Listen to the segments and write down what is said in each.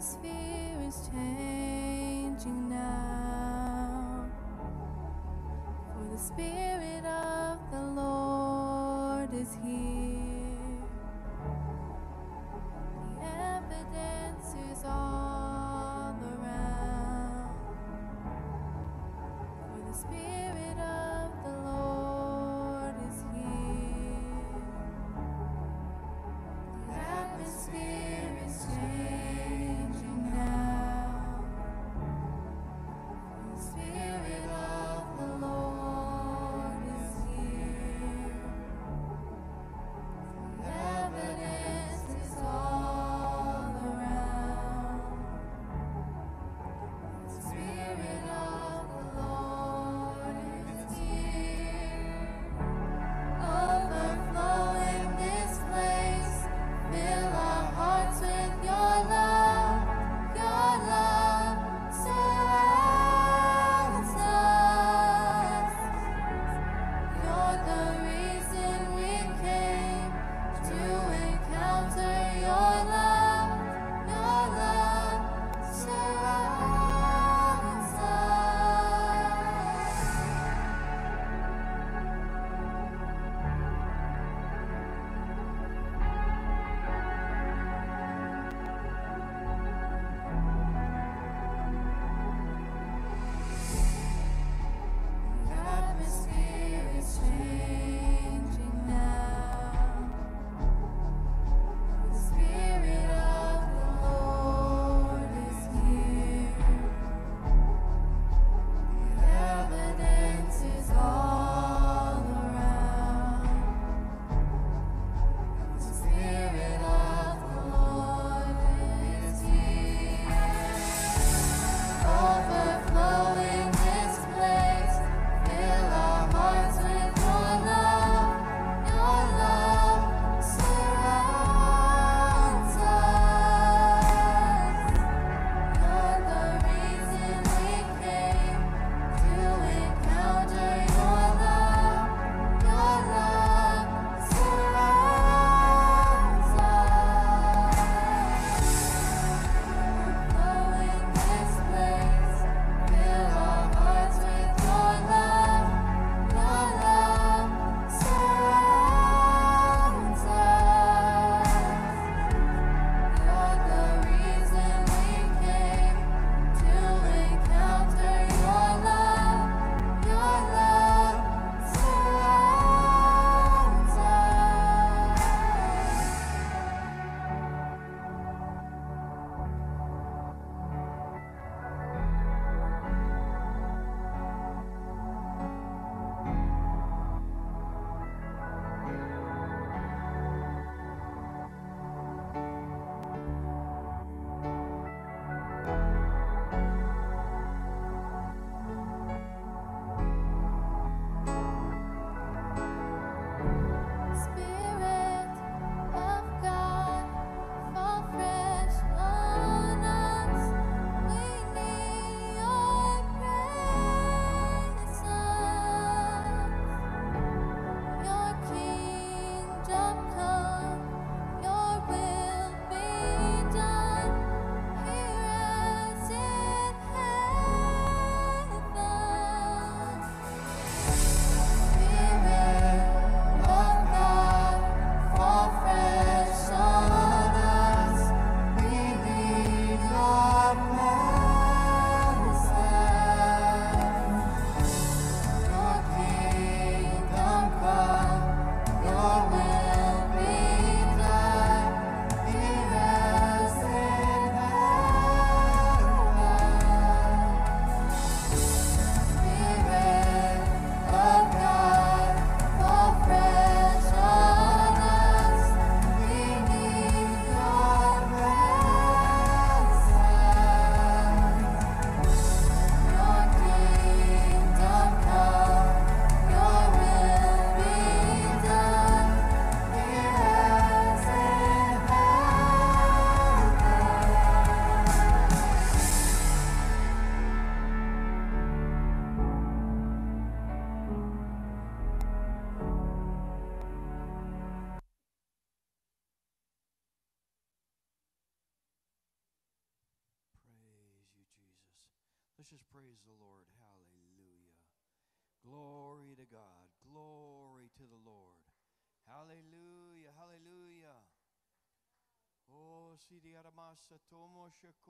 atmosphere is changing now. For the Spirit of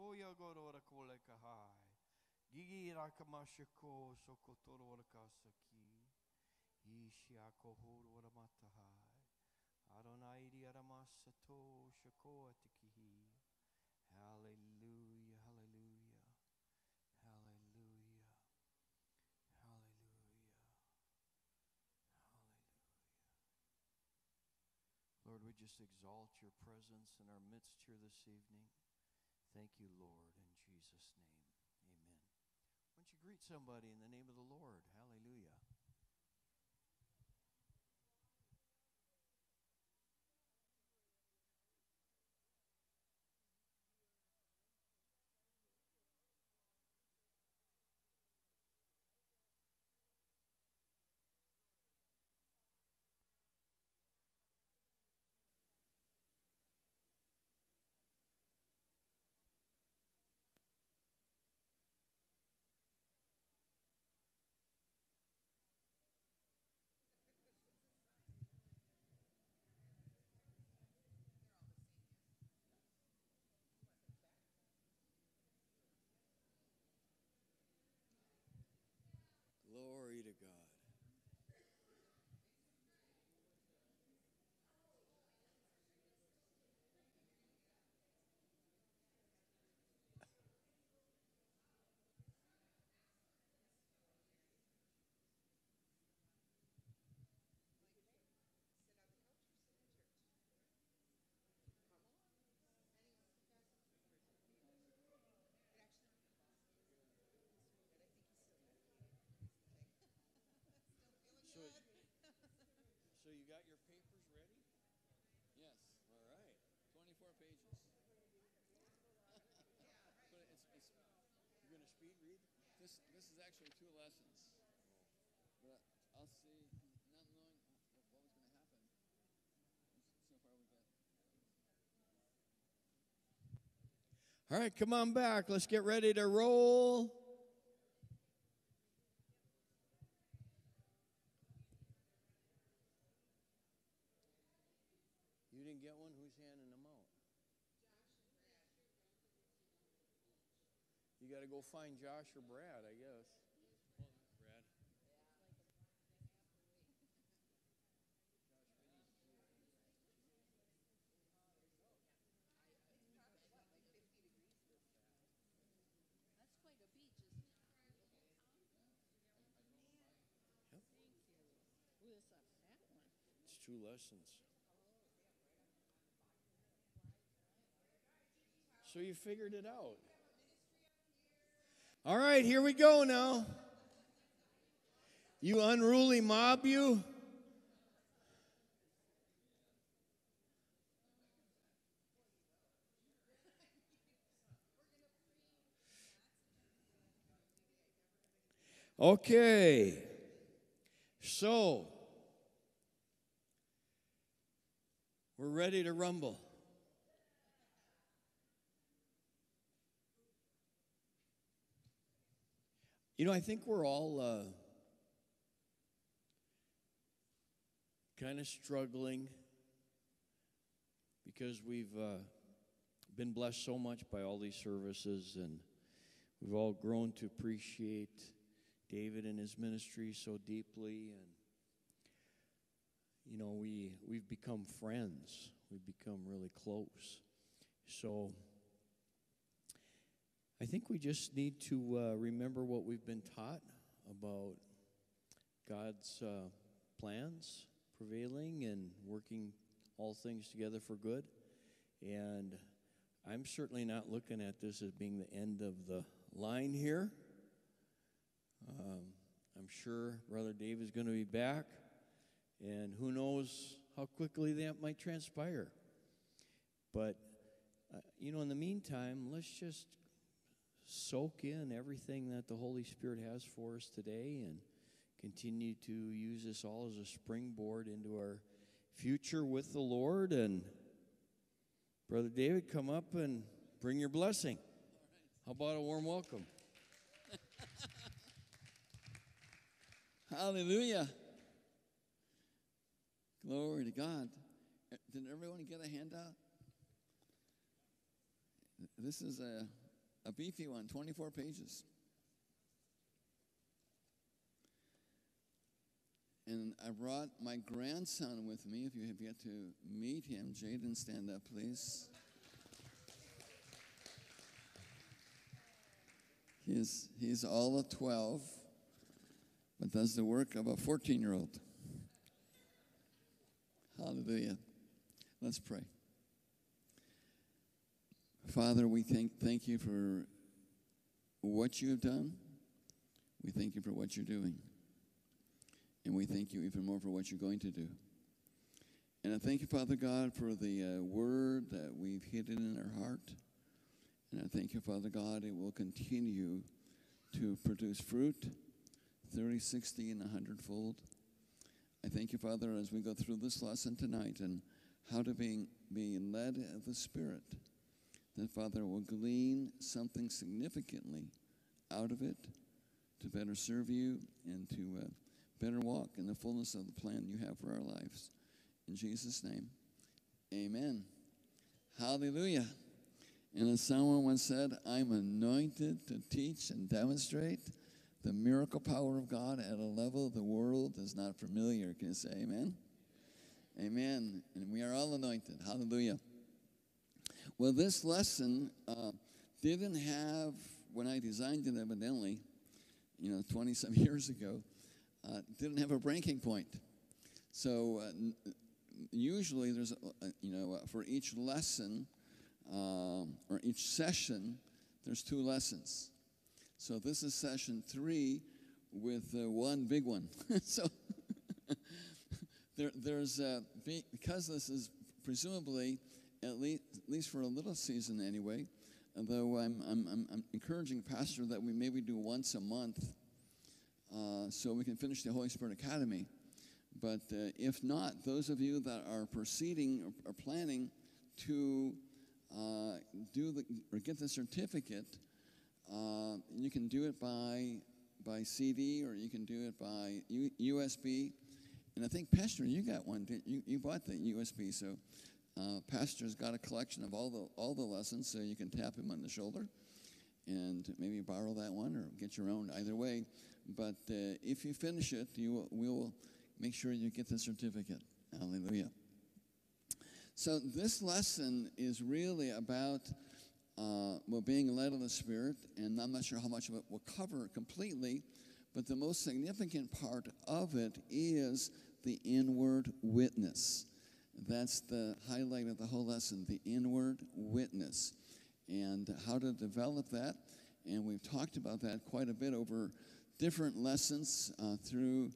Gorora Kole. Adonai. Hallelujah. Hallelujah. Hallelujah. Hallelujah. Lord, we just exalt your presence in our midst here this evening. Thank you, Lord, in Jesus' name. Amen. Why don't you greet somebody in the name of the Lord? Got your papers ready? Yes, All right. 24 pages. but it's, it's You're going to speed read? this. This is actually two lessons. But I'll see, not knowing what, was going to happen. So far we got. All right, come on back. Let's get ready to roll. You didn't get one? Who's handing them out? You got go find Josh or Brad, I guess. It's two lessons. So you figured it out. All right, here we go now. You unruly mob, you. Okay. So, we're ready to rumble. You know, I think we're all uh, kind of struggling because we've uh, been blessed so much by all these services, and we've all grown to appreciate David and his ministry so deeply, and you know, we we've become friends. We've become really close. So. I think we just need to uh, remember what we've been taught about God's uh, plans prevailing and working all things together for good. And I'm certainly not looking at this as being the end of the line here. Um, I'm sure Brother Dave is going to be back, and who knows how quickly that might transpire. But, uh, you know, in the meantime, let's just soak in everything that the Holy Spirit has for us today and continue to use this all as a springboard into our future with the Lord. And Brother David, come up and bring your blessing. How about a warm welcome? Hallelujah. Glory to God. Did everyone get a handout? This is a, a beefy one, 24 pages. And I brought my grandson with me. If you have yet to meet him, Jaden, stand up, please. He's, he's all of 12, but does the work of a 14 year old. Hallelujah. Let's pray. Father, we thank, thank you for what you have done. We thank you for what you're doing. And we thank you even more for what you're going to do. And I thank you, Father God, for the uh, word that we've hidden in our heart. And I thank you, Father God, it will continue to produce fruit 30, 60, and 100 fold. I thank you, Father, as we go through this lesson tonight and how to be, be led of the Spirit, that, Father, will glean something significantly out of it to better serve you and to uh, better walk in the fullness of the plan you have for our lives. In Jesus' name, amen. Hallelujah. And as someone once said, I'm anointed to teach and demonstrate the miracle power of God at a level the world is not familiar. Can you say amen? Amen. And we are all anointed. Hallelujah. Well, this lesson uh, didn't have, when I designed it evidently, you know, 20 some years ago, uh, didn't have a breaking point. So uh, usually there's, a, a- you know, uh, for each lesson um, or each session, there's two lessons. So this is session three with uh, one big one. so there, there's, uh, be, because this is presumably, at least, at least for a little season anyway, although I'm, I'm, I'm, encouraging Pastor that we maybe do once a month uh, so we can finish the Holy Spirit Academy. But uh, if not, those of you that are proceeding or, or planning to uh, do the, or get the certificate, uh, you can do it by by CD or you can do it by U- USB. And I think Pastor, you got one. Didn't you? You bought the USB, so uh, Pastor's got a collection of all the all the lessons, so you can tap him on the shoulder and maybe borrow that one or get your own. Either way, but uh, if you finish it, you will, we will make sure you get the certificate. Hallelujah. So this lesson is really about uh, well being led of the Spirit, and I'm not sure how much of it we'll cover completely, but the most significant part of it is the inward witness. That's the highlight of the whole lesson, the inward witness, and how to develop that. And we've talked about that quite a bit over different lessons uh, through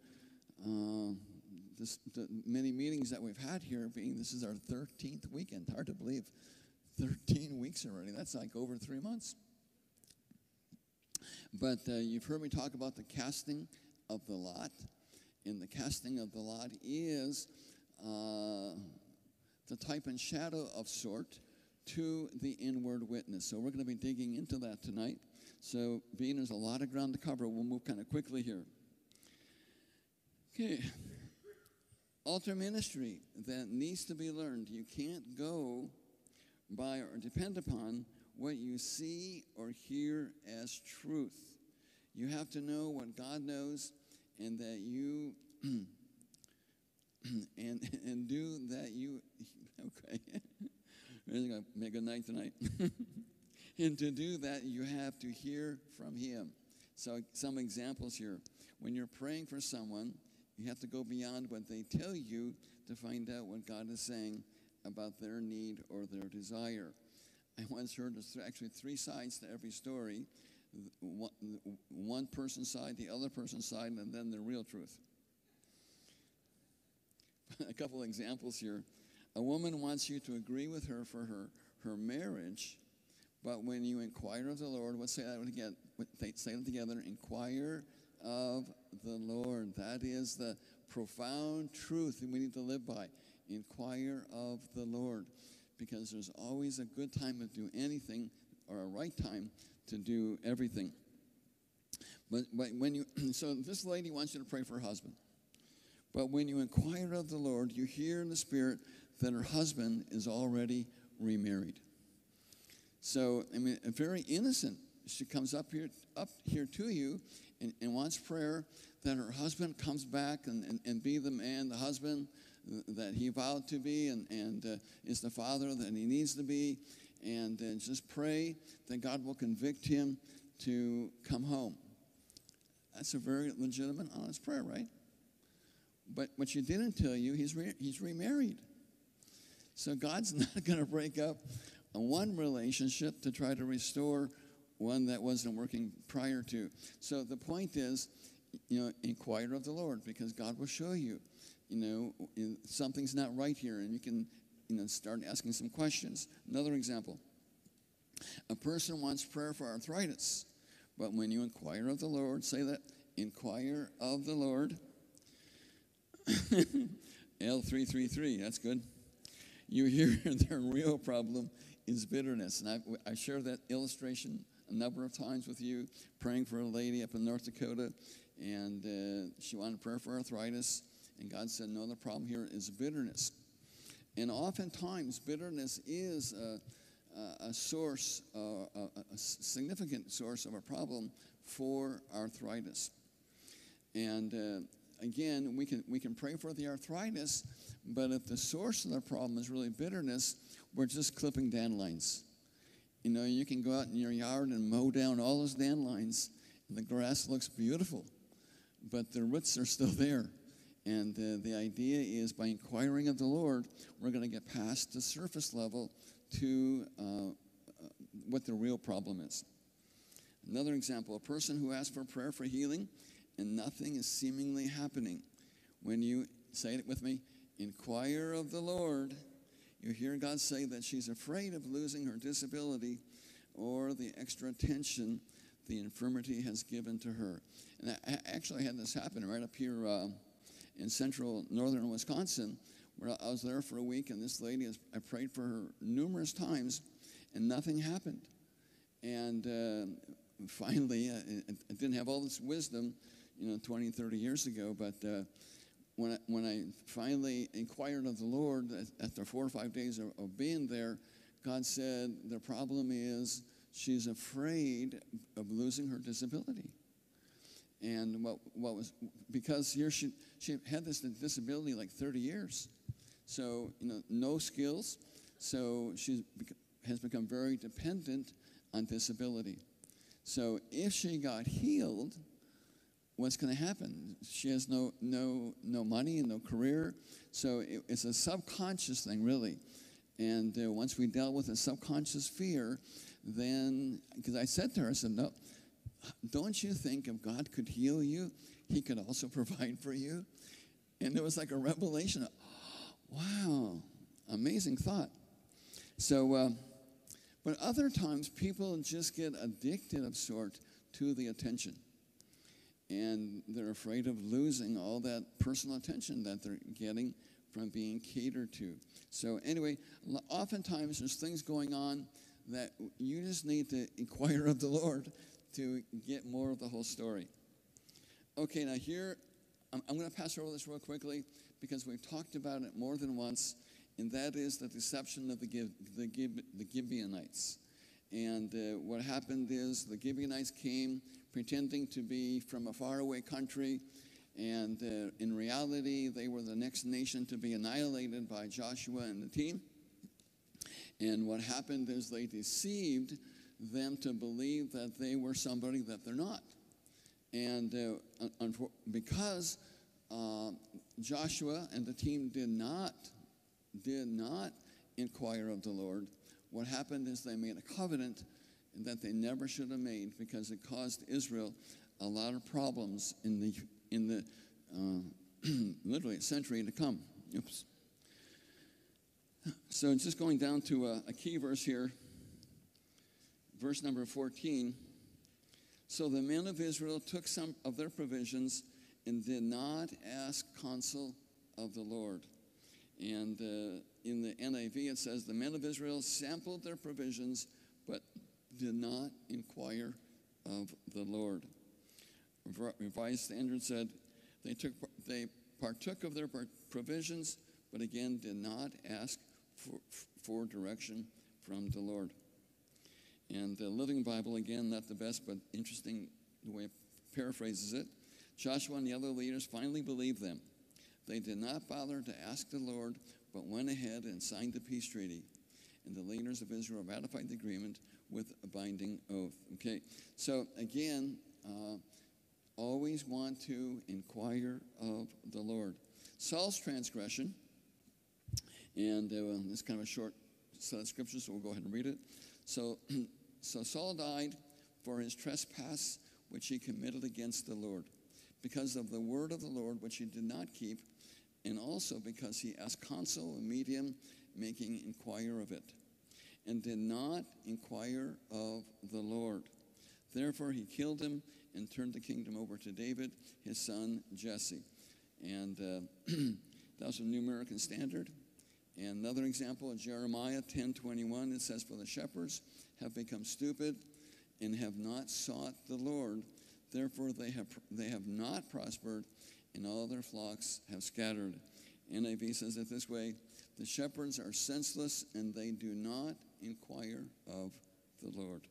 uh, this, the many meetings that we've had here. Being this is our 13th weekend, hard to believe, 13 weeks already. That's like over three months. But uh, you've heard me talk about the casting of the lot, and the casting of the lot is uh, the type and shadow of sort to the inward witness. So we're going to be digging into that tonight. So, being there's a lot of ground to cover, we'll move kind of quickly here. Okay. Altar ministry that needs to be learned. You can't go by or depend upon what you see or hear as truth. You have to know what God knows and that you and and do that you okay. We're gonna make a night tonight. and to do that, you have to hear from Him. So, some examples here. When you're praying for someone, you have to go beyond what they tell you to find out what God is saying about their need or their desire. I once heard there's actually three sides to every story one, one person's side, the other person's side, and then the real truth. a couple examples here. A woman wants you to agree with her for her, her marriage, but when you inquire of the Lord, let's say that again, they say it together, inquire of the Lord. That is the profound truth that we need to live by. Inquire of the Lord. Because there's always a good time to do anything or a right time to do everything. But, but when you, so this lady wants you to pray for her husband. But when you inquire of the Lord, you hear in the Spirit that her husband is already remarried. So, I mean, very innocent. She comes up here, up here to you and, and wants prayer that her husband comes back and, and, and be the man, the husband that he vowed to be and, and uh, is the father that he needs to be. And uh, just pray that God will convict him to come home. That's a very legitimate, honest prayer, right? But what she didn't tell you, he's, re- he's remarried. So God's not going to break up one relationship to try to restore one that wasn't working prior to. So the point is, you know, inquire of the Lord because God will show you, you know, in- something's not right here, and you can, you know, start asking some questions. Another example: a person wants prayer for arthritis, but when you inquire of the Lord, say that inquire of the Lord. L333, that's good. You hear their real problem is bitterness. And I, I shared that illustration a number of times with you, praying for a lady up in North Dakota, and uh, she wanted prayer for arthritis. And God said, No, the problem here is bitterness. And oftentimes, bitterness is a, a, a source, uh, a, a significant source of a problem for arthritis. And uh, again, we can, we can pray for the arthritis, but if the source of the problem is really bitterness, we're just clipping dandelions. You know, you can go out in your yard and mow down all those dandelions, and the grass looks beautiful, but the roots are still there. And uh, the idea is by inquiring of the Lord, we're going to get past the surface level to uh, uh, what the real problem is. Another example a person who asks for prayer for healing and nothing is seemingly happening. When you say it with me, inquire of the Lord, you hear God say that she's afraid of losing her disability or the extra attention the infirmity has given to her. And I actually had this happen right up here uh, in central northern Wisconsin, where I was there for a week, and this lady, I prayed for her numerous times, and nothing happened. And uh, finally, uh, I, I didn't have all this wisdom, you know, 20, 30 years ago, but uh, when, I, when I finally inquired of the Lord after four or five days of, of being there, God said, The problem is she's afraid of losing her disability. And what, what was, because here she, she had this disability like 30 years. So, you know, no skills. So she has become very dependent on disability. So if she got healed, what's going to happen? She has no, no, no money and no career. So it, it's a subconscious thing, really. And uh, once we dealt with a subconscious fear, then, because I said to her, I said, no, don't you think if God could heal you, he could also provide for you? And it was like a revelation. Of, Wow, amazing thought. So, uh, but other times people just get addicted of sort to the attention. And they're afraid of losing all that personal attention that they're getting from being catered to. So, anyway, oftentimes there's things going on that you just need to inquire of the Lord to get more of the whole story. Okay, now here, I'm, I'm going to pass over this real quickly because we've talked about it more than once, and that is the deception of the, Gib, the, Gib, the Gibeonites. And uh, what happened is the Gibeonites came pretending to be from a faraway country, and uh, in reality, they were the next nation to be annihilated by Joshua and the team. And what happened is they deceived them to believe that they were somebody that they're not. And uh, because uh, Joshua and the team did not did not inquire of the Lord, what happened is they made a covenant that they never should have made because it caused Israel a lot of problems in the in the uh, literally a century to come. Oops. So just going down to a, a key verse here, verse number 14. So the men of Israel took some of their provisions and did not ask counsel of the Lord. And uh, in the NIV, it says, The men of Israel sampled their provisions, did not inquire of the Lord. Revi- Revised Standard said they took they partook of their provisions, but again did not ask for, for direction from the Lord. And the Living Bible, again, not the best, but interesting the way it paraphrases it. Joshua and the other leaders finally believed them. They did not bother to ask the Lord, but went ahead and signed the peace treaty. And the leaders of Israel ratified the agreement with a binding oath. Okay, so again, uh, always want to inquire of the Lord. Saul's transgression, and uh, this is kind of a short set of scriptures, so we'll go ahead and read it. So, so Saul died for his trespass which he committed against the Lord, because of the word of the Lord which he did not keep, and also because he asked counsel a medium, making inquire of it, and did not inquire of the Lord. Therefore he killed him and turned the kingdom over to David, his son Jesse. And uh, that was a New American Standard. And another example in Jeremiah 10:21, it says, "For the shepherds have become stupid and have not sought the Lord; therefore they have they have not prospered, and all their flocks have scattered." NIV says it this way: "The shepherds are senseless, and they do not inquire of the Lord."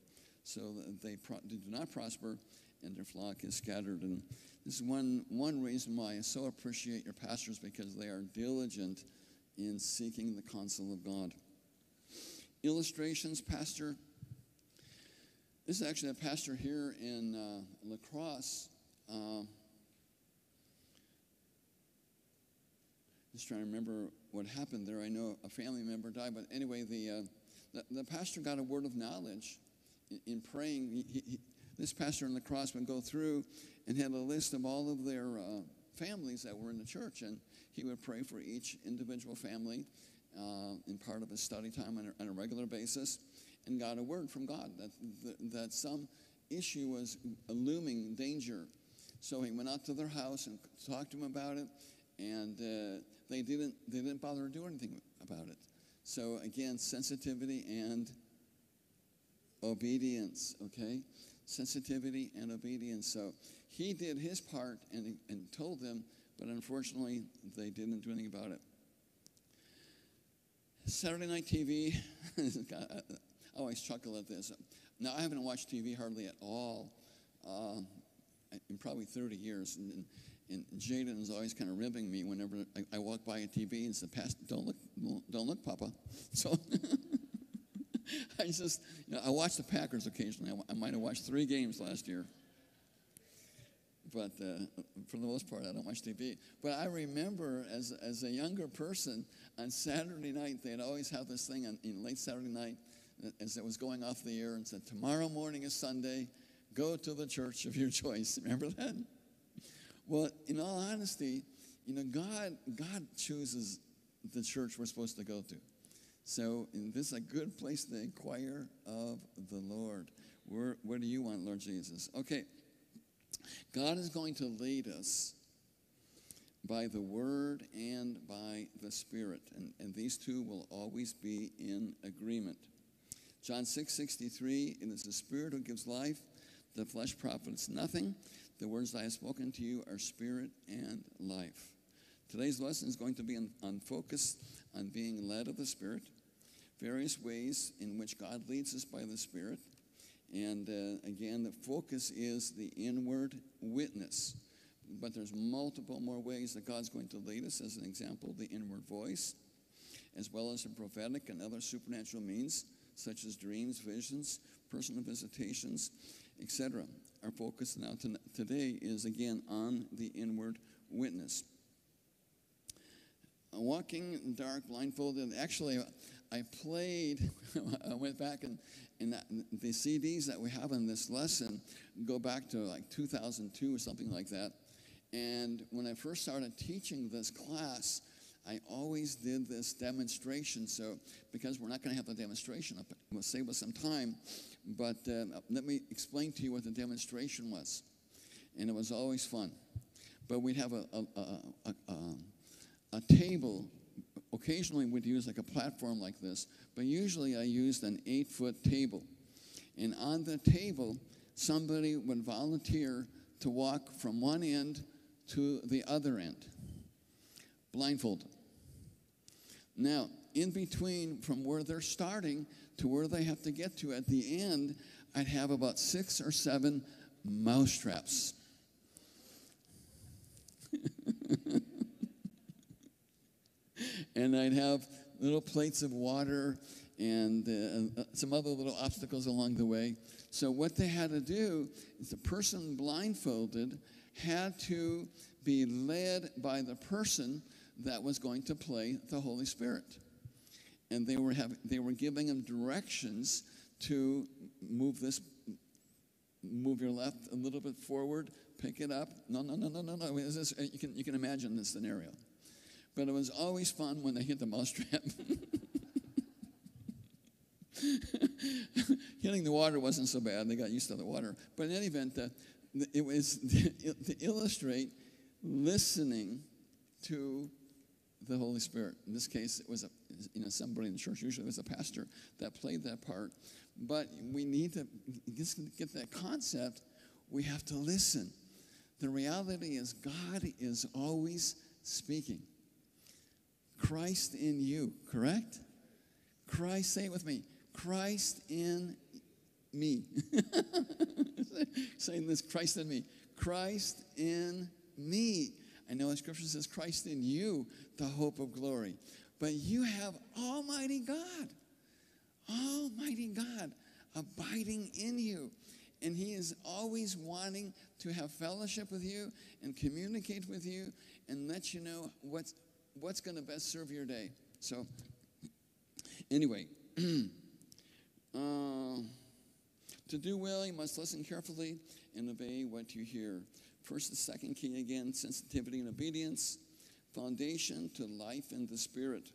So they, pro- do not prosper, and their flock is scattered. And this is one one reason why I so appreciate your pastors because they are diligent in seeking the counsel of God. Illustrations, Pastor. This is actually a pastor here in uh, La Crosse. Uh, just trying to remember what happened there. I know a family member died, but anyway, the, uh, the, pastor got a word of knowledge in, in praying. He, he, this pastor in the Crosse would go through and had a list of all of their uh, families that were in the church, and he would pray for each individual family uh, in part of his study time on a, on a, regular basis, and got a word from God that, that, that some issue was a looming danger. So he went out to their house and talked to them about it, and uh, they didn't they didn't bother to do anything about it. So again, sensitivity and obedience. Okay, sensitivity and obedience. So he did his part and, and told them, but unfortunately, they didn't do anything about it. Saturday night TV, I always chuckle at this. Now, I haven't watched TV hardly at all um, in probably 30 years. And, and Jaden is always kind of ribbing me whenever I, I walk by a TV and says, Pastor, don't look, don't look, Papa. So I just, you know, I watch the Packers occasionally. I, I might have watched three games last year but uh, for the most part, I don't watch TV. But I remember as, as a younger person, on Saturday night, they'd always have this thing on, late Saturday night as it was going off the air and said, Tomorrow morning is Sunday, go to the church of your choice. Remember that? Well, in all honesty, you know, God, God chooses the church we're supposed to go to. So this is a good place to inquire of the Lord. Where, where do you want, Lord Jesus? Okay. God is going to lead us by the Word and by the Spirit, and, and these two will always be in agreement. John 6 63, it is the Spirit who gives life, the flesh profits nothing. The words I have spoken to you are spirit and life. Today's lesson is going to be on, on focus on being led of the Spirit, various ways in which God leads us by the Spirit, and uh, again, the focus is the inward witness. But there's multiple more ways that God's going to lead us. As an example, the inward voice, as well as the prophetic and other supernatural means, such as dreams, visions, personal visitations, etc. Our focus now to, today is again on the inward witness. Walking in dark, blindfolded. Actually, I played, I went back and, and the CDs that we have in this lesson go back to like 2002 or something like that. And when I first started teaching this class, I always did this demonstration. So, because we're not going to have the demonstration, we'll save us some time. But uh, let me explain to you what the demonstration was. And it was always fun. But we'd have a, a, a, a, a table occasionally we'd use like a platform like this, but usually I used an eight foot table. And on the table, somebody would volunteer to walk from one end to the other end, blindfolded. Now, in between from where they're starting to where they have to get to at the end, I'd have about six or seven mousetraps. and I'd have little plates of water and uh, uh, some other little obstacles along the way. So, what they had to do is the person blindfolded had to be led by the person that was going to play the Holy Spirit. And they were, have, they were giving them directions to move this, move your left a little bit forward, pick it up. No, no, no, no, no, no. This, you, can, you can imagine this scenario. But it was always fun when they hit the mousetrap. Hitting the water wasn't so bad. They got used to the water. But in any event, uh, it was to illustrate listening to the Holy Spirit. In this case, it was a, you know somebody in the church. Usually, was a pastor that played that part. But we need to get that concept. We have to listen. The reality is, God is always speaking. Christ in you, correct? Christ, say it with me. Christ in me. Saying this, Christ in me. Christ in me. I know the scripture says Christ in you, the hope of glory. But you have Almighty God, Almighty God abiding in you. And He is always wanting to have fellowship with you and communicate with you and let you know what's, what's going to best serve your day. So, anyway, uh, to do well, you must listen carefully and obey what you hear. First and second key again sensitivity and obedience, foundation to life in the spirit.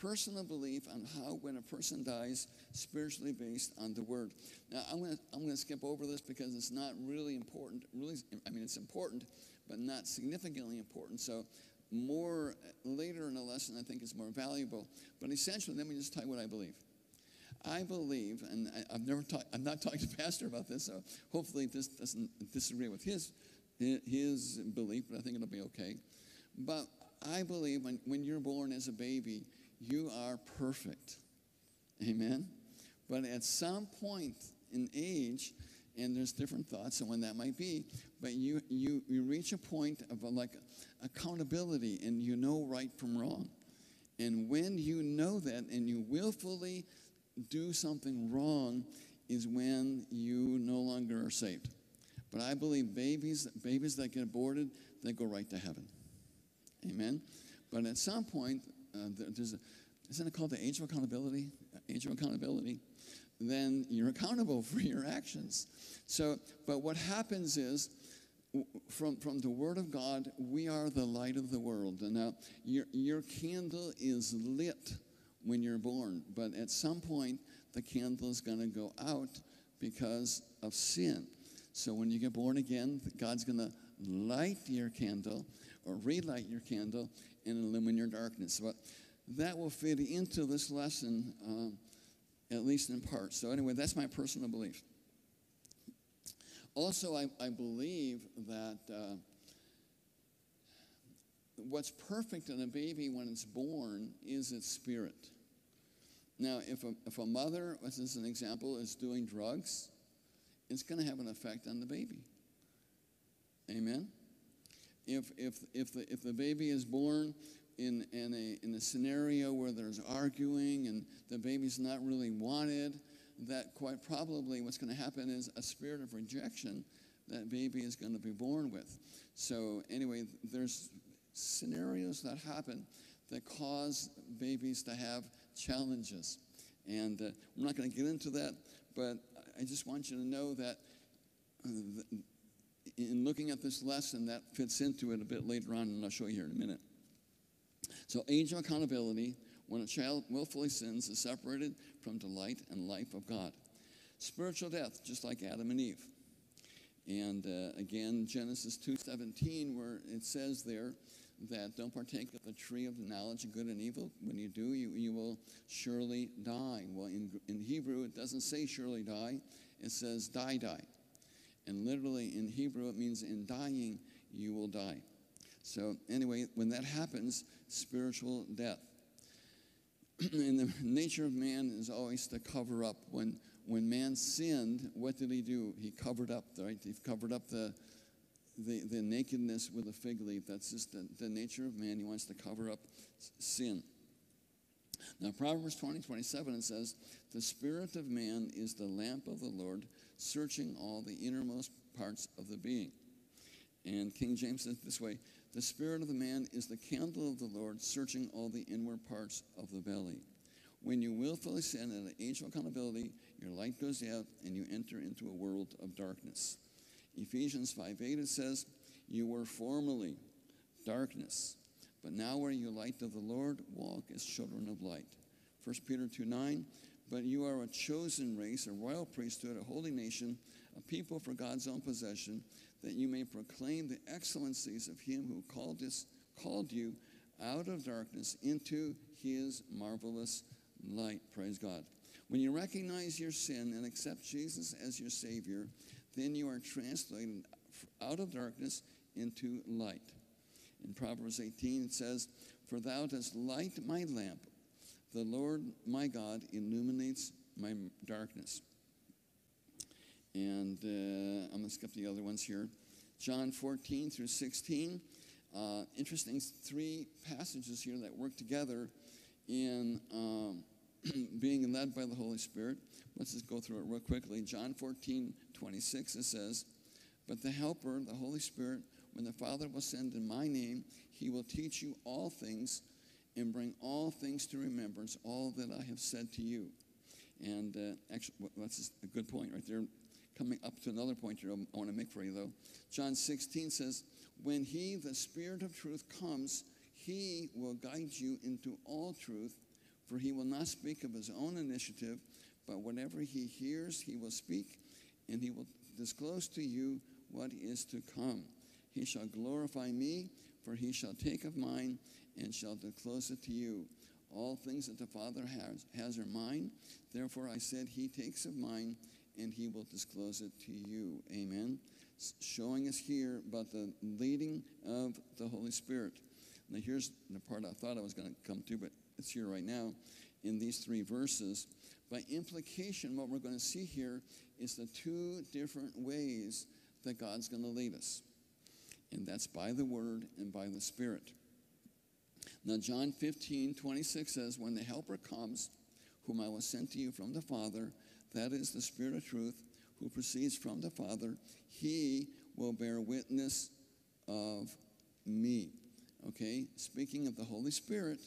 Personal belief on how, when a person dies, spiritually based on the word. Now, I'm going to I'm to skip over this because it's not really important. Really, I mean, it's important, but not significantly important. So, more later in the lesson, I think is more valuable. But essentially, let me just tell you what I believe. I believe, and I, have never talked, I'm not talking to Pastor about this, so hopefully this doesn't disagree with his his belief, but I think it'll be okay. But I believe when, when you're born as a baby, you are perfect. Amen? But at some point in age, and there's different thoughts on when that might be, but you, you, you reach a point of a, like accountability and you know right from wrong. And when you know that and you willfully do something wrong, is when you no longer are saved. But I believe babies, babies that get aborted, they go right to heaven. Amen. But at some point, uh, there's a, isn't it called the age of accountability? Age of accountability. Then you're accountable for your actions. So, but what happens is, from, from the Word of God, we are the light of the world. And now, your, your candle is lit when you're born, but at some point, the candle is going to go out because of sin. So when you get born again, God's going to light your candle or relight your candle and illumine your darkness. But that will fit into this lesson, uh, at least in part. So, anyway, that's my personal belief. Also, I, I believe that uh, what's perfect in a baby when it's born is its spirit. Now, if a, if a mother, as an example, is doing drugs, it's going to have an effect on the baby. Amen? If, if, if, the, if the baby is born in, in, a, in a scenario where there's arguing and the baby's not really wanted, that quite probably what's going to happen is a spirit of rejection that baby is going to be born with. So, anyway, there's scenarios that happen that cause babies to have challenges. And uh, I'm not going to get into that, but I just want you to know that uh, in looking at this lesson, that fits into it a bit later on, and I'll show you here in a minute. So, age of accountability, when a child willfully sins, is separated from the light and life of God. Spiritual death, just like Adam and Eve. And uh, again, Genesis 2.17, where it says there that don't partake of the tree of the knowledge of good and evil. When you do, you, you will surely die. Well, in, in Hebrew, it doesn't say surely die. It says die, die. And literally in Hebrew, it means in dying, you will die. So, anyway, when that happens, spiritual death. and the nature of man is always to cover up. When, when man sinned, what did he do? He covered up, right? He covered up the, the, the nakedness with a fig leaf. That's just the, the nature of man. He wants to cover up sin. Now, Proverbs 20, 27, it says, The spirit of man is the lamp of the Lord, searching all the innermost parts of the being. And King James says this way The spirit of the man is the candle of the Lord, searching all the inward parts of the belly. When you willfully sin at an age of accountability, your light goes out and you enter into a world of darkness. Ephesians 5 8, it says, You were formerly darkness, but now are you light of the Lord, walk as children of light. 1 Peter 2 9, but you are a chosen race, a royal priesthood, a holy nation, a people for God's own possession, that you may proclaim the excellencies of him who called us, called you out of darkness into his marvelous light. Praise God. When you recognize your sin and accept Jesus as your Savior, then you are translated out of darkness into light. In Proverbs 18, it says, For thou dost light my lamp. The Lord my God illuminates my darkness. And uh, I'm going to skip the other ones here. John 14 through 16. Uh, interesting three passages here that work together in um, being led by the Holy Spirit. Let's just go through it real quickly. John 14, 26, it says, But the Helper, the Holy Spirit, when the Father will send in my name, he will teach you all things and bring all things to remembrance, all that I have said to you. And uh, actually, well, that's a good point right there. Coming up to another point here I want to make for you, though. John 16 says, When he, the Spirit of truth, comes, he will guide you into all truth, for he will not speak of his own initiative, but whatever he hears, he will speak, and he will disclose to you what is to come. He shall glorify me, for he shall take of mine and shall disclose it to you. All things that the Father has, has are mine. Therefore I said, He takes of mine and he will disclose it to you. Amen. Showing us here about the leading of the Holy Spirit. Now, here's the part I thought I was going to come to, but it's here right now in these three verses. By implication, what we're going to see here is the two different ways that God's going to lead us, and that's by the Word and by the Spirit. Now, John 15, 26 says, When the Helper comes, whom I will send to you from the Father, that is the Spirit of truth, who proceeds from the Father, he will bear witness of me. Okay? Speaking of the Holy Spirit,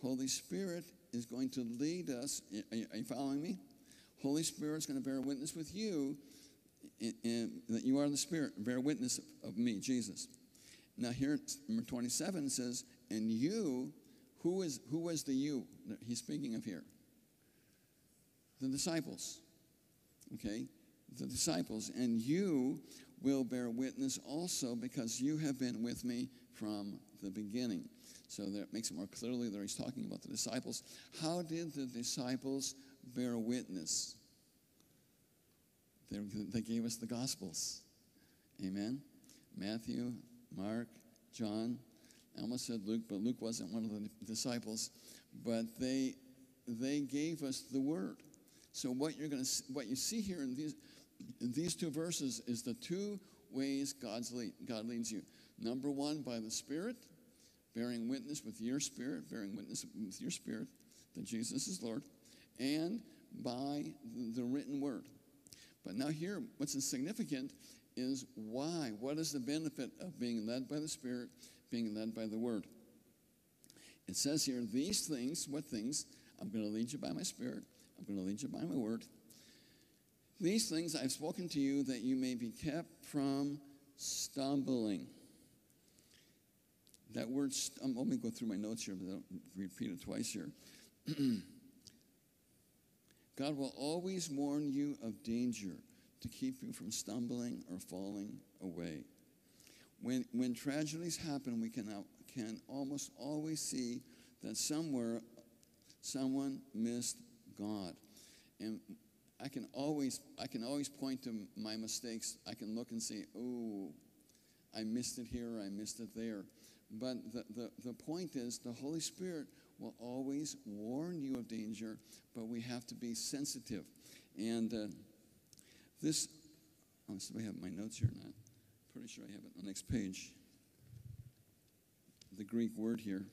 Holy Spirit is going to lead us. Are you, following me? Holy Spirit is going to bear witness with you in, in, that you are the Spirit, bear witness of, of me, Jesus. Now here, number 27 says, and you, who is who was the you that he's speaking of here? The disciples. Okay? The disciples. And you will bear witness also because you have been with me from the beginning. So that makes it more clearly that he's talking about the disciples. How did the disciples bear witness? They, they gave us the Gospels. Amen? Matthew, Mark, John. I almost said Luke, but Luke wasn't one of the disciples. But they, they gave us the Word. So what you're going to what you see here in these in these two verses is the two ways God's lead, God leads you. Number one, by the Spirit, bearing witness with your spirit, bearing witness with your spirit that Jesus is Lord, and by the written word. But now here, what's significant is why. What is the benefit of being led by the Spirit, being led by the Word? It says here, these things, what things? I'm going to lead you by my Spirit. I'm going to lead you by my Word. These things I've spoken to you that you may be kept from stumbling. That word, st- um, let me go through my notes here, but I don't repeat it twice here. God will always warn you of danger to keep you from stumbling or falling away. When, when tragedies happen, we can, can almost always see that somewhere someone missed God. And I can always I can always point to my mistakes. I can look and say, "Oh, I missed it here, I missed it there." But the, the, the point is, the Holy Spirit will always warn you of danger, but we have to be sensitive. And uh, this, oh, so I have my notes here not. Pretty sure I have it on the next page. The Greek word here.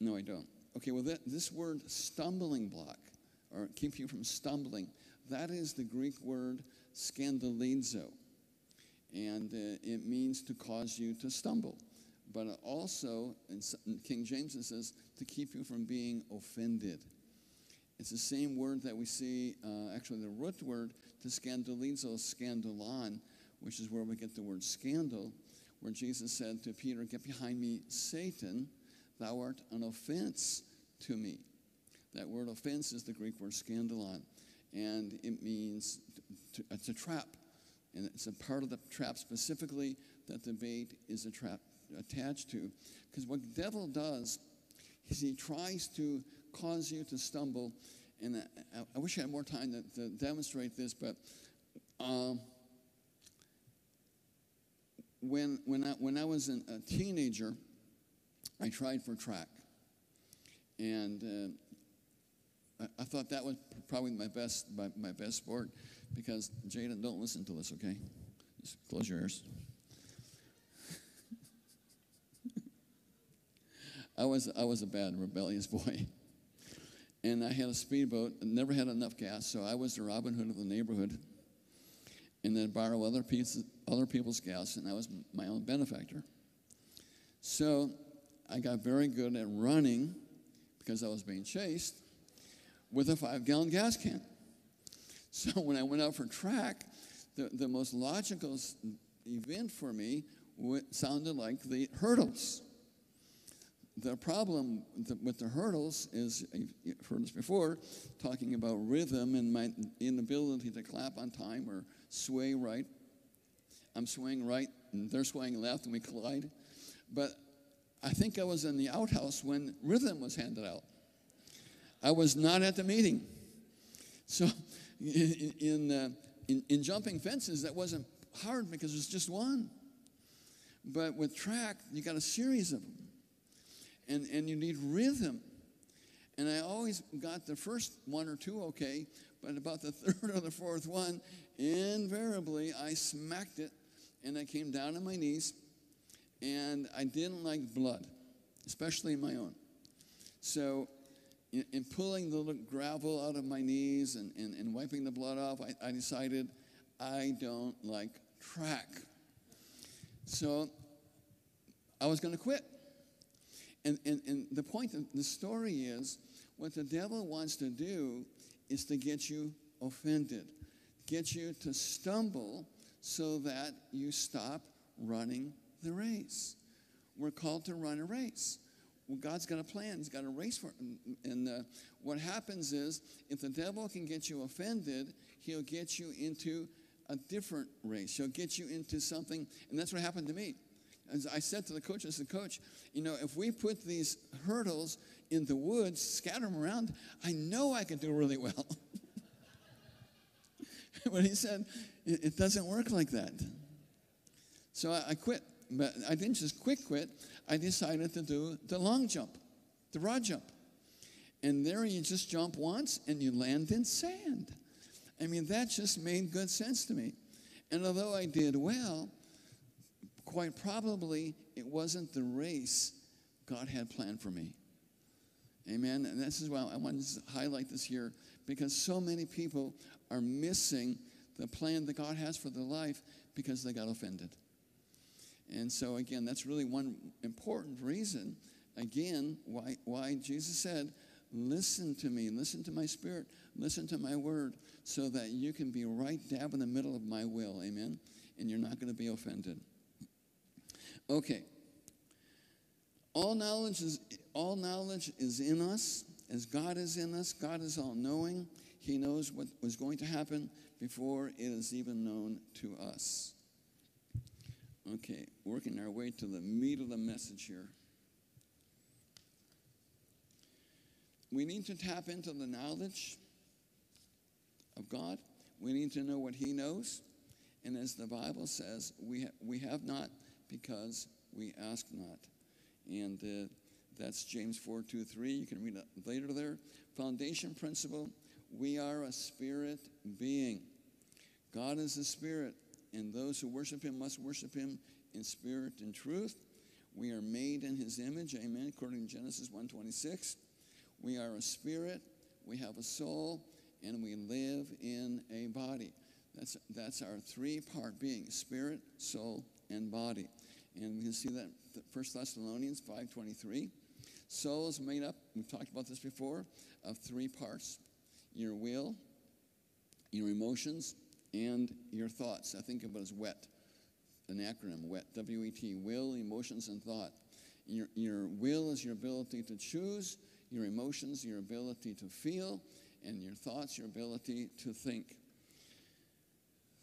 No, I don't. Okay, well, that, this word stumbling block, or keep you from stumbling, that is the Greek word scandalizo. And uh, it means to cause you to stumble. But also, in in King James, it says to keep you from being offended. It's the same word that we see, uh, actually, the root word to scandalizo, scandalon, which is where we get the word scandal, where Jesus said to Peter, Get behind me, Satan, thou art an offense to me. That word offense is the Greek word scandalon, and it means to, it's a trap. And it's a part of the trap specifically that the bait is a trap attached to. Because what the devil does is he tries to cause you to stumble. And I, I wish I had more time to, to demonstrate this, but um, when, when, I, when I was an, a teenager, I tried for track. And uh, I, I thought that was probably my best, my, my best sport because, Jada, don't listen to this, okay? Just close your ears. I was, I was a bad, rebellious boy. And I had a speedboat, and never had enough gas, so I was the Robin Hood of the neighborhood. And then borrow other, pieces, other people's gas, and I was my own benefactor. So I got very good at running because I was being chased with a five gallon gas can. So when I went out for track, the, the most logical event for me sounded like the hurdles. The problem with the hurdles is, you've heard this before, talking about rhythm and my inability to clap on time or sway right. I'm swaying right and they're swaying left and we collide. But I think I was in the outhouse when rhythm was handed out. I was not at the meeting. So in, in, uh, in, in jumping fences, that wasn't hard because there's just one. But with track, you got a series of them. And, and you need rhythm. And I always got the first one or two okay, but about the third or the fourth one, invariably I smacked it and I came down on my knees and I didn't like blood, especially my own. So, in, in pulling the little gravel out of my knees and, and, and wiping the blood off, I, I decided I don't like track. So, I was going to quit. And, and, and the point of the story is what the devil wants to do is to get you offended, get you to stumble so that you stop running the race. We're called to run a race. Well, God's got a plan. He's got a race for it. And, uh, what happens is, if the devil can get you offended, he'll get you into a different race. He'll get you into something, and that's what happened to me. As I said to the coach, I said, Coach, you know, if we put these hurdles in the woods, scatter them around, I know I can do really well. but he said, it, it doesn't work like that. So I, I quit. But I didn't just quick quit. I decided to do the long jump, the rod jump. And there you just jump once and you land in sand. I mean, that just made good sense to me. And although I did well, quite probably it wasn't the race God had planned for me. Amen. And this is why I want to highlight this here because so many people are missing the plan that God has for their life because they got offended. And so, again, that's really one important reason, again, why, why Jesus said, Listen to me, listen to my spirit, listen to my word, so that you can be right dab in the middle of my will. Amen. And you're not going to be offended. Okay. All knowledge is all knowledge is in us, as God is in us. God is all knowing. He knows what was going to happen before it is even known to us. Okay, working our way to the meat of the message here. We need to tap into the knowledge of God. We need to know what He knows. And as the Bible says, we, ha- we have not because we ask not. And uh, that's James 4 2 3. You can read it later there. Foundation principle we are a spirit being. God is a spirit, and those who worship Him must worship Him in spirit and truth. We are made in His image, amen, according to Genesis 1 26. We are a spirit, we have a soul, and we live in a body. That's, that's our three part being spirit, soul, and body. And we can see that 1 Thessalonians 5.23. Soul is made up, we've talked about this before, of three parts. Your will, your emotions, and your thoughts. I think of it as WET, an acronym, WET, W-E-T, will, emotions, and thought. Your, your will is your ability to choose, your emotions, your ability to feel, and your thoughts, your ability to think.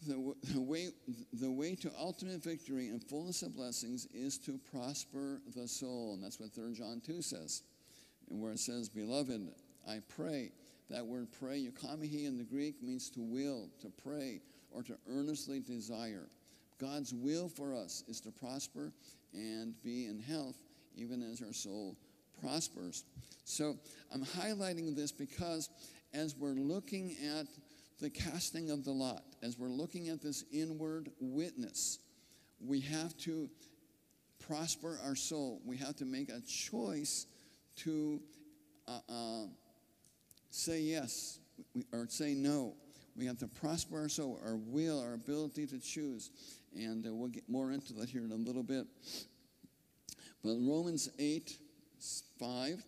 The, the, way, the way to ultimate victory and fullness of blessings is to prosper the soul. And that's what 3 John 2 says. And where it says, Beloved, I pray. That word pray, euchomai in the Greek, means to will, to pray, or to earnestly desire. God's will for us is to prosper and be in health, even as our soul prospers. So I'm highlighting this because as we're looking at the casting of the lot, as we're looking at this inward witness, we have to prosper our soul. We have to make a choice to uh, uh, say yes or say no. We have to prosper our soul, our will, our ability to choose. And uh, we'll get more into that here in a little bit. But Romans 8, 5,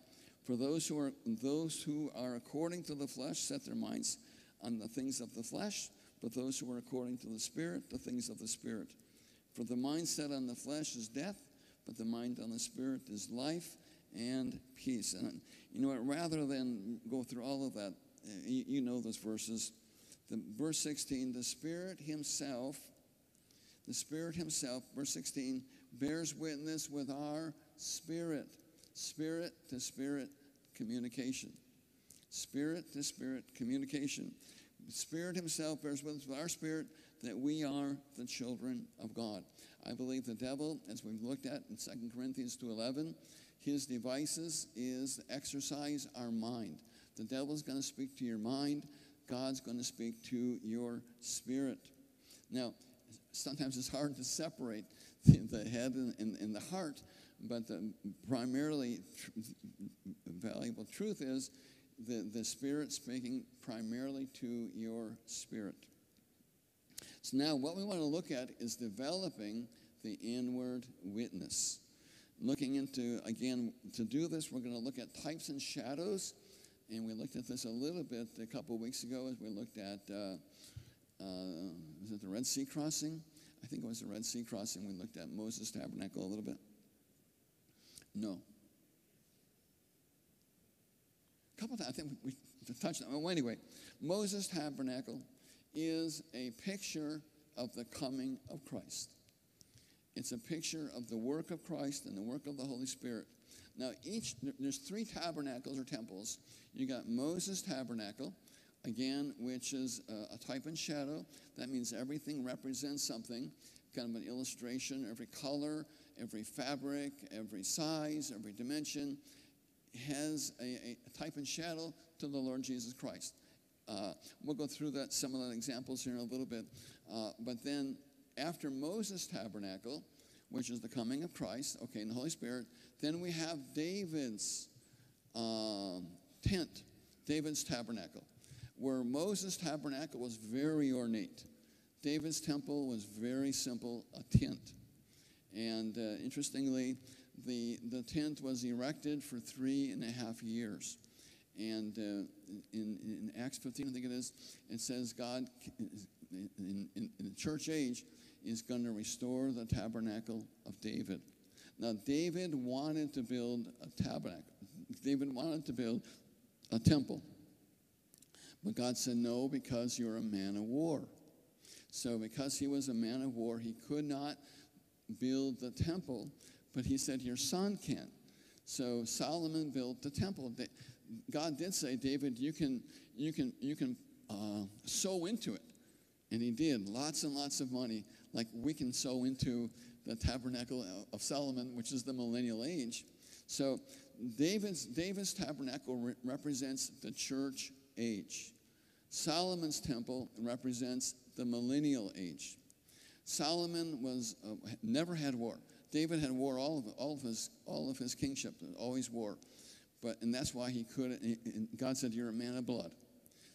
for those who are those who are according to the flesh set their minds on the things of the flesh, but those who are according to the Spirit, the things of the Spirit. For the mind set on the flesh is death, but the mind on the Spirit is life and peace. And you know what? Rather than go through all of that, uh, you, you know those verses. The, verse 16, the Spirit Himself, the Spirit Himself, verse 16, bears witness with our spirit, spirit to spirit communication. Spirit to spirit communication. Spirit Himself bears witness with our spirit that we are the children of God. I believe the devil, as we've looked at in 2 Corinthians 2.11, his devices is exercise our mind. The devil's going to speak to your mind. God's going to speak to your spirit. Now, sometimes it's hard to separate the, the head and, and, and, the heart, but the primarily tr- valuable truth is the, the Spirit speaking primarily to your spirit. So now what we want to look at is developing the inward witness. Looking into, again, to do this, we're going to look at types and shadows. And we looked at this a little bit a couple of weeks ago as we looked at, uh, uh, was it the Red Sea crossing? I think it was the Red Sea crossing. We looked at Moses' tabernacle a little bit. No. A couple of times, I think we, we touched on. Well, anyway, Moses' tabernacle is a picture of the coming of Christ. It's a picture of the work of Christ and the work of the Holy Spirit. Now, each there's three tabernacles or temples. You got Moses' tabernacle, again, which is a, a type and shadow. That means everything represents something, kind of an illustration. Every color, every fabric, every size, every dimension has a, a type and shadow to the Lord Jesus Christ. Uh, we'll go through that some of the examples here in a little bit. Uh, but then after Moses' tabernacle, which is the coming of Christ, okay, in the Holy Spirit, then we have David's um, tent, David's tabernacle, where Moses' tabernacle was very ornate. David's temple was very simple, a tent. And uh, interestingly, the, the tent was erected for three and a half years. And uh, in, in Acts 15, I think it is, it says God, in, in, in the church age, is going to restore the tabernacle of David. Now, David wanted to build a tabernacle, David wanted to build a temple. But God said no because you're a man of war. So, because he was a man of war, he could not build the temple, but he said, Your son can. So, Solomon built the temple. God did say, David, you can, you can, you can uh, sow into it. And he did, lots and lots of money. Like we can sow into the tabernacle of Solomon, which is the millennial age. So David's, David's tabernacle re- represents the church age. Solomon's temple represents the millennial age. Solomon was uh, never had war. David had war all of all of his all of his kingship, always war. But and that's why he could. And God said, "You're a man of blood,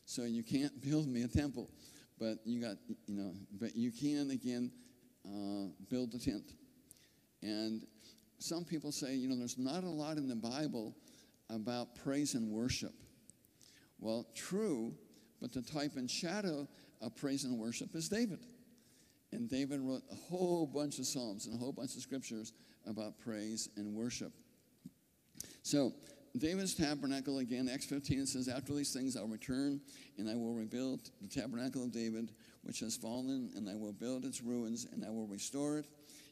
so you can't build me a temple, but you got you know, but you can again uh, build a tent." And some people say, you know, there's not a lot in the Bible about praise and worship. Well, true, but the type and shadow of praise and worship is David. And David wrote a whole bunch of Psalms and a whole bunch of scriptures about praise and worship. So, David's tabernacle, again, Acts 15 says, After these things I'll return, and I will rebuild the tabernacle of David, which has fallen, and I will build its ruins, and I will restore it,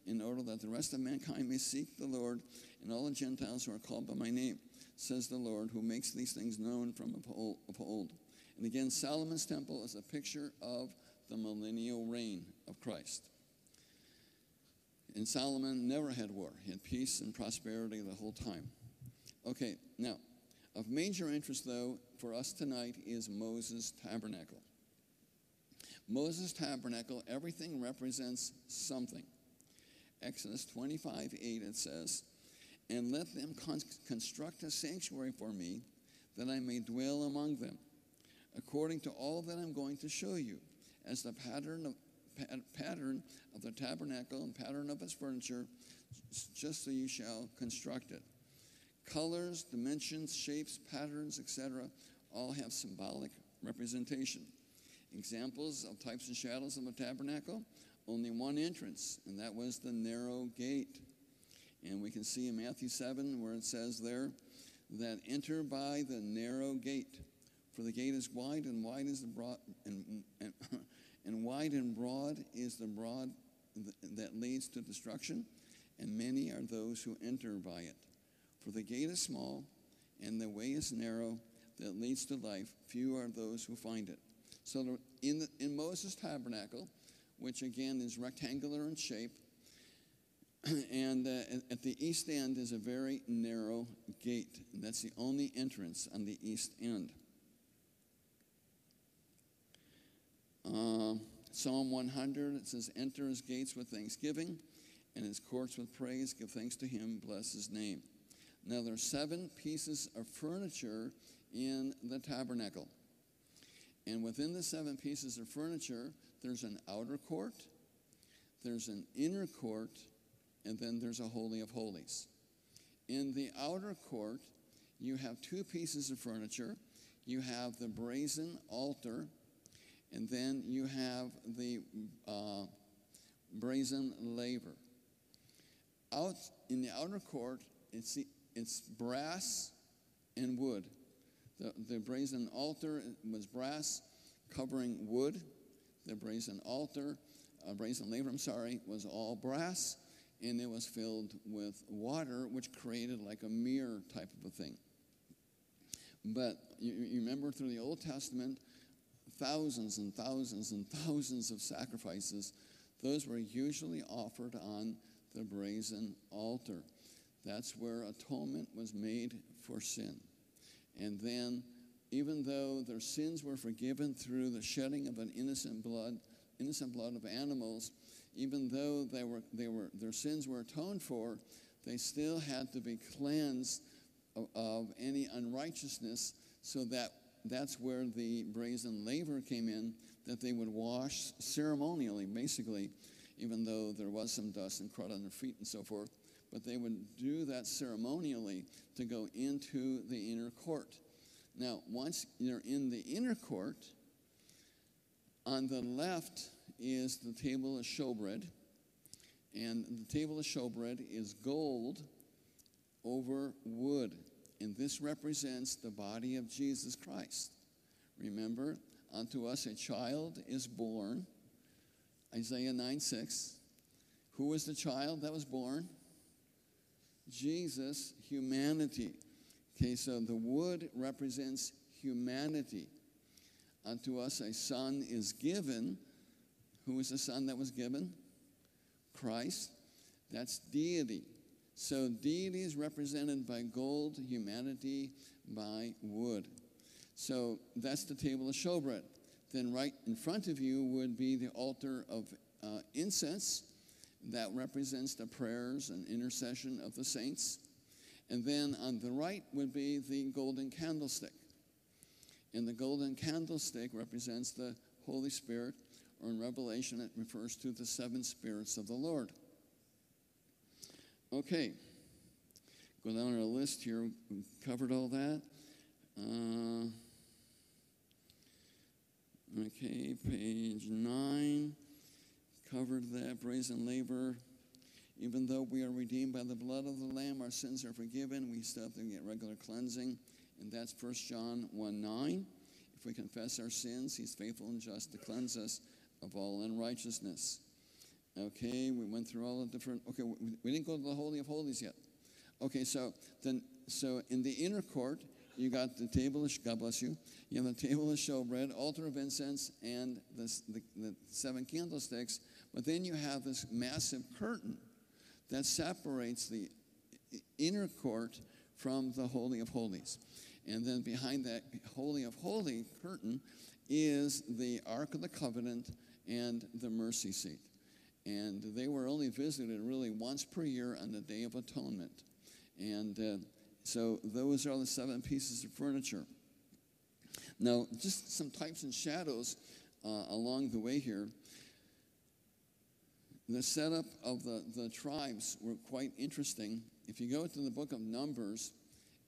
in order that the rest of mankind may seek the Lord, and all the Gentiles who are called by my name, says the Lord, who makes these things known from of old. And again, Solomon's temple is a picture of the millennial reign of Christ. And Solomon never had war. He had peace and prosperity the whole time. Okay, now, of major interest, though, for us tonight is Moses' tabernacle. Moses' tabernacle, everything represents something. Exodus 25 8, it says, And let them con- construct a sanctuary for me, that I may dwell among them, according to all that I'm going to show you, as the pattern of, pattern of the tabernacle and pattern of its furniture, just so you shall construct it. Colors, dimensions, shapes, patterns, etc., all have symbolic representation. Examples of types and shadows of the tabernacle only one entrance, and that was the narrow gate. And we can see in Matthew 7 where it says there that enter by the narrow gate. For the gate is wide and wide is the broad and, and, and wide and broad is the broad that leads to destruction, and many are those who enter by it. For the gate is small and the way is narrow that leads to life. Few are those who find it. So in, the, in Moses' tabernacle, which again is rectangular in shape. and uh, at the east end is a very narrow gate. And that's the only entrance on the east end. Uh, Psalm 100, it says, Enter his gates with thanksgiving and his courts with praise. Give thanks to him, bless his name. Now, there are seven pieces of furniture in the tabernacle. And within the seven pieces of furniture, there's an outer court, there's an inner court, and then there's a Holy of Holies. In the outer court, you have two pieces of furniture. You have the brazen altar, and then you have the uh, brazen laver. Out in the outer court, it's, it's brass and wood. The, the brazen altar was brass covering wood. The brazen altar, uh, brazen laver, I'm sorry, was all brass, and it was filled with water, which created like a mirror type of a thing. But you, you remember through the Old Testament, thousands and thousands and thousands of sacrifices, those were usually offered on the brazen altar. That's where atonement was made for sin. And then, even though their sins were forgiven through the shedding of an innocent blood, innocent blood of animals, even though they were, they were, their sins were atoned for, they still had to be cleansed of, of any unrighteousness, so that that's where the brazen laver came in, that they would wash ceremonially, basically, even though there was some dust and crud on their feet and so forth but they would do that ceremonially to go into the inner court. Now, once you're in the inner court, on the left is the table of showbread, and the table of showbread is gold over wood, and this represents the body of Jesus Christ. Remember, unto us a child is born, Isaiah 9 6. Who was the child that was born? Jesus' humanity. Okay, so the wood represents humanity. unto us a son is given. Who is the son that was given? Christ. That's deity. So deity is represented by gold, humanity by wood. So that's the table of showbread. Then right in front of you would be the altar of uh, incense. That represents the prayers and intercession of the saints. And then on the right would be the golden candlestick. And the golden candlestick represents the Holy Spirit, or in Revelation, it refers to the seven spirits of the Lord. Okay, go down our list here. We've covered all that. Uh, okay, page nine. Covered that. Brazen laver. Even though we are redeemed by the blood of the Lamb, our sins are forgiven. We still have to get regular cleansing. And that's 1 John 1 9. If we confess our sins, he's faithful and just to cleanse us of all unrighteousness. Okay, we went through all the different. Okay, we, we didn't go to the Holy of Holies yet. Okay, so then, so in the inner court, you got the table of, God bless you, you have the table of showbread, altar of incense, and the, the, the seven candlesticks. But then you have this massive curtain that separates the inner court from the Holy of Holies. And then behind that Holy of Holy curtain is the Ark of the Covenant and the mercy seat. And they were only visited really once per year on the Day of Atonement. And uh, so those are the seven pieces of furniture. Now, just some types and shadows uh, along the way here. The setup of the, the tribes were quite interesting. If you go to the book of Numbers,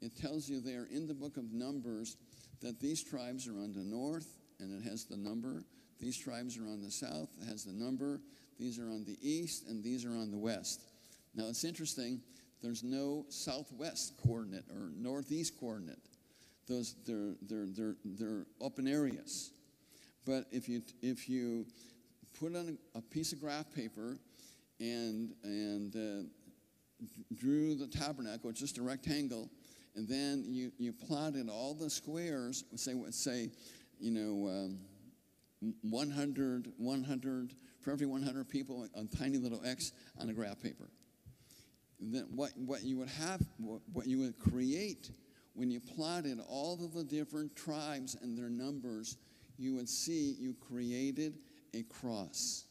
it tells you there in the book of Numbers that these tribes are on the north, and it has the number. These tribes are on the south, it has the number. These are on the east, and these are on the west. Now, it's interesting, there's no southwest coordinate or northeast coordinate. Those, they're, they're, they're, they're open areas. But if you, if you put on a, a piece of graph paper and, and uh, drew the tabernacle, it's just a rectangle, and then you, you plotted all the squares, say, say you know, um, 100, 100, for every 100 people, a tiny little X on a graph paper. And then what, what you would have, what, what you would create when you plotted all of the different tribes and their numbers, you would see you created a cross.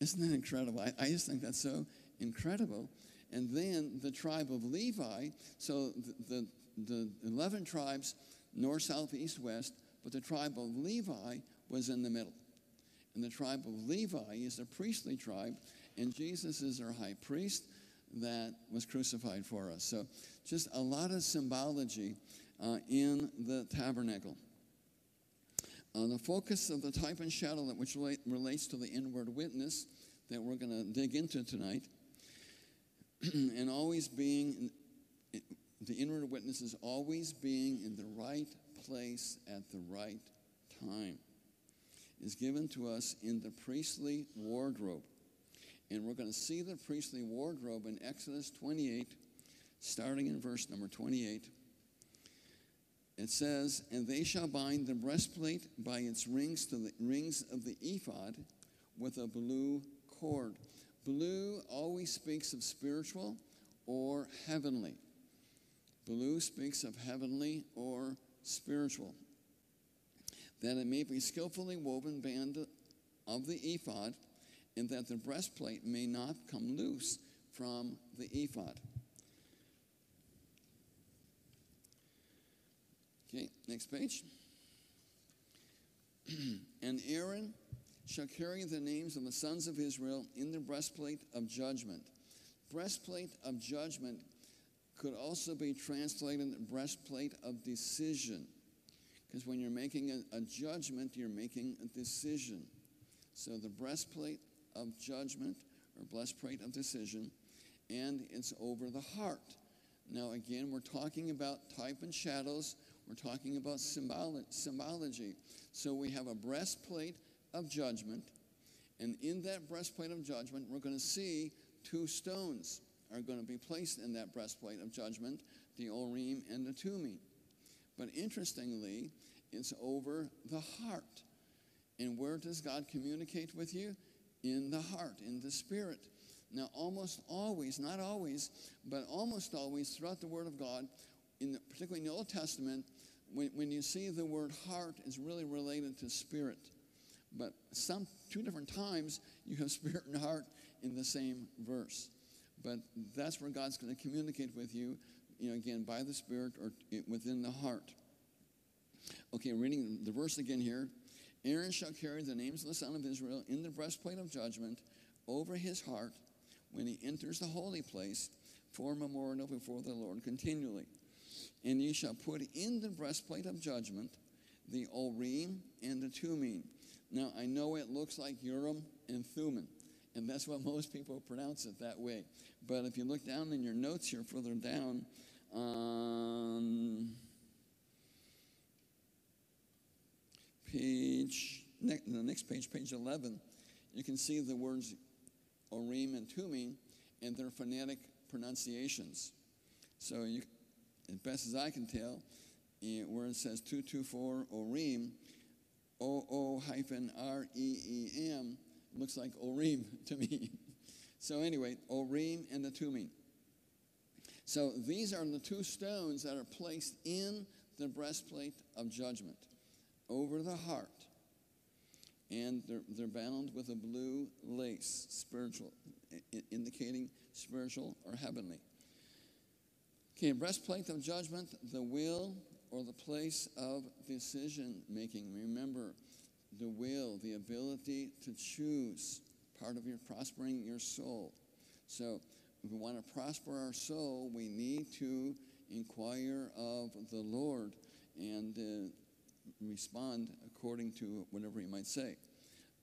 Isn't that incredible? I, I just think that's so incredible. And then the tribe of Levi, so the, the, the 11 tribes, north, south, east, west, but the tribe of Levi was in the middle. And the tribe of Levi is a priestly tribe, and Jesus is our high priest that was crucified for us. So, just a lot of symbology uh, in the tabernacle. Uh, the focus of the type and shadow that which relate, relates to the inward witness that we're going to dig into tonight, and always being the inward witness is always being in the right place at the right time is given to us in the priestly wardrobe. And we're going to see the priestly wardrobe in Exodus 28, starting in verse number 28. It says, And they shall bind the breastplate by its rings to the rings of the ephod with a blue cord. Blue always speaks of spiritual or heavenly. Blue speaks of heavenly or spiritual that it may be skillfully woven band of the ephod, and that the breastplate may not come loose from the ephod. Okay, next page. and Aaron shall carry the names of the sons of Israel in the breastplate of judgment. Breastplate of judgment could also be translated breastplate of decision. Because when you're making a, a judgment, you're making a decision. So the breastplate of judgment or breastplate of decision, and it's over the heart. Now, again, we're talking about type and shadows. We're talking about symbolo- symbology. So we have a breastplate of judgment, and in that breastplate of judgment, we're going to see two stones are going to be placed in that breastplate of judgment the Urim and the Tumim. But interestingly, it's over the heart. And where does God communicate with you? In the heart, in the spirit. Now, almost always, not always, but almost always throughout the Word of God, in the, particularly in the Old Testament, when, when you see the word heart is really related to spirit. But some two different times you have spirit and heart in the same verse. But that's where God's going to communicate with you, you know, again, by the Spirit or within the heart. Okay, reading the verse again here. Aaron shall carry the names of the son of Israel in the breastplate of judgment over his heart when he enters the holy place for a memorial before the Lord continually. And ye shall put in the breastplate of judgment the Urim and the Tumim. Now, I know it looks like Urim and Thummim, and that's what most people pronounce it that way. But if you look down in your notes here further down, on page, ne- the next page, page 11, you can see the words Urim and Tumim and their phonetic pronunciations. So, you, as best as I can tell, eh, where it says 224 Urim, O O hyphen R E E M, looks like Urim to me. so, anyway, Urim and the Tumim. So, these are the two stones that are placed in the breastplate of judgment over the heart. And they're, they're bound with a blue lace, spiritual, indicating spiritual or heavenly. Okay, breastplate of judgment, the will or the place of decision making. Remember, the will, the ability to choose, part of your prospering your soul. So, if we want to prosper our soul, we need to inquire of the Lord and uh, respond according to whatever he might say.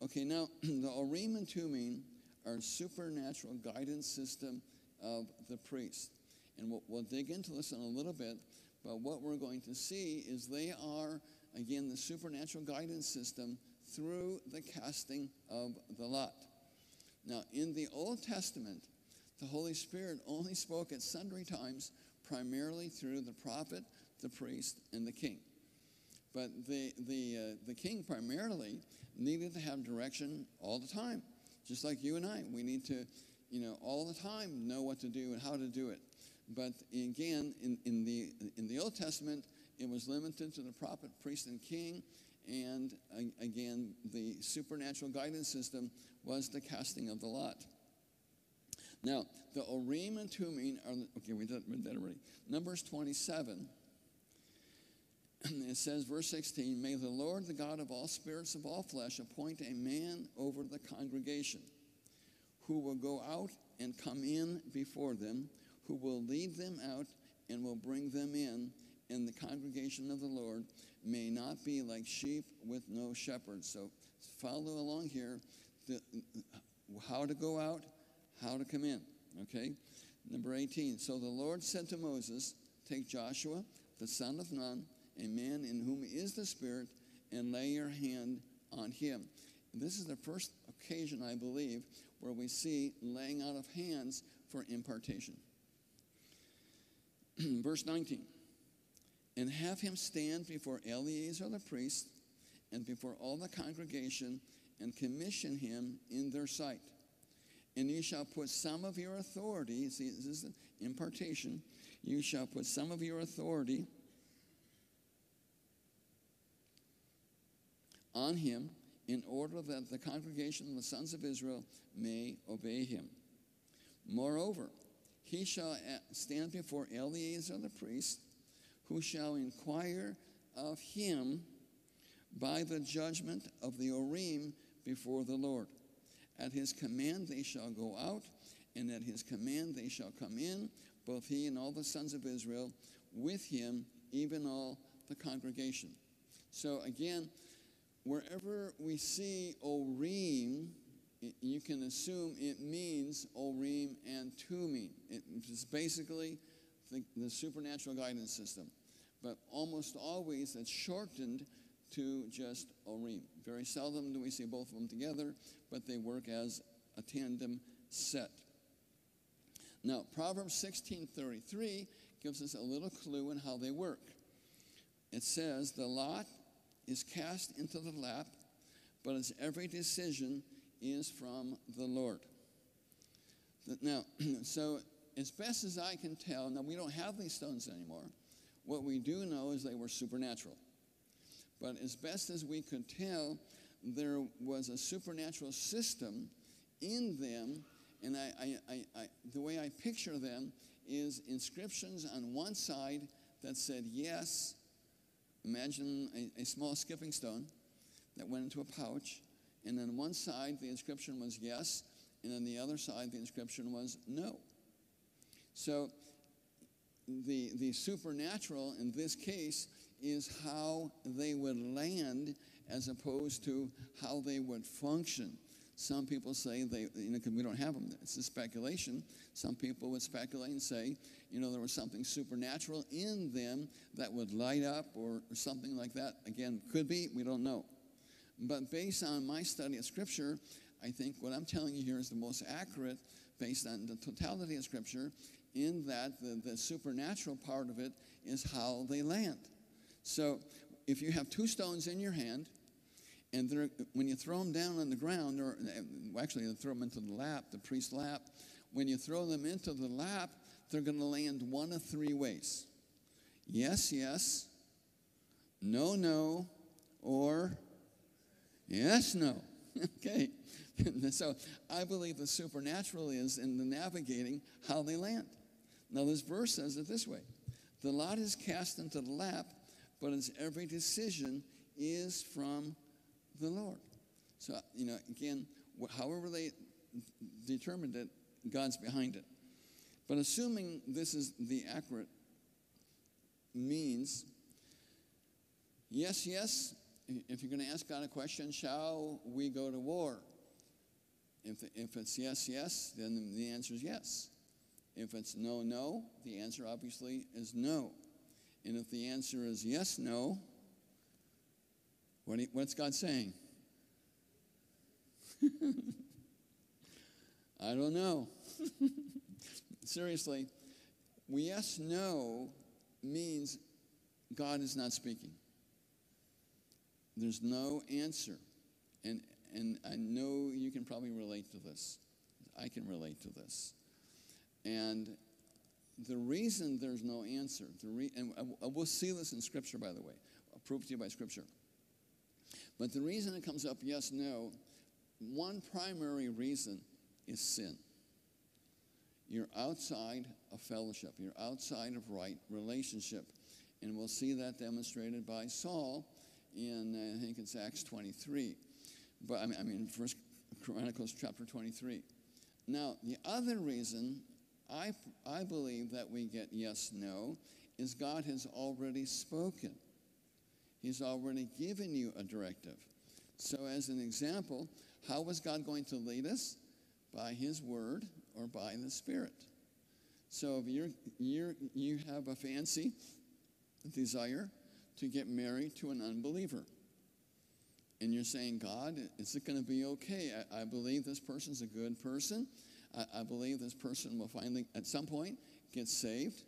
Okay, now the Urim and Tumim are supernatural guidance system of the priest. And we'll, we'll dig into this in a little bit, but what we're going to see is they are, again, the supernatural guidance system through the casting of the lot. Now, in the Old Testament, the Holy Spirit only spoke at sundry times, primarily through the prophet, the priest, and the king. But the, the, uh, the king primarily needed to have direction all the time, just like you and I. We need to, you know, all the time know what to do and how to do it. But again, in, in, the, in the Old Testament, it was limited to the prophet, priest, and king. And again, the supernatural guidance system was the casting of the lot. Now, the Urim and Tumim are, okay, we did, that already. Numbers 27 it says, verse 16, May the Lord, the God of all spirits of all flesh, appoint a man over the congregation who will go out and come in before them, who will lead them out and will bring them in, and the congregation of the Lord may not be like sheep with no shepherd. So follow along here. The, how to go out, how to come in. Okay? Number 18. So the Lord said to Moses, Take Joshua, the son of Nun, a man in whom is the Spirit, and lay your hand on him. This is the first occasion, I believe, where we see laying out of hands for impartation. Verse 19 And have him stand before Eleazar the priest and before all the congregation and commission him in their sight. And you shall put some of your authority, see, this is the impartation, you shall put some of your authority on him in order that the congregation of the sons of Israel may obey him. Moreover, he shall eh, stand before Eleazar the priest, who shall inquire of him by the judgment of the Urim before the Lord. At his command they shall go out, and at his command they shall come in, both he and all the sons of Israel, with him, even all the congregation. So again, wherever we see Urim, y- you can assume it means Urim and Tumim. It's basically the, the supernatural guidance system. But almost always it's shortened to just Urim. Very seldom do we see both of them together, but they work as a tandem set. Now, Proverbs 16:33 gives us a little clue in how they work. It says, "The lot is cast into the lap, but its every decision is from the Lord. Now, so as best as I can tell, now we don't have these stones anymore. What we do know is they were supernatural. But as best as we could tell, there was a supernatural system in them, and I, I, I, the way I picture them is inscriptions on one side that said yes. Imagine a, a small skipping stone that went into a pouch, and on one side the inscription was yes, and on the other side the inscription was no. So the, the supernatural in this case is how they would land as opposed to how they would function. Some people say they, you know, we don't have them, it's a speculation. Some people would speculate and say, you know, there was something supernatural in them that would light up or, or something like that. Again, could be, we don't know. But based on my study of Scripture, I think what I'm telling you here is the most accurate based on the totality of Scripture, in that the, the supernatural part of it is how they land. So if you have two stones in your hand, and when you throw them down on the ground, or uh, actually, you throw them into the lap, the priest's lap, when you throw them into the lap, they're going to land one of three ways yes, yes, no, no, or yes, no. okay. so I believe the supernatural is in the navigating how they land. Now, this verse says it this way The lot is cast into the lap, but its every decision is from the Lord. So, you know, again, however they determined it, God's behind it. But assuming this is the accurate means, yes, yes, if you're going to ask God a question, shall we go to war? If, if it's yes, yes, then the answer is yes. If it's no, no, the answer obviously is no. And if the answer is yes, no, what you- what's God saying? I don't know. Seriously, we yes, no means God is not speaking. There's no answer. And, and I know you can probably relate to this. I can relate to this. And the reason there's no answer, the re- and uh, I- I- uh, we'll see this in Scripture, by the way. I'll prove to you by Scripture. But the reason it comes up yes, no, one primary reason is sin. You're outside of fellowship, you're outside of right relationship. And we'll see that demonstrated by Saul in, I think it's Acts 23. But I mean, I mean First Chronicles chapter 23. Now, the other reason I, I believe that we get yes, no, is God has already spoken. He's already given you a directive. So, as an example, how was God going to lead us? By His Word or by the Spirit. So, if you're, you're, you have a fancy desire to get married to an unbeliever, and you're saying, God, is it going to be okay? I, I believe this person's a good person. I, I believe this person will finally, at some point, get saved.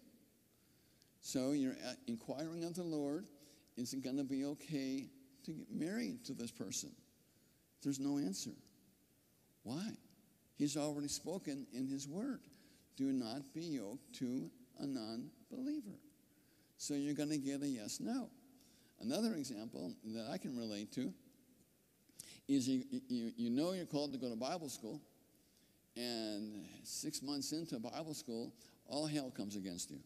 So you're uh, inquiring of the Lord, is it going to be okay to get married to this person? There's no answer. Why? He's already spoken in His Word. Do not be yoked to a non believer. So you're going to get a yes no. Another example that I can relate to is you, you, you know you're called to go to Bible school, and six months into Bible school, all hell comes against you.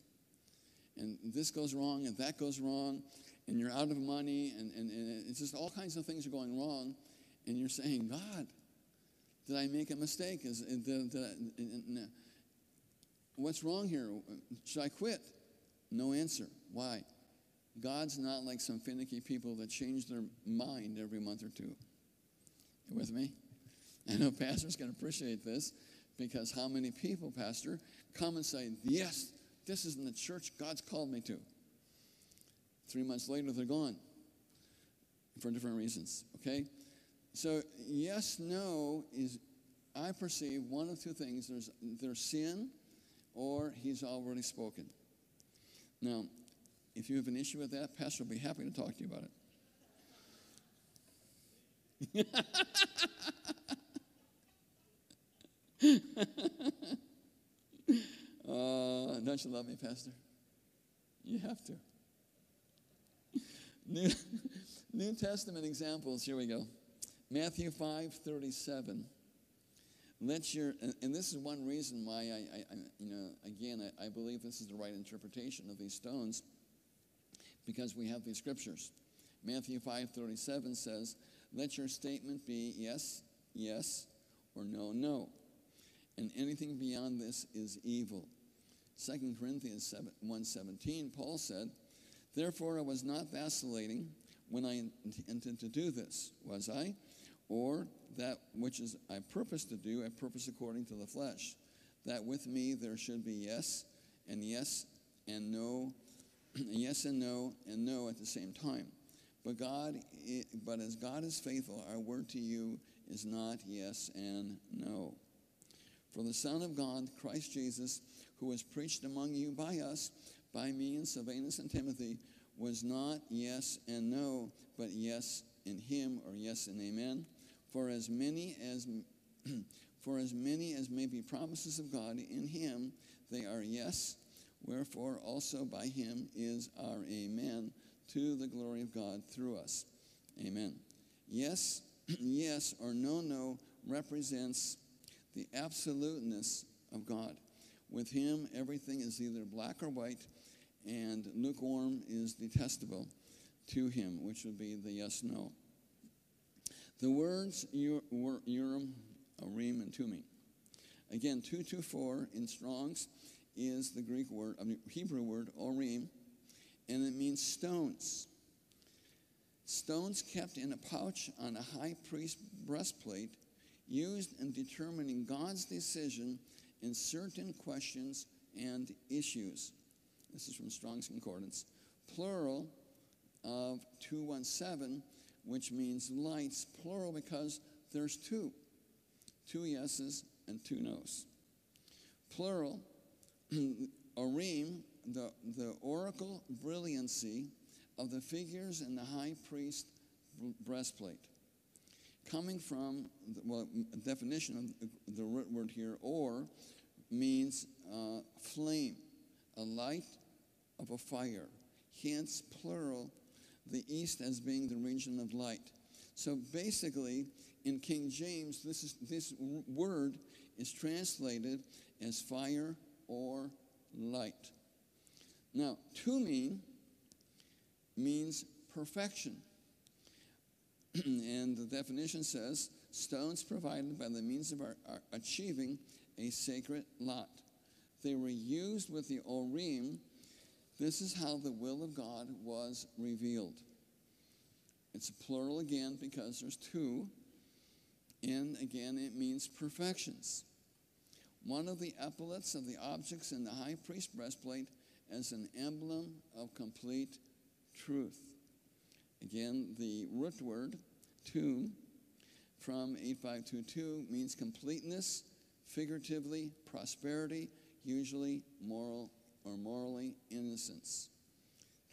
And this goes wrong, and that goes wrong, and you're out of money, and, and, and it's just all kinds of things are going wrong, and you're saying, God, did I make a mistake? Is, did, did I, what's wrong here? Should I quit? No answer. Why? God's not like some finicky people that change their mind every month or two. You with me? I know pastors can appreciate this because how many people, Pastor, come and say, Yes, this isn't the church God's called me to. Three months later, they're gone for different reasons, okay? So, yes, no is, I perceive one of two things there's, there's sin or he's already spoken. Now, if you have an issue with that, Pastor will be happy to talk to you about it. Uh, don't you love me, Pastor? You have to. New, New Testament examples, here we go. Matthew 5 37. Let your, and, this is one reason why I, I, I you know, again, I, I believe this is the right interpretation of these stones because we have these scriptures. Matthew 5 37 says, Let your statement be yes, yes, or no, no. And anything beyond this is evil. 2 Corinthians 7, 1.17, Paul said, Therefore I was not vacillating when I intended to do this, was I? Or that which is I purpose to do, I purpose according to the flesh. That with me there should be yes, and yes, and no, yes and no, and no at the same time. But God, but as God is faithful, our word to you is not yes and no. For the Son of God, Christ Jesus, who was preached among you by us, by me and Silvanus and Timothy, was not yes and no, but yes in him, or yes and amen. For as many as for as many as may be promises of God in him, they are yes. Wherefore also by him is our amen to the glory of God through us. Amen. Yes, yes or no, no represents the absoluteness of God. With him, everything is either black or white, and lukewarm is detestable to him, which would be the yes no. The words Urim, Urim, and Tumim. Again, 224 in Strong's is the Greek word, I mean, Hebrew word, Urim, and it means stones. Stones kept in a pouch on a high priest breastplate used in determining God's decision in certain questions and issues. This is from Strong's Concordance. Plural of 217, which means lights, plural because there's two two yeses and two nos. Plural, Urim, the, the oracle brilliancy of the figures in the high priest breastplate. Coming from, the, well, definition of the root word here, or, means uh, flame, a light of a fire. Hence, plural, the east as being the region of light. So basically, in King James, this, is, this word is translated as fire or light. Now, tumim means perfection. and the definition says stones provided by the means of our, our achieving a sacred lot. They were used with the Urim. This is how the will of God was revealed. It's plural again because there's two. And again, it means perfections. One of the epaulets of the objects in the high priest breastplate as an emblem of complete truth. Again, the root word, two, from 8522 means completeness, figuratively, prosperity, usually moral or morally innocence.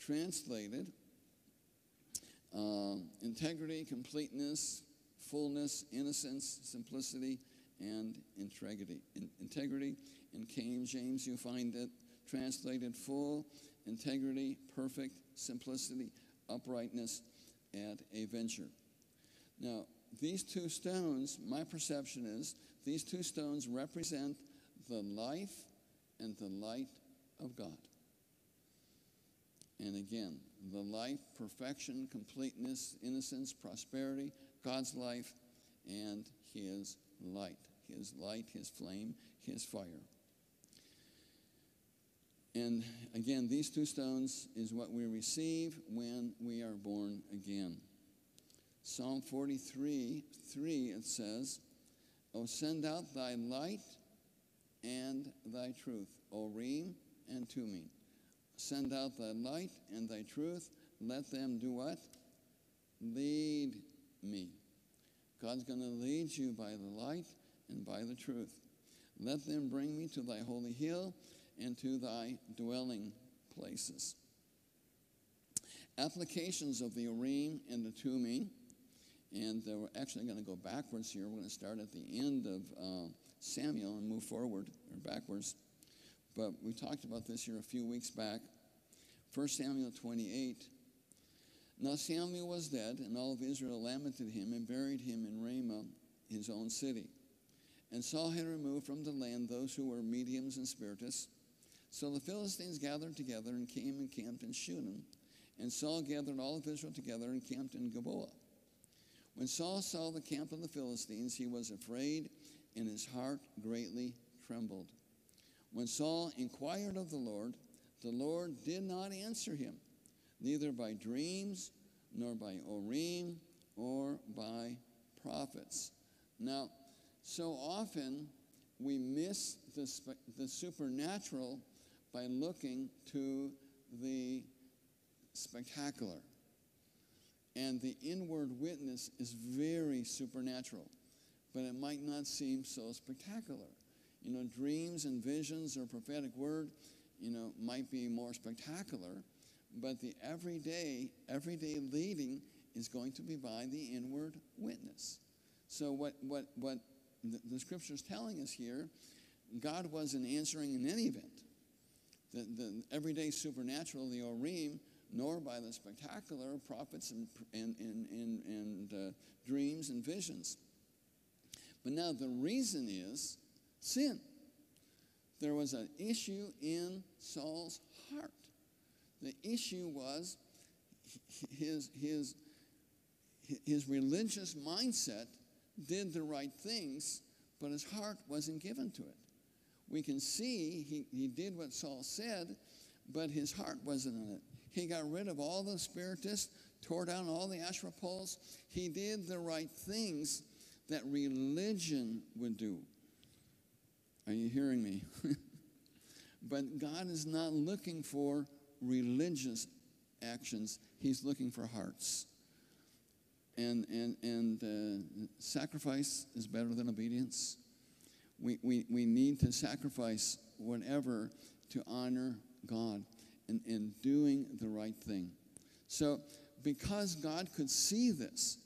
Translated, uh, integrity, completeness, fullness, innocence, simplicity, and integrity. In, integrity, in King James, you find it translated full, integrity, perfect, simplicity, uprightness, and a venture. Now, these two stones, my perception is, these two stones represent the life and the light of God. And again, the life, perfection, completeness, innocence, prosperity, God's life, and His light. His light, His flame, His fire. And again, these two stones is what we receive when we are born again. Psalm 43 3, it says, O send out thy light and thy truth, Urim and Tumim. Send out thy light and thy truth. Let them do what? Lead me. God's going to lead you by the light and by the truth. Let them bring me to thy holy hill and to thy dwelling places. Applications of the Urim and the Tumim And uh, we're actually going to go backwards here. We're going to start at the end of uh, Samuel and move forward or backwards. But we talked about this here a few weeks back. 1 Samuel 28. Now Samuel was dead, and all of Israel lamented him and buried him in Ramah, his own city. And Saul had removed from the land those who were mediums and spiritists. So the Philistines gathered together and came and camped in Shunem. And Saul gathered all of Israel together and camped in Gilboa. When Saul saw the camp of the Philistines, he was afraid, and his heart greatly trembled. When Saul inquired of the Lord, the Lord did not answer him, neither by dreams, nor by Urim, or by prophets. Now, so often we miss the, the supernatural by looking to the spectacular. And the inward witness is very supernatural, but it might not seem so spectacular. You know, dreams and visions or prophetic word, you know, might be more spectacular, but the everyday, everyday leading is going to be by the inward witness. So what, what, what the, the scripture is telling us here, God wasn't answering in any event. The, the everyday supernatural, the Urim, nor by the spectacular prophets and, and, and, and, and uh, dreams and visions. But now the reason is sin. There was an issue in Saul's heart. The issue was his, his, his religious mindset did the right things, but his heart wasn't given to it. We can see he, he did what Saul said, but his heart wasn't in it. He got rid of all the spiritists, tore down all the Asherah poles. He did the right things that religion would do. Are you hearing me? but God is not looking for religious actions, He's looking for hearts. And, and, and uh, sacrifice is better than obedience. We, we, we need to sacrifice whatever to honor God and, and doing the right thing. So, because God could see this,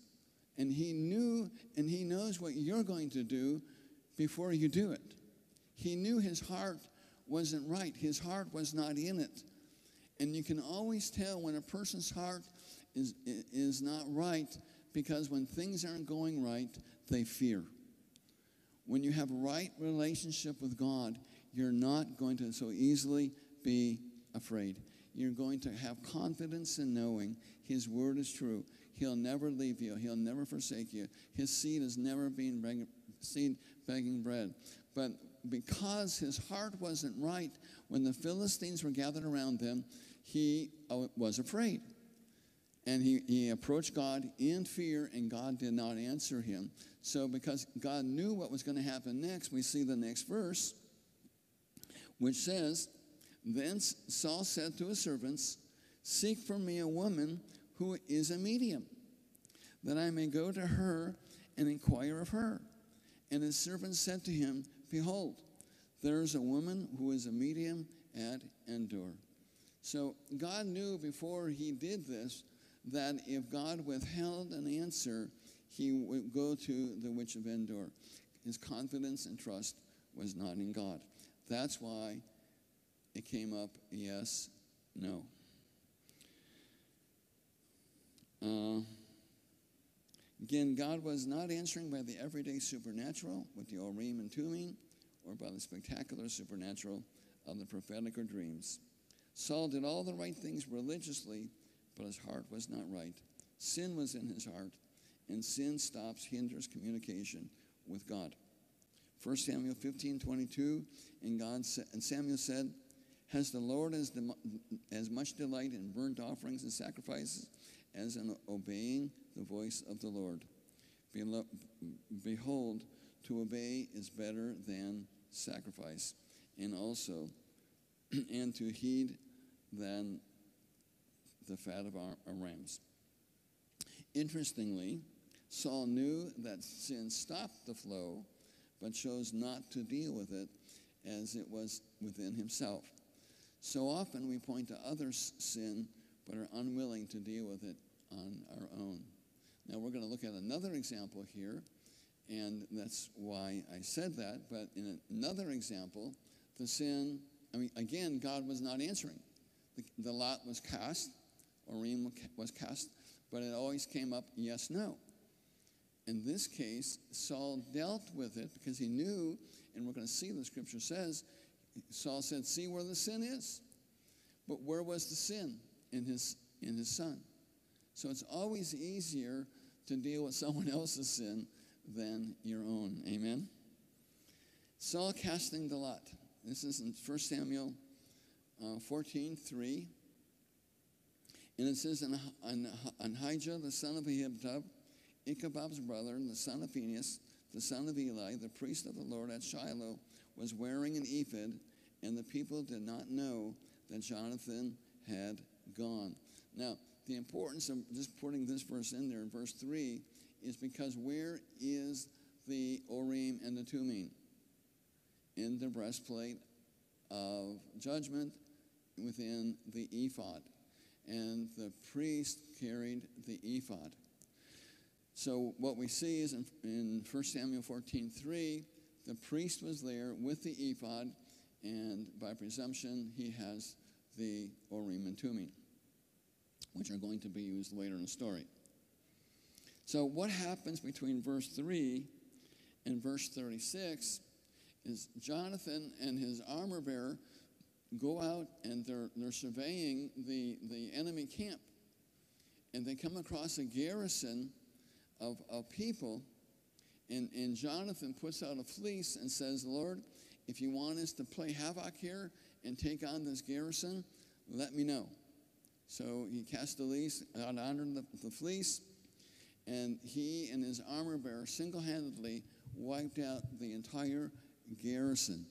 and He knew and He knows what you're going to do before you do it, He knew His heart wasn't right, His heart was not in it. And you can always tell when a person's heart is, is not right because when things aren't going right, they fear. When you have a right relationship with God, you're not going to so easily be afraid. You're going to have confidence in knowing His word is true. He'll never leave you. He'll never forsake you. His seed is never being begging, seed begging bread. But because his heart wasn't right when the Philistines were gathered around them, he uh, was afraid. And he, he approached God in fear, and God did not answer him. So, because God knew what was going to happen next, we see the next verse, which says, Then Saul said to his servants, Seek for me a woman who is a medium, that I may go to her and inquire of her. And his servants said to him, Behold, there is a woman who is a medium at Endor. So God knew before he did this that if God withheld an answer, he would go to the witch of Endor. His confidence and trust was not in God. That's why it came up yes, no. Uh, again, God was not answering by the everyday supernatural with the Urim and Tumim or by the spectacular supernatural of the prophetic or dreams. Saul did all the right things religiously, but his heart was not right. Sin was in his heart, and sin stops, hinders communication with God. 1 Samuel 15, 22, and, God sa- and Samuel said, Has the Lord as, dem- as much delight in burnt offerings and sacrifices as in obeying the voice of the Lord? Behold, to obey is better than sacrifice, and also, and to heed than the fat of our, our rams. Interestingly, Saul knew that sin stopped the flow, but chose not to deal with it as it was within himself. So often we point to others' sin, but are unwilling to deal with it on our own. Now we're going to look at another example here, and that's why I said that. But in another example, the sin, I mean, again, God was not answering. The, the lot was cast, Urim was cast, but it always came up yes, no. In this case, Saul dealt with it because he knew, and we're going to see the scripture says, Saul said, See where the sin is. But where was the sin? In his, in his son. So it's always easier to deal with someone else's sin than your own. Amen? Saul casting the lot. This is in 1 Samuel uh, 14 3. And it says, And, Ahijah, the son of Ahitub, Ichabod's brother, the son of Phinehas, the son of Eli, the priest of the Lord at Shiloh, was wearing an ephod, and the people did not know that Jonathan had gone. Now, the importance of just putting this verse in there in verse 3 is because where is the Urim and the Tumim? In the breastplate of judgment within the ephod. And the priest carried the ephod. So what we see is in, in 1 Samuel 14 3, the priest was there with the ephod, and by presumption, he has the Urim and Tumim, which are going to be used later in the story. So, what happens between verse 3 and verse 36 is Jonathan and his armor bearer go out and they're, they're surveying the, the enemy camp. And they come across a garrison of, of people. And, and Jonathan puts out a fleece and says, Lord, if you want us to play havoc here and take on this garrison, let me know. So he cast the fleece out under the, the fleece, and he and his armor bearer single handedly wiped out the entire garrison.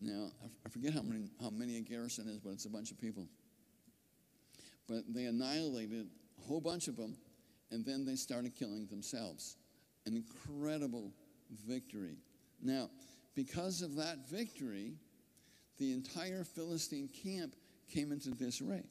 Now, I forget how many, how many a garrison is, but it's a bunch of people. But they annihilated a whole bunch of them and then they started killing themselves. An incredible victory. Now, because of that victory, the entire Philistine camp came into disarray.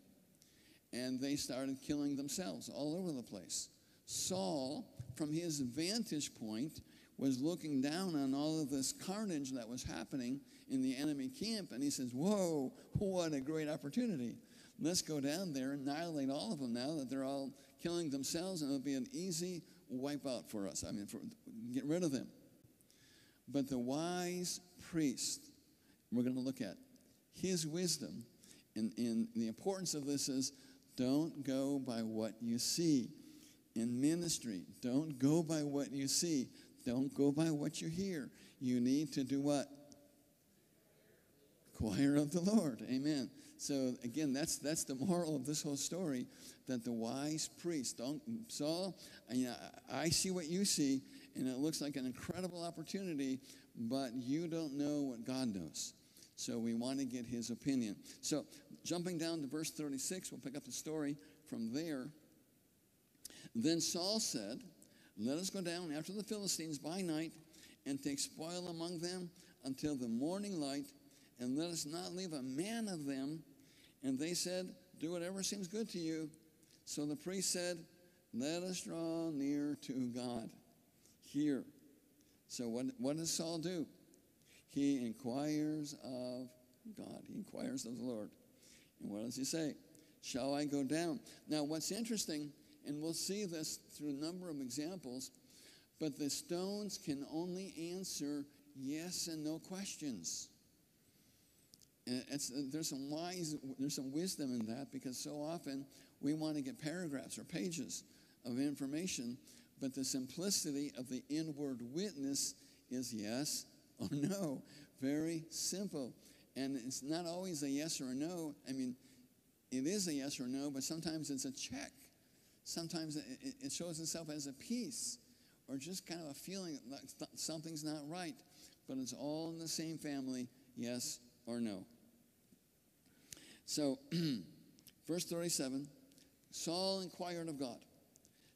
And they started killing themselves all over the place. Saul, from his vantage point, was looking down on all of this carnage that was happening in the enemy camp, and he says, Whoa, what a great opportunity. Let's go down there and annihilate all of them now that they're all killing themselves, and it'll be an easy wipeout for us. I mean, for, get rid of them. But the wise priest, we're going to look at his wisdom, and, and the importance of this is don't go by what you see. In ministry, don't go by what you see. Don't go by what you hear. You need to do what? Choir of the Lord. Amen. So again, that's that's the moral of this whole story that the wise priest don't Saul, I, I see what you see, and it looks like an incredible opportunity, but you don't know what God knows. So we want to get his opinion. So jumping down to verse 36, we'll pick up the story from there. Then Saul said, Let us go down after the Philistines by night and take spoil among them until the morning light, and let us not leave a man of them. And they said, Do whatever seems good to you. So the priest said, Let us draw near to God here. So what, what does Saul do? He inquires of God. He inquires of the Lord. And what does he say? Shall I go down? Now, what's interesting, and we'll see this through a number of examples, but the stones can only answer yes and no questions. And there's some wise, there's some wisdom in that because so often we want to get paragraphs or pages of information, but the simplicity of the inward witness is yes or no. Very simple. And it's not always a yes or a no. I mean, it is a yes or no, but sometimes it's a check. Sometimes it shows itself as a peace or just kind of a feeling like something's not right, but it's all in the same family, yes or no. So, verse 37 Saul inquired of God,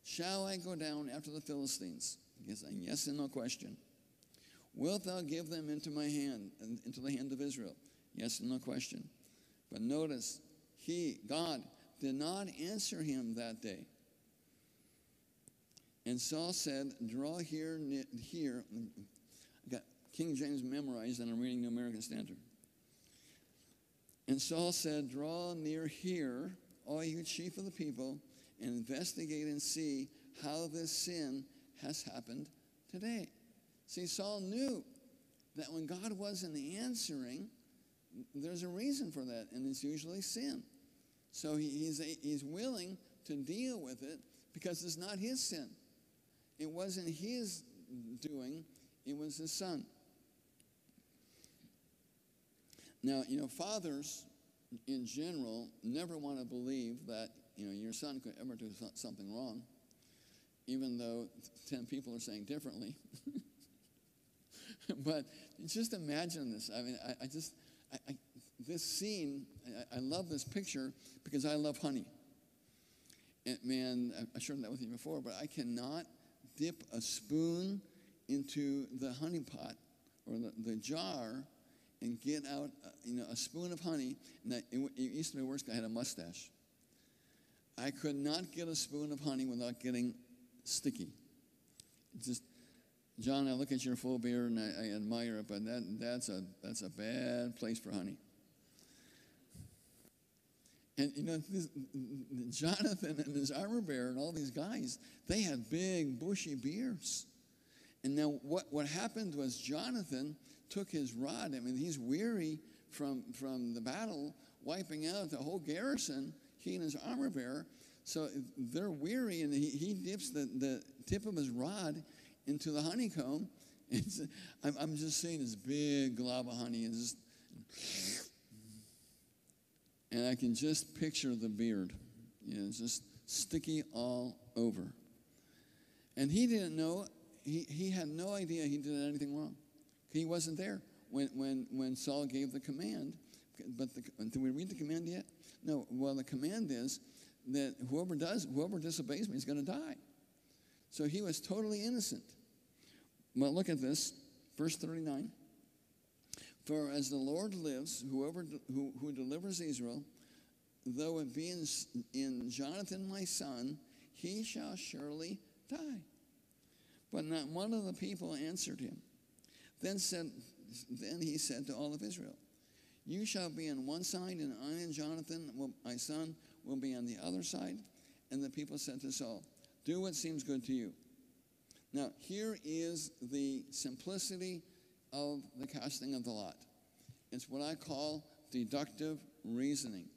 Shall I go down after the Philistines? Yes, and yes and no question. Wilt thou give them into my hand, into the hand of Israel? Yes and no question. But notice, he, God, did not answer him that day. And Saul said, Draw here, here. I got King James memorized, and I'm reading the American Standard. And Saul said, Draw near here, all you chief of the people, and investigate and see how this sin has happened today. See, Saul knew that when God wasn't answering, there's a reason for that, and it's usually sin. So he, he's, he's willing to deal with it because it's not his sin. It wasn't his doing, it was his son. Now, you know, fathers in general never want to believe that, you know, your son could ever do something wrong, even though 10 people are saying differently. but just imagine this. I mean, I, I just, I, I, this scene, I, love this picture because I love honey. And man, I- I shared that with you before, but I cannot dip a spoon into the honey pot or the, the jar and get out, uh, you know, a spoon of honey. And I, it, it used to be worse I had a mustache. I could not get a spoon of honey without getting sticky. Just, John, I look at your full beard and I, I admire it, but that, that's, a, that's a bad place for honey. And you know, this, Jonathan and his armor bearer and all these guys, they had big bushy beards. And now what, what happened was Jonathan took his rod. I mean, he's weary from, from the battle, wiping out the whole garrison, he and his armor bearer. So they're weary, and he, he dips the, the tip of his rod into the honeycomb. It's, I'm, I'm just seeing this big glob of honey, and just and I can just picture the beard. You know, it's just sticky all over. And he didn't know, he, he had no idea he did anything wrong. He wasn't there when, when, when Saul gave the command. But the, did we read the command yet? No. Well, the command is that whoever does, whoever disobeys me is going to die. So he was totally innocent. But look at this, verse 39. For as the Lord lives, whoever who, who delivers Israel, though it be in, in Jonathan my son, he shall surely die. But not one of the people answered him. Then said, then he said to all of Israel, You shall be on one side, and I and Jonathan, will, my son, will be on the other side. And the people said to Saul, Do what seems good to you. Now, here is the simplicity of the casting of the lot. It's what I call deductive reasoning.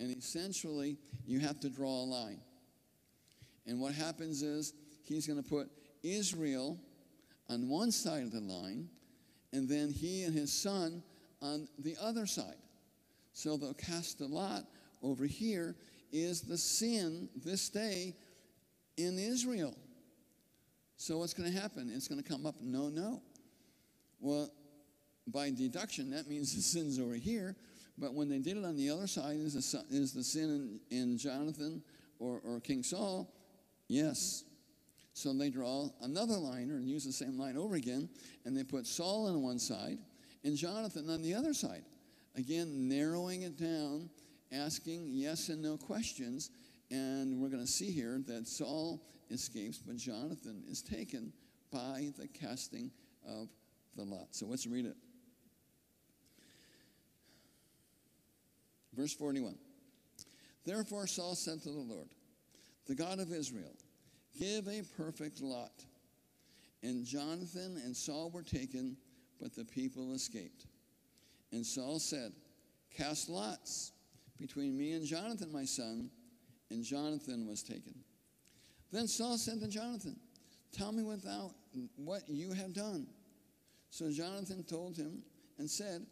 And essentially, you have to draw a line. And what happens is he's going to put Israel on one side of the line, and then he and his son on the other side. So a lot over here is the sin this day in Israel. So what's going to happen? It's going to come up no, no. Well, by deduction, that means the sin's over here. But when they did it on the other side, is the, is the sin in, in Jonathan or, or King Saul? Yes. So they draw another liner and use the same line over again, and they put Saul on one side and Jonathan on the other side. Again, narrowing it down, asking yes and no questions. And we're going to see here that Saul escapes, but Jonathan is taken by the casting of the lot. So let's read it. Verse 41. Therefore Saul said to the Lord, the God of Israel, give a perfect lot. And Jonathan and Saul were taken, but the people escaped. And Saul said, Cast lots between me and Jonathan, my son. And Jonathan was taken. Then Saul said to Jonathan, Tell me what, thou, what you have done. So Jonathan told him and said,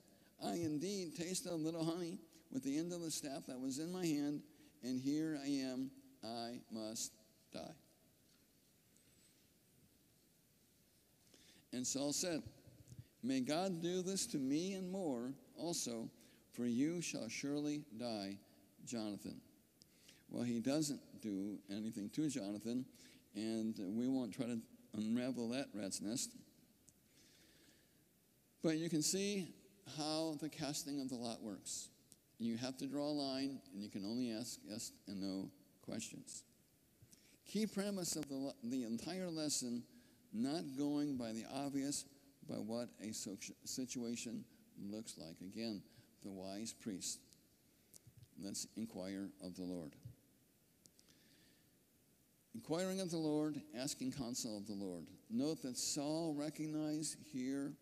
I indeed tasted a little honey with the end of the staff that was in my hand, and here I am, I must die. And Saul said, May God do this to me and more also, for you shall surely die, Jonathan. Well, he doesn't do anything to Jonathan, and we won't try to unravel that rat's nest. But you can see how the casting of the lot works. You have to draw a line, and you can only ask yes and no questions. Key premise of the, the entire lesson not going by the obvious, but what a situation looks like. Again, the wise priest. Let's inquire of the Lord. Inquiring of the Lord, asking counsel of the Lord. Note that Saul recognized here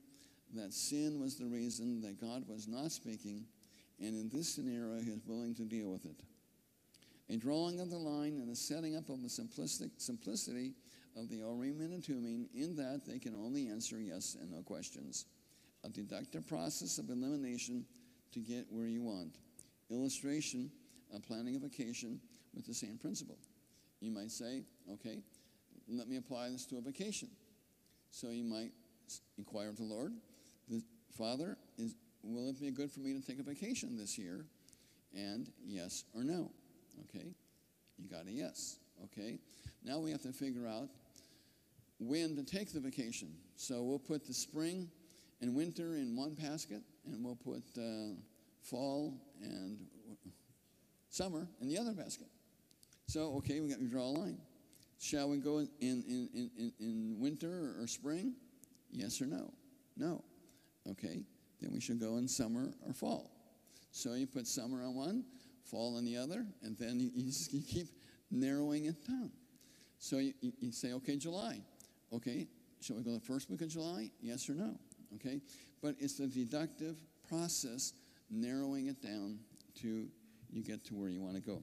that sin was the reason that God was not speaking, and in this scenario, he is willing to deal with it. A drawing of the line and a setting up of a simplistic simplicity of the and Tumim in that they can only answer yes and no questions. A deductive process of elimination to get where you want. Illustration of planning a vacation with the same principle. You might say, okay, let me apply this to a vacation. So you might inquire of the Lord, the Father, is, will it be good for me to take a vacation this year? And yes or no. Okay? You got a yes. Okay? Now we have to figure out when to take the vacation. So we'll put the spring and winter in one basket, and we'll put uh, fall and summer in the other basket. So, okay, we got to draw a line. Shall we go in, in, in, in, in winter or spring? Yes or no? No. Okay, then we should go in summer or fall. So you put summer on one, fall on the other, and then you, you, just, keep narrowing it down. So you, you say, okay, July. Okay, shall we go the first week of July? Yes or no? Okay, but it's the deductive process narrowing it down to you get to where you want to go.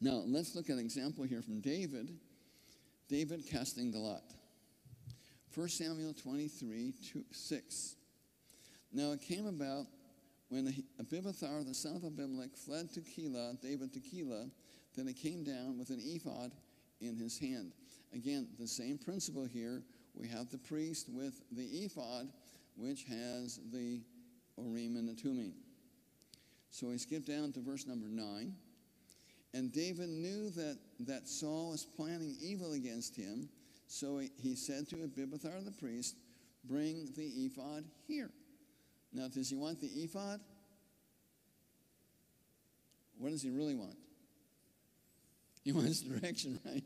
Now, let's look at an example here from David. David casting the lot. 1 Samuel 23 2, 6. Now, it came about when Abiathar, the son of Abimelech, fled to Keilah, David to Keilah, then he came down with an ephod in his hand. Again, the same principle here. We have the priest with the ephod, which has the Urim and the Tumim. So we skip down to verse number 9. And David knew that, that Saul was planning evil against him, so he, he said to Abiathar the priest, Bring the ephod here. Now, does he want the ephod? What does he really want? He wants direction, right?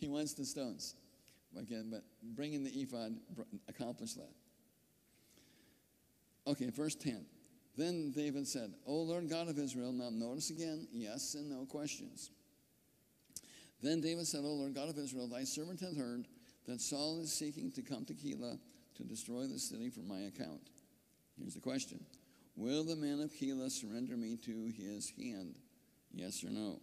He, wants the stones. Again, but bringing the ephod accomplished that. Okay, verse 10. Then David said, O Lord God of Israel, now notice again, yes and no questions. Then David said, O Lord God of Israel, thy servant hath heard that Saul is seeking to come to Keilah to destroy the city for my account. Here's the question Will the men of Keilah surrender me to his hand? Yes or no?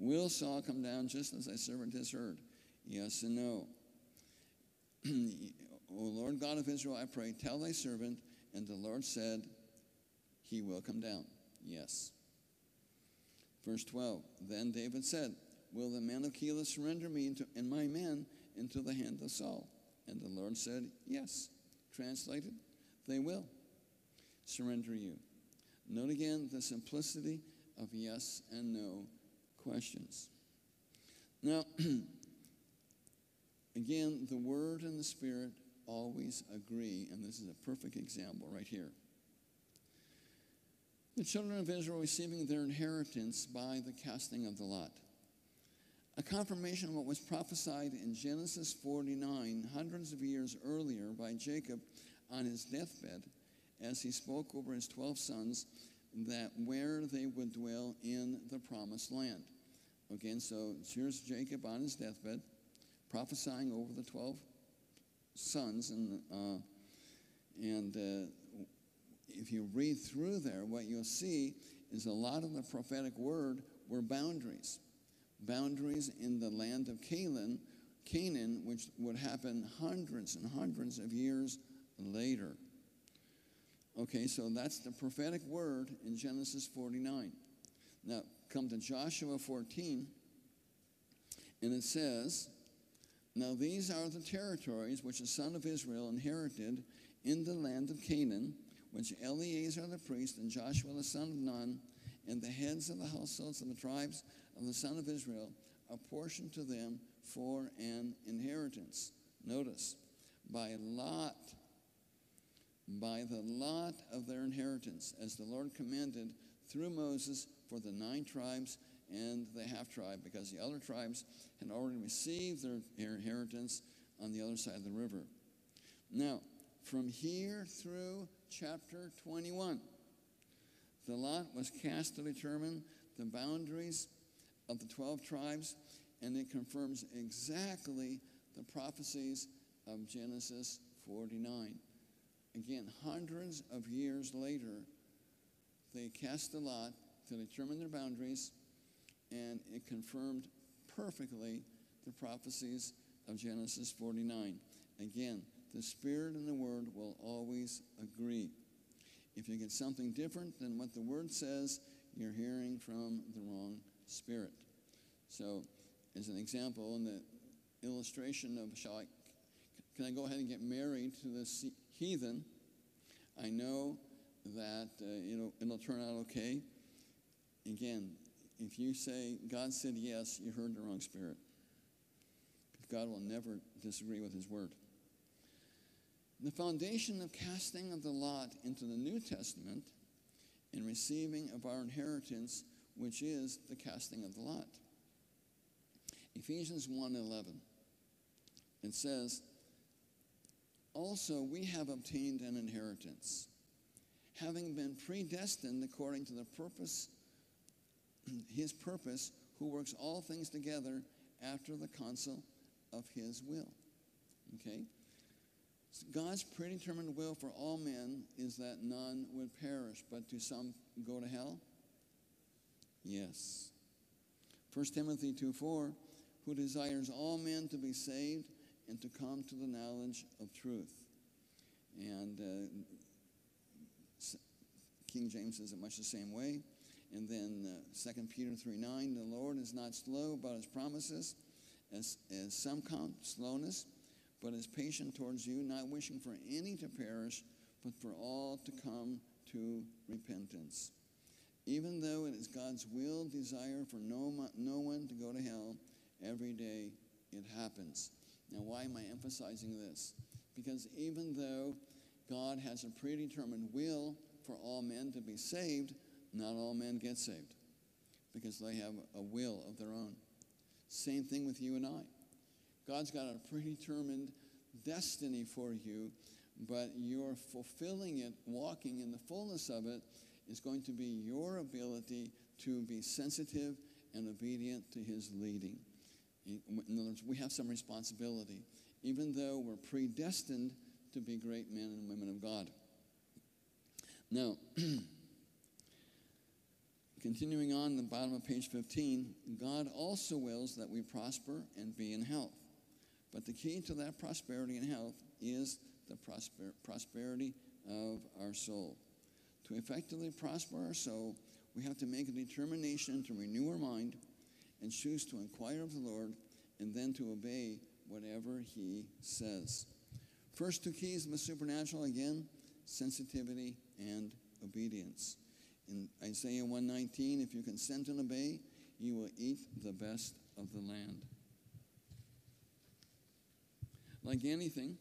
Will Saul come down just as thy servant has heard? Yes and no. o Lord God of Israel, I pray, tell thy servant. And the Lord said, He will come down. Yes. Verse 12 Then David said, Will the men of Keilah surrender me into, and my men into the hand of Saul? And the Lord said, Yes. Translated, they will surrender you. Note again the simplicity of yes and no questions. Now, again, the Word and the Spirit always agree, and this is a perfect example right here. The children of Israel receiving their inheritance by the casting of the lot. A confirmation of what was prophesied in Genesis 49, hundreds of years earlier, by Jacob on his deathbed, as he spoke over his 12 sons, that where they would dwell in the promised land. Again, so here's Jacob on his deathbed, prophesying over the 12 sons. And, uh, and uh, if you read through there, what you'll see is a lot of the prophetic word were boundaries. Boundaries in the land of Canaan, Canaan, which would happen hundreds and hundreds of years later. Okay, so that's the prophetic word in Genesis 49. Now, come to Joshua 14, and it says, Now these are the territories which the son of Israel inherited in the land of Canaan, which Eleazar the priest and Joshua the son of Nun and the heads of the households of the tribes of the son of Israel apportioned to them for an inheritance. Notice, by lot by the lot of their inheritance, as the Lord commanded through Moses for the nine tribes and the half tribe, because the other tribes had already received their inheritance on the other side of the river. Now, from here through chapter 21, the lot was cast to determine the boundaries of the 12 tribes, and it confirms exactly the prophecies of Genesis 49. Again, hundreds of years later, they cast a lot to determine their boundaries, and it confirmed perfectly the prophecies of Genesis 49. Again, the Spirit and the Word will always agree. If you get something different than what the Word says, you're hearing from the wrong Spirit. So, as an example, in the illustration of shall I, can I go ahead and get married to this heathen? I know that uh, it'll, it'll turn out okay. Again, if you say God said yes, you heard the wrong spirit. God will never disagree with his word. The foundation of casting of the lot into the New Testament and receiving of our inheritance, which is the casting of the lot. Ephesians 1:11. It says, "Also we have obtained an inheritance, having been predestined according to the purpose his purpose, who works all things together after the counsel of his will." Okay? So God's predetermined will for all men is that none would perish, but to some go to hell? Yes. 1 Timothy 2 4, who desires all men to be saved and to come to the knowledge of truth. And uh, King James says it much the same way. And then uh, 2 Peter 3 9, the Lord is not slow about his promises, as, as some count slowness, but is patient towards you, not wishing for any to perish, but for all to come to repentance. Even though it is God's will, desire for no, no one to go to hell, every day it happens. Now, why am I emphasizing this? Because even though God has a predetermined will for all men to be saved, not all men get saved because they have a will of their own. Same thing with you and I. God's got a predetermined destiny for you, but your fulfilling it, walking in the fullness of it, is going to be your ability to be sensitive and obedient to His leading. In other words, we have some responsibility, even though we're predestined to be great men and women of God. Now, continuing on the bottom of page 15, God also wills that we prosper and be in health. But the key to that prosperity and health is the prosper- prosperity of our soul. To effectively prosper our soul, we have to make a determination to renew our mind and choose to inquire of the Lord and then to obey whatever He says. First two keys of the supernatural again sensitivity and obedience. In Isaiah 119, if you consent and obey, you will eat the best of the land. Like anything,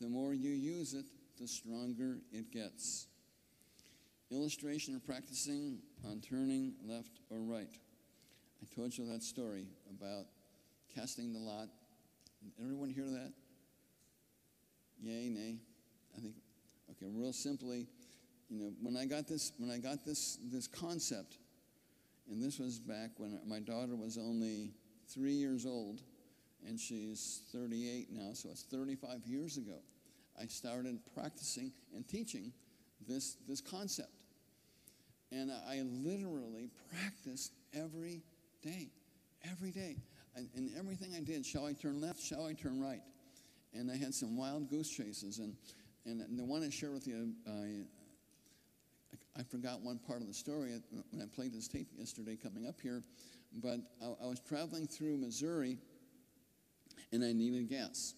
the more you use it, the stronger it gets. Illustration of practicing on turning left or right. I told you that story about casting the lot. Everyone hear that? Yay, nay? I think, okay, real simply, you know, when I got this, when I got this, this concept, and this was back when my daughter was only three years old, and she's 38 now, so it's 35 years ago. I started practicing and teaching this, this concept. And I literally practiced every day, every day. And, and everything I did, shall I turn left, shall I turn right? And I had some wild goose chases. And, and the one I shared with you, I, I forgot one part of the story when I played this tape yesterday coming up here. But I, I was traveling through Missouri and I needed gas.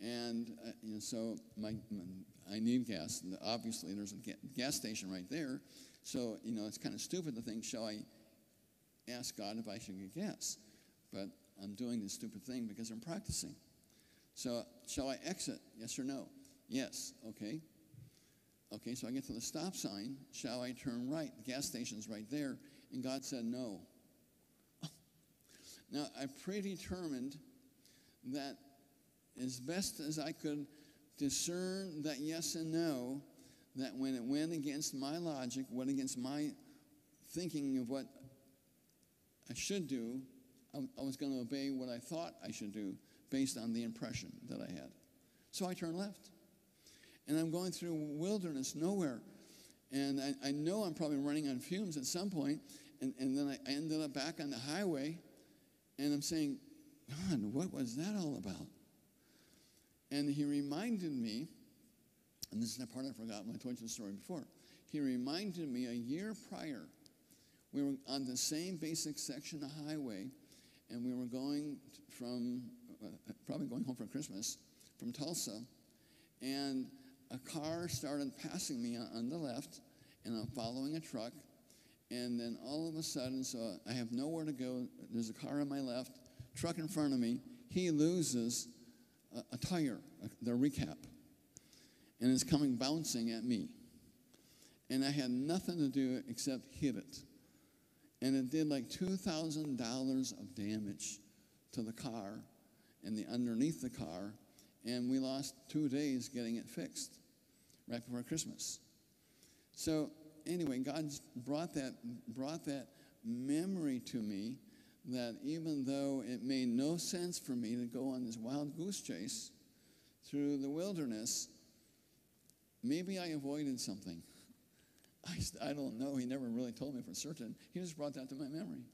And uh, you know, so my, my, I need gas. And obviously, there's a ga- gas station right there. So, you know, it's kind of stupid to think, shall I ask God if I should gas? But I'm doing this stupid thing because I'm practicing. So, shall I exit? Yes or no? Yes. Okay. Okay, so I get to the stop sign. Shall I turn right? The gas station's right there. And God said no. Now, I predetermined that as best as I could discern that yes and no, that when it went against my logic, went against my thinking of what I should do, I, I was going to obey what I thought I should do based on the impression that I had. So I turned left. And I'm going through wilderness, nowhere. And I, I know I'm probably running on fumes at some point, and, and then I ended up back on the highway, and I'm saying, God, what was that all about? And he reminded me, and this is the part I forgot when I told you the story before. He reminded me a year prior, we were on the same basic section of highway, and we were going from, uh, probably going home for Christmas, from Tulsa, and a car started passing me on, the left, and I'm following a truck, and then all of a sudden, so I have nowhere to go. There's a car on my left, truck in front of me. He loses a, a tire, a, the recap, and it's coming bouncing at me. And I had nothing to do except hit it. And it did like $2,000 of damage to the car and the underneath the car. And we lost two days getting it fixed right before Christmas. So anyway, God's brought that, brought that memory to me that even though it made no sense for me to go on this wild goose chase through the wilderness, maybe I avoided something. I, I don't know. He never really told me for certain. He just brought that to my memory.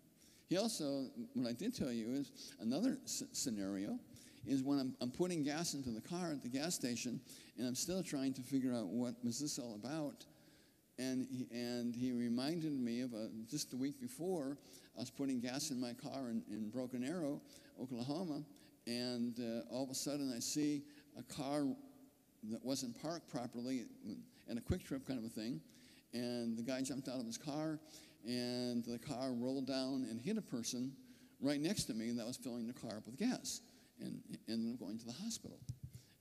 He also, what I did tell you is another s- scenario is when I'm, I'm putting gas into the car at the gas station and I'm still trying to figure out what was this all about. And he, and he reminded me of a, just the week before, I was putting gas in my car in, in Broken Arrow, Oklahoma, and uh, all of a sudden I see a car that wasn't parked properly and a QuikTrip kind of a thing. And the guy jumped out of his car, and the car rolled down and hit a person right next to me that was filling the car up with gas and ended up going to the hospital.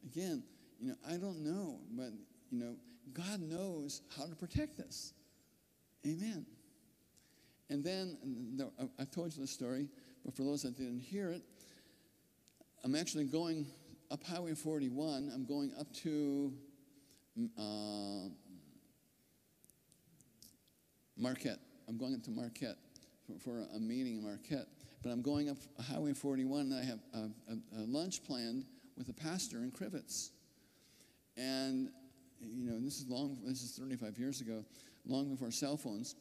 Again, you know, I don't know, but, you know, God knows how to protect us. Amen. And then, I've told you the story, but for those that didn't hear it, I'm actually going up Highway 41. I'm going up to mm, uh, Marquette. I'm going to Marquette for, for a meeting in Marquette. But I'm going up Highway 41, and I have a, a, a lunch planned with a pastor in Crivitz. And, you know, this is long, this is 35 years ago, long before cell phones.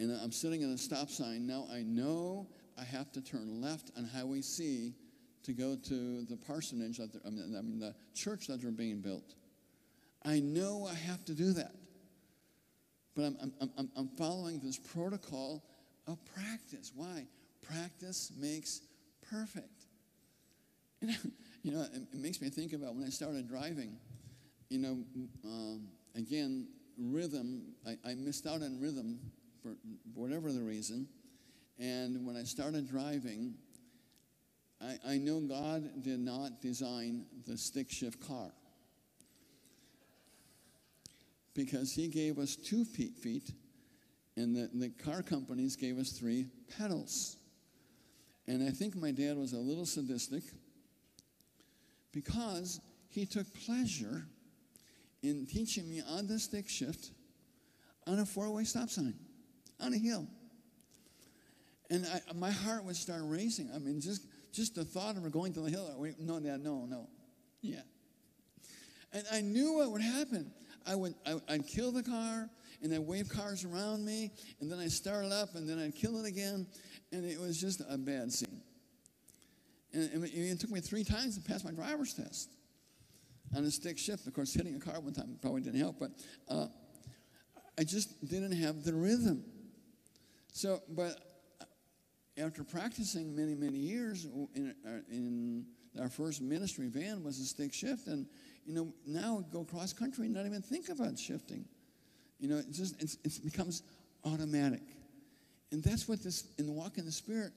And I'm sitting at a stop sign. Now I know I have to turn left on Highway C to go to the parsonage, that I mean the church that they're being built. I know I have to do that. But I'm, I'm, I'm, I'm following this protocol of practice. Why? Practice makes perfect. And, you know, it, it makes me think about when I started driving. You know, um, again, rhythm, I, I missed out on rhythm for whatever the reason. And when I started driving, I, I know God did not design the stick shift car because He gave us two feet, and the, the car companies gave us three pedals. And I think my dad was a little sadistic because he took pleasure in teaching me on the stick shift on a four way stop sign on a hill. And I, my heart would start racing. I mean, just, just the thought of her going to the hill. Wait, no, Dad, no, no. Yeah. And I knew what would happen. I would, I, I'd kill the car, and I'd wave cars around me, and then I'd start it up, and then I'd kill it again, and it was just a bad scene. And, and it took me three times to pass my driver's test on a stick shift. Of course, hitting a car one time probably didn't help, but uh, I just didn't have the rhythm. So, but after practicing many, many years in our, in our first ministry van was a stick shift, and you know now go cross country and not even think about shifting. You know, it just it's, it becomes automatic, and that's what this in the walk in the Spirit.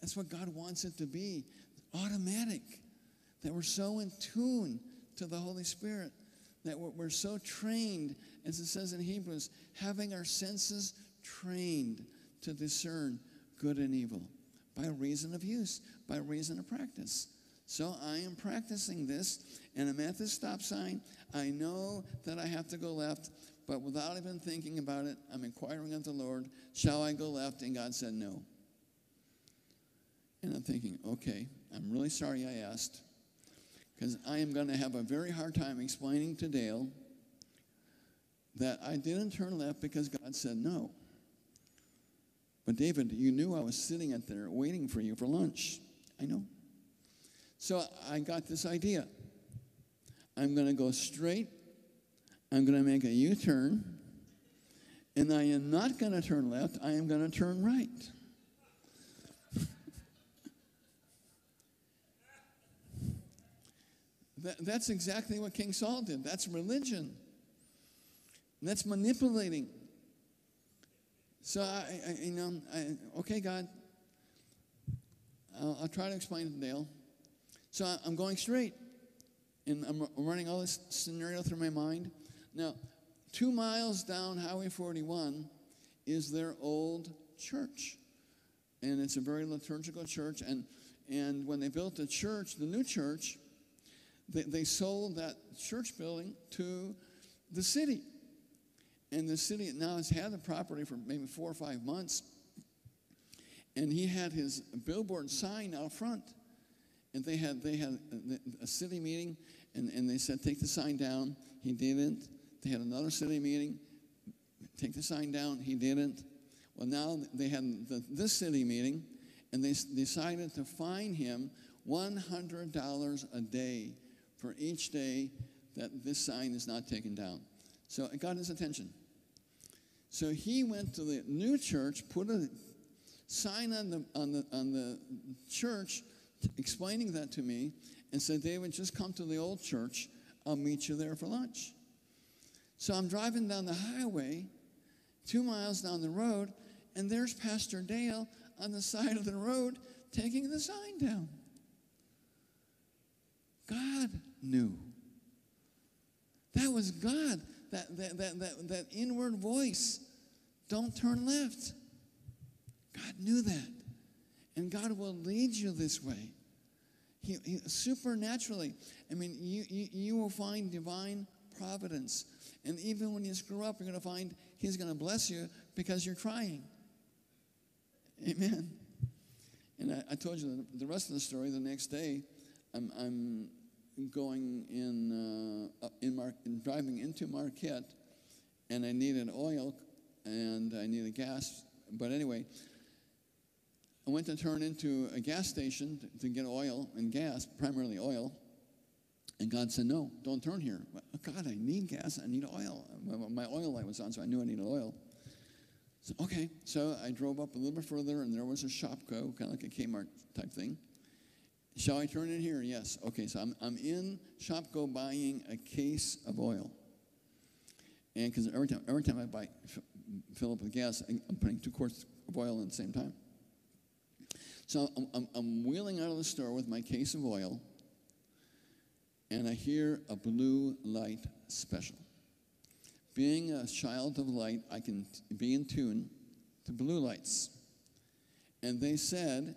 That's what God wants it to be, automatic. That we're so in tune to the Holy Spirit, that we're, we're so trained, as it says in Hebrews, having our senses trained to discern good and evil. by reason of use, by reason of practice. So I am practicing this, and I'm at this stop sign. I know that I have to go left, but without even thinking about it, I'm inquiring of the Lord, shall I go left? And God said no. And I'm thinking, okay, I'm really sorry I asked, because I am going to have a very hard time explaining to Dale that I didn't turn left because God said no. But David, you knew I was sitting at there waiting for you for lunch. I know. So I got this idea. I'm going to go straight. I'm going to make a U turn. And I am not going to turn left. I am going to turn right. that, that's exactly what King Saul did. That's religion. That's manipulating. So I, I you know, I, okay, God, I'll, I'll, try to explain it to Dale. So I'm going straight, and I'm running all this scenario through my mind. Now, two miles down Highway 41 is their old church, and it's a very liturgical church. And and when they built the church, the new church, they, they sold that church building to the city. And the city now has had the property for maybe four or five months. And he had his billboard sign out front. And they had, they had a, city meeting, and, and they said, take the sign down. He didn't. They had another city meeting, take the sign down. He didn't. Well, now they had the, this city meeting, and they decided to fine him $100 a day for each day that this sign is not taken down. So it got his attention. So he went to the new church, put a sign on the, on the, on the church explaining that to me, and said, David, just come to the old church. I'll meet you there for lunch. So I'm driving down the highway, two miles down the road, and there's Pastor Dale on the side of the road taking the sign down. God knew. That was God that, that, that, that, that inward voice don't turn left. God knew that. And God will lead you this way. He, he, supernaturally. I mean, you, you, you will find divine providence. And even when you screw up, you're going to find He's going to bless you because you're trying. Amen. And I, I told you the rest of the story the next day. I'm, I'm going in, uh, in, Mar- driving into Marquette, and I needed oil and I needed gas. But anyway, I went to turn into a gas station to, get oil and gas, primarily oil. And God said, No, don't turn here. Oh, God, I need gas. I need oil. My oil light was on, so I knew I needed oil. So, okay, so I drove up a little bit further, and there was a Shopko, kind of like a Kmart type thing. Shall I turn in here? Yes. Okay, so I'm, I'm in Shopko buying a case of oil. And because every time, every time I buy, fill up with gas, I'm putting two quarts of oil in at the same time. So I'm, I'm, I'm wheeling out of the store with my case of oil, and I hear a blue light special. Being a child of light, I can be in tune to blue lights. And they said,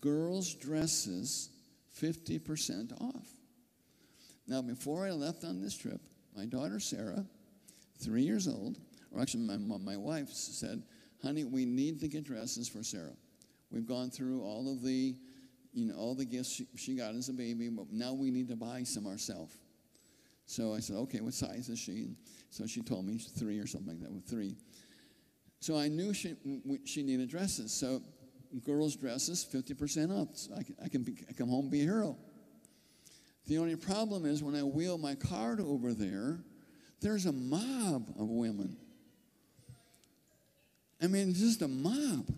girls' dresses 50% off. Now, before I left on this trip, my daughter Sarah, three years old, or actually my, my wife said, honey, we need to get dresses for Sarah. We've gone through all of the, you know, all the gifts she, she got as a baby, but now we need to buy some ourselves. So I said, okay, what size is she? And so she told me three or something like that, with three. So I knew she, she needed dresses. So girls' dresses, 50% off. So I can, I can be, I come home be a hero. The only problem is when I wheel my cart over there, there's a mob of women. I mean, just a mob.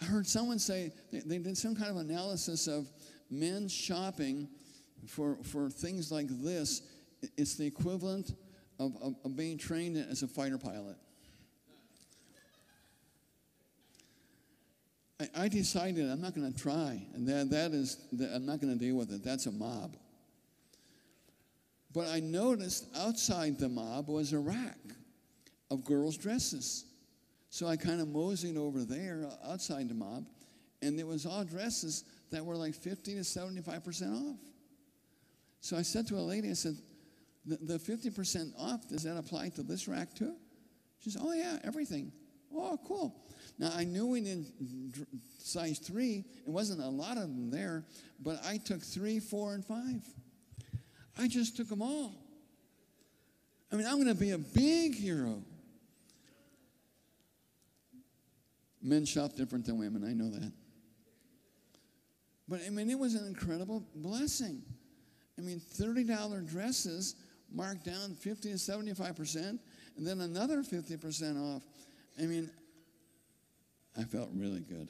I heard someone say they, did some kind of analysis of men shopping for, for things like this. It's the equivalent of, of, of being trained as a fighter pilot. I, I decided I'm not going to try, and that, that is, I'm not going to deal with it. That's a mob. But I noticed outside the mob was a rack of girls' dresses. So I kind of moseyed over there uh, outside the mob, and it was all dresses that were like 50 to 75% off. So I said to a lady, I said, the, the 50% off, does that apply to this rack too? She said, oh yeah, everything. Oh, cool. Now I knew we did size three. It wasn't a lot of them there, but I took three, four, and five. I just took them all. I mean, I'm going to be a big hero. Men shop different than women, I know that. But I mean, it was an incredible blessing. I mean, $30 dresses marked down 50 to 75%, and then another 50% off. I mean, I felt really good.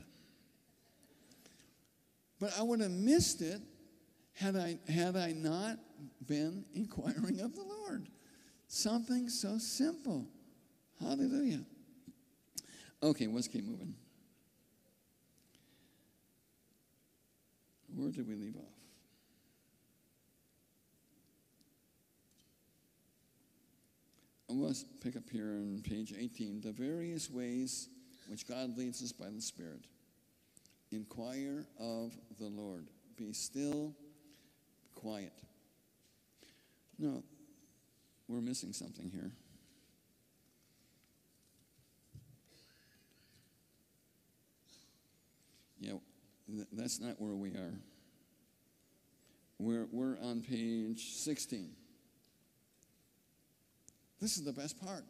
But I would have missed it had I, had I not been inquiring of the Lord. Something so simple. Hallelujah. Okay, let's keep moving. Where did we leave off? Let's pick up here on page 18. The various ways which God leads us by the Spirit. Inquire of the Lord. Be still, quiet. No, we're missing something here. Yeah, th- that's not where we are. We're, we're on page 16. This is the best part.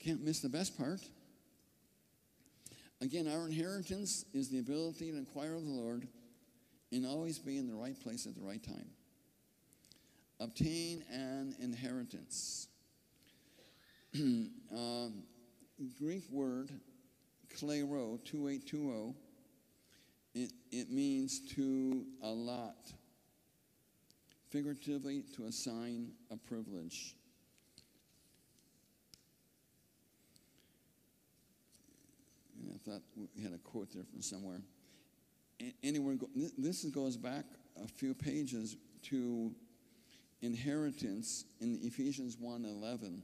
Can't miss the best part. Again, our inheritance is the ability to inquire of the Lord and always be in the right place at the right time. Obtain an inheritance. um, Greek word, klero, 2820, it, it means to allot, figuratively, to assign a privilege. And I thought we had a quote there from somewhere. Anywhere, this goes back a few pages to inheritance in Ephesians 1:11,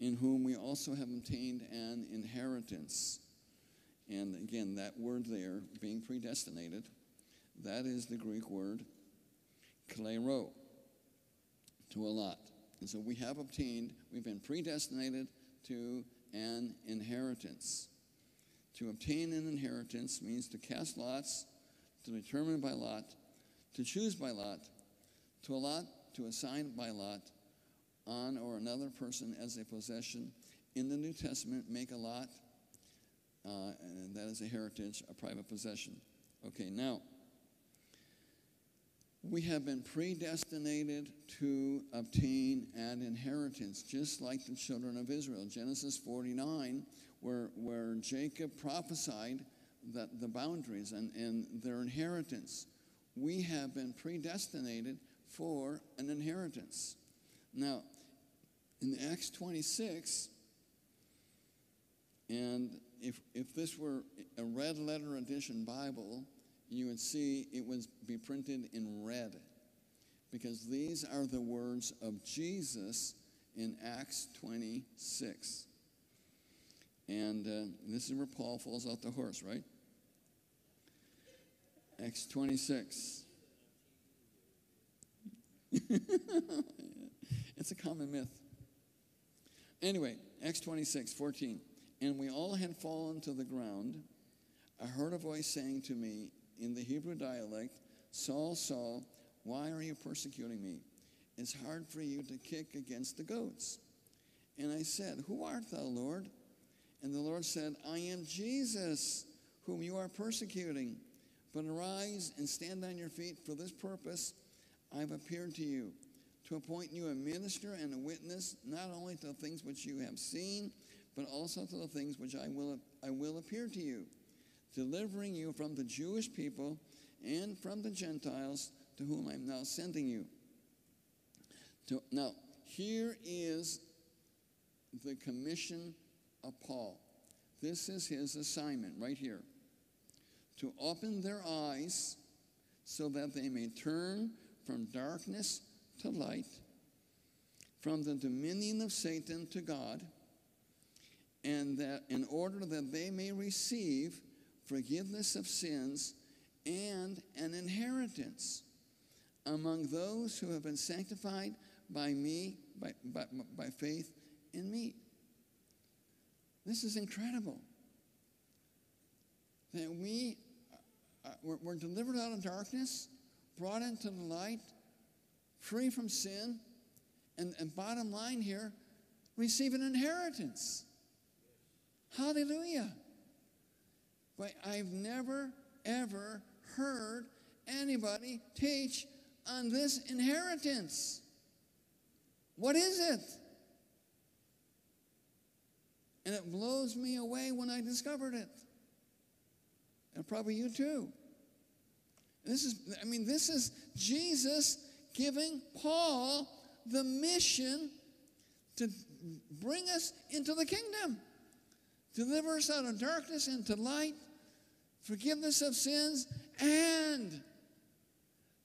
in whom we also have obtained an inheritance. And again, that word there, being predestinated, that is the Greek word klero, to allot. And so we have obtained, we've been predestinated to an inheritance. To obtain an inheritance means to cast lots, to determine by lot, to choose by lot, to allot, to assign by lot on or another person as a possession. In the New Testament, make a lot, uh, and that is a heritage, a private possession. Okay, now, we have been predestinated to obtain an inheritance, just like the children of Israel. Genesis 49, where, where Jacob prophesied that the boundaries and, and their inheritance. We have been predestinated for an inheritance. Now, in Acts 26, and if, if this were a red letter edition Bible, you would see it would be printed in red because these are the words of Jesus in Acts 26. And uh, this is where Paul falls off the horse, right? Acts 26. it's a common myth. Anyway, Acts 26, 14. And we all had fallen to the ground. I heard a voice saying to me in the Hebrew dialect, Saul, Saul, why are you persecuting me? It's hard for you to kick against the goats. And I said, Who art thou, Lord? And the Lord said, I am Jesus, whom you are persecuting. But arise and stand on your feet. For this purpose I have appeared to you, to appoint you a minister and a witness, not only to the things which you have seen, but also to the things which I will, I will appear to you, delivering you from the Jewish people and from the Gentiles to whom I am now sending you. To, now, here is the commission of Paul. This is his assignment right here to open their eyes so that they may turn from darkness to light, from the dominion of Satan to God, and that in order that they may receive forgiveness of sins and an inheritance among those who have been sanctified by me, by, by, by faith in me. This is incredible. That we uh, we're, we're delivered out of darkness, brought into the light, free from sin, and, and bottom line here, receive an inheritance. Hallelujah. But I've never, ever heard anybody teach on this inheritance. What is it? And it blows me away when I discovered it. And probably you too. This is, I mean, this is Jesus giving Paul the mission to bring us into the kingdom, deliver us out of darkness into light, forgiveness of sins, and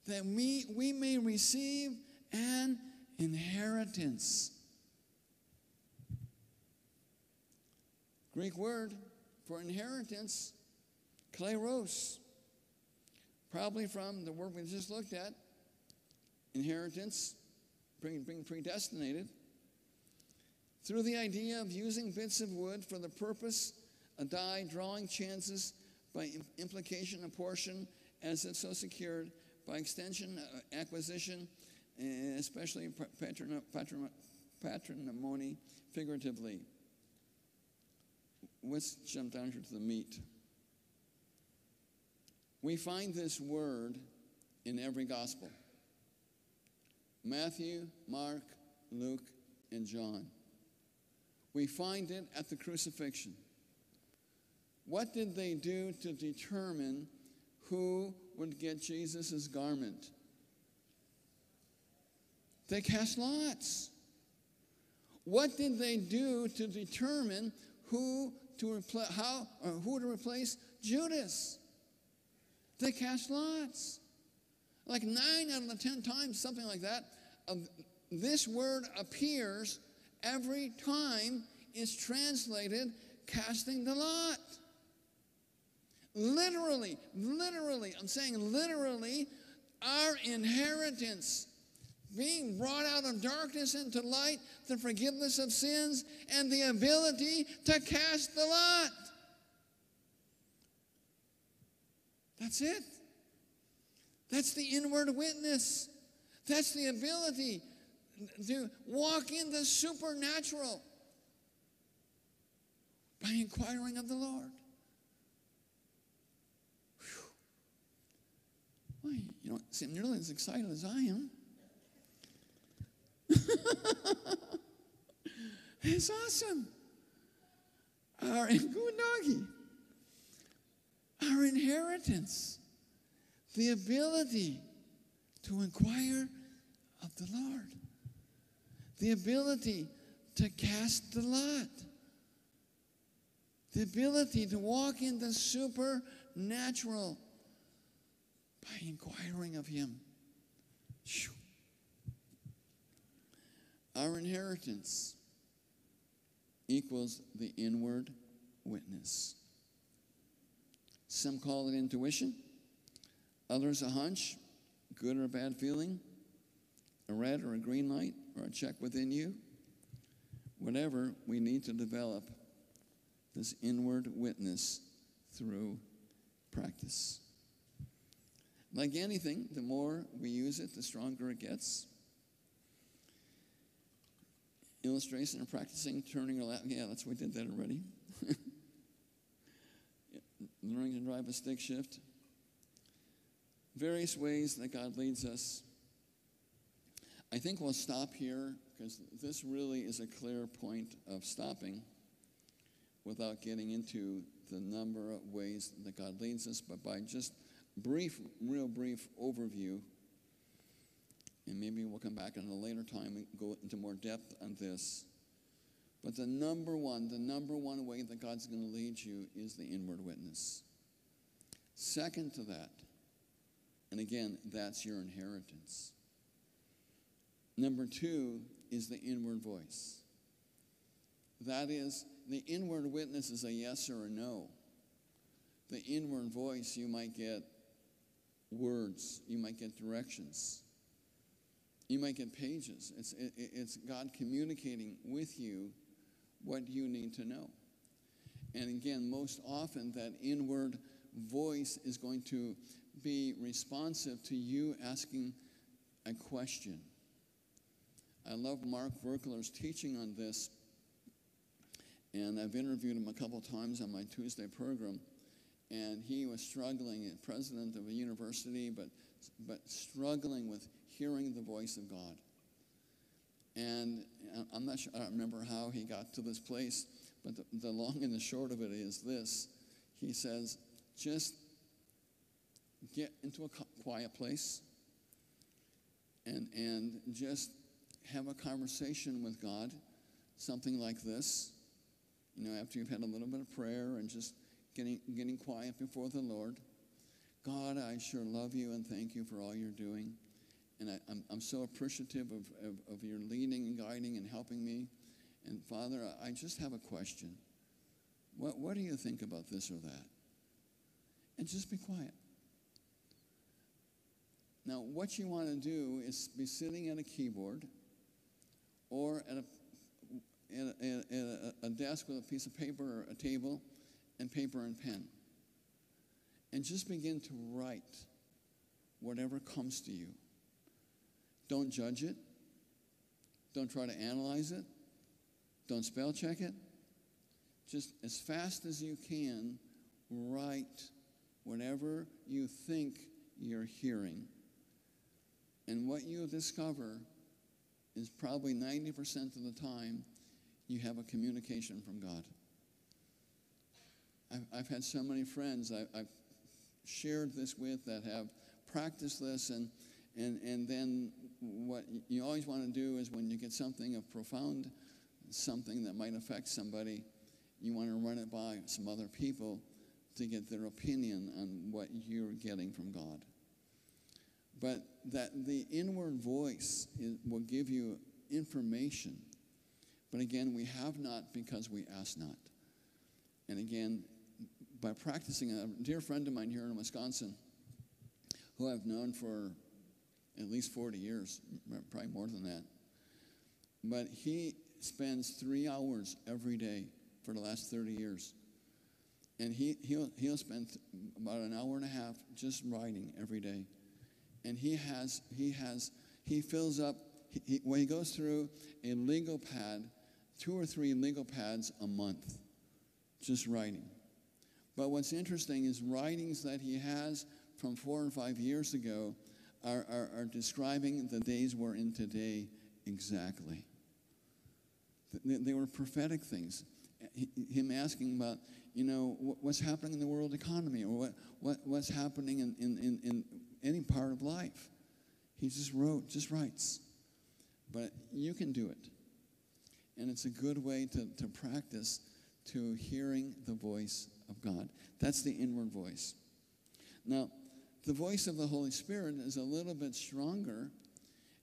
that we, we may receive an inheritance. Greek word for inheritance, kleros. Probably from the word we just looked at, inheritance, being, predestinated. Through the idea of using bits of wood for the purpose, a die, drawing chances, by implication, a portion, as if so secured, by extension, uh, acquisition, especially patron, patron, figuratively. Let's jump down here to the meat. We find this word in every gospel Matthew, Mark, Luke, and John. We find it at the crucifixion. What did they do to determine who would get Jesus' garment? They cast lots. What did they do to determine who to repl- how or who to replace Judas? They cast lots. Like nine out of the ten times, something like that, this word appears every time it's translated casting the lot. Literally, literally, I'm saying literally, our inheritance being brought out of darkness into light, the forgiveness of sins, and the ability to cast the lot. That's it. That's the inward witness. That's the ability to walk in the supernatural by inquiring of the Lord. Well, you don't seem nearly as excited as I am. it's awesome. Our good. Our inheritance, the ability to inquire of the Lord, the ability to cast the lot, the ability to walk in the supernatural by inquiring of Him. Our inheritance equals the inward witness. Some call it intuition, others a hunch, good or bad feeling, a red or a green light, or a check within you. Whatever, we need to develop this inward witness through practice. Like anything, the more we use it, the stronger it gets. Illustration of practicing turning a lap. Yeah, that's we did that already. learning to drive a stick shift. Various ways that God leads us. I think we'll stop here because this really is a clear point of stopping without getting into the number of ways that God leads us, but by just brief, real brief overview. And maybe we'll come back at a later time and go into more depth on this. But the number one, the number one way that God's going to lead you is the inward witness. Second to that, and again, that's your inheritance. Number two is the inward voice. That is the inward witness is a yes or a no. The inward voice, you might get words, you might get directions, you might get pages. It's, it, it's God communicating with you what you need to know. And again, most often that inward voice is going to be responsive to you asking a question. I love Mark Virkler's teaching on this, and I've interviewed him a couple times on my Tuesday program. And he was struggling, president of a university, but, but struggling with hearing the voice of God. And uh, I'm not sure, I don't remember how he got to this place, but the, the long and the short of it is this. He says, just get into a quiet place and, and just have a conversation with God, something like this. You know, after you've had a little bit of prayer and just getting, getting quiet before the Lord. God, I sure love you and thank you for all you're doing. And I, am I'm, I'm so appreciative of, of, of, your leading and guiding and helping me. And Father, I just have a question. What, what do you think about this or that? And just be quiet. Now, what you want to do is be sitting at a keyboard or at a, at a, at a, desk with a piece of paper or a table and paper and pen. And just begin to write whatever comes to you. Don't judge it. Don't try to analyze it. Don't spell check it. Just as fast as you can, write whatever you think you're hearing. And what you'll discover is probably 90% of the time you have a communication from God. I've, I've had so many friends I, I've shared this with that have practiced this, and, and, and then what you always want to do is when you get something of profound, something that might affect somebody, you want to run it by some other people to get their opinion on what you're getting from God. But that the inward voice is, will give you information. But again, we have not because we ask not. And again, by practicing, a dear friend of mine here in Wisconsin, who I've known for at least 40 years, probably more than that, but he spends three hours every day for the last 30 years. And he, he'll, he'll spend about an hour and a half just writing every day. And he has, he has, he fills up, he, he, when he goes through a legal pad, two or three legal pads a month, just writing. But what's interesting is writings that he has from four and five years ago are, are, are describing the days we're in today exactly. They, they were prophetic things. him asking about, you know, what's happening in the world economy or what, what, what's happening in, in, in, in any part of life. He just wrote, just writes. But you can do it. And it's a good way to, to practice to hearing the voice of God. That's the inward voice. Now, the voice of the Holy Spirit is a little bit stronger,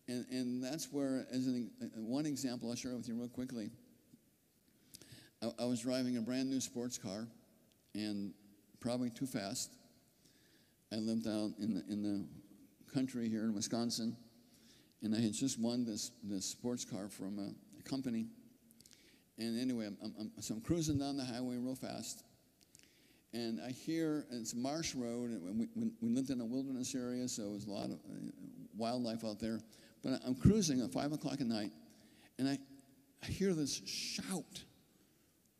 and, and that's where, as an, one example, I'll share with you real quickly. I, I was driving a brand new sports car, and probably too fast. I lived out in the, in the country here in Wisconsin, and I had just won this, this sports car from a, a company. And anyway, I'm, I'm, so I'm cruising down the highway real fast, and I hear it's Marsh Road. And we, we, we, lived in a wilderness area, so there was a lot of uh, wildlife out there. But I'm cruising at 5 o'clock at night, and I, I hear this shout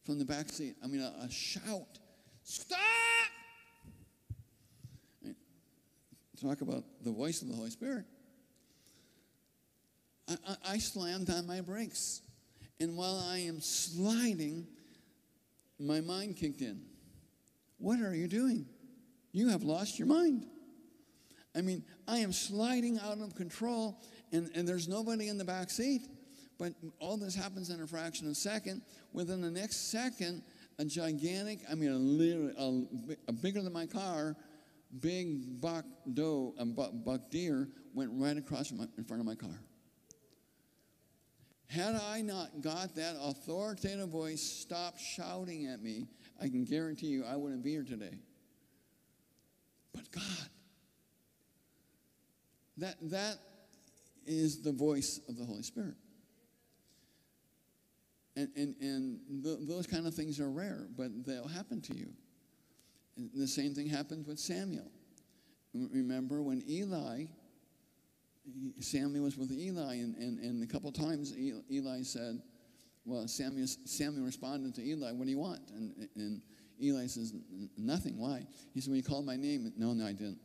from the back seat. I mean, a, a shout Stop! Talk about the voice of the Holy Spirit. I, I, I slammed on my brakes. And while I am sliding, my mind kicked in. What are you doing? You have lost your mind. I mean, I am sliding out of control, and, and there's nobody in the back seat. But all this happens in a fraction of a second. Within the next second, a gigantic, I mean, a, a, a bigger than my car, big buck doe, a buck, buck deer went right across my, in front of my car. Had I not got that authoritative voice stop shouting at me, I can guarantee you I wouldn't be here today. But God, that, that is the voice of the Holy Spirit. And, and, and th- those kind of things are rare, but they'll happen to you. And the same thing happened with Samuel. Remember when Eli, Samuel was with Eli, and, and, and a couple times Eli said, well, Samuel, Samuel responded to Eli, what do you want? And, and Eli says, nothing. Why? He said, well, you called my name. No, no, I didn't.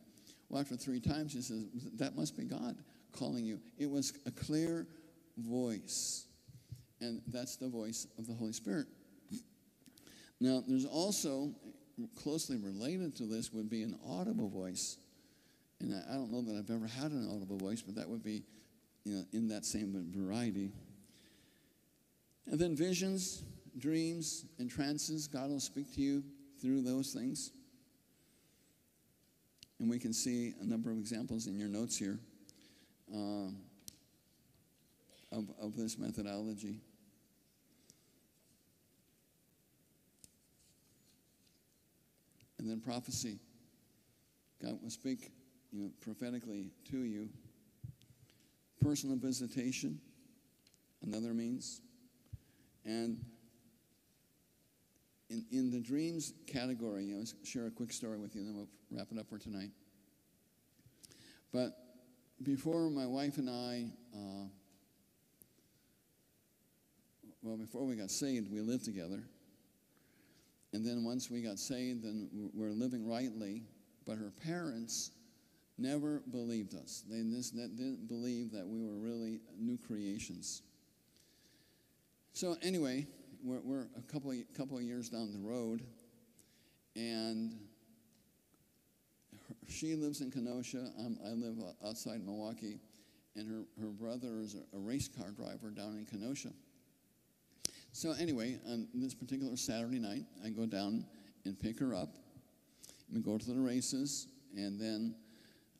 Well, after three times, he says, that must be God calling you. It was a clear voice. And that's the voice of the Holy Spirit. Now, there's also, closely related to this, would be an audible voice. And I don't know that I've ever had an audible voice, but that would be you know, in that same variety. And then visions, dreams, and trances, God will speak to you through those things. And we can see a number of examples in your notes here uh, of, of this methodology. And then prophecy. God will speak you know, prophetically to you. Personal visitation, another means. And in, in the dreams category, I'll share a quick story with you, and then we'll wrap it up for tonight. But before my wife and I, uh, well, before we got saved, we lived together. And then once we got saved, then we're living rightly. But her parents never believed us. They didn't believe that we were really new creations. So anyway, we're, we're a couple of, couple of years down the road, and her, she lives in Kenosha. I'm, i live outside Milwaukee, and her, her brother is a race car driver down in Kenosha. So anyway, on this particular Saturday night, I go down and pick her up. We go to the races, and then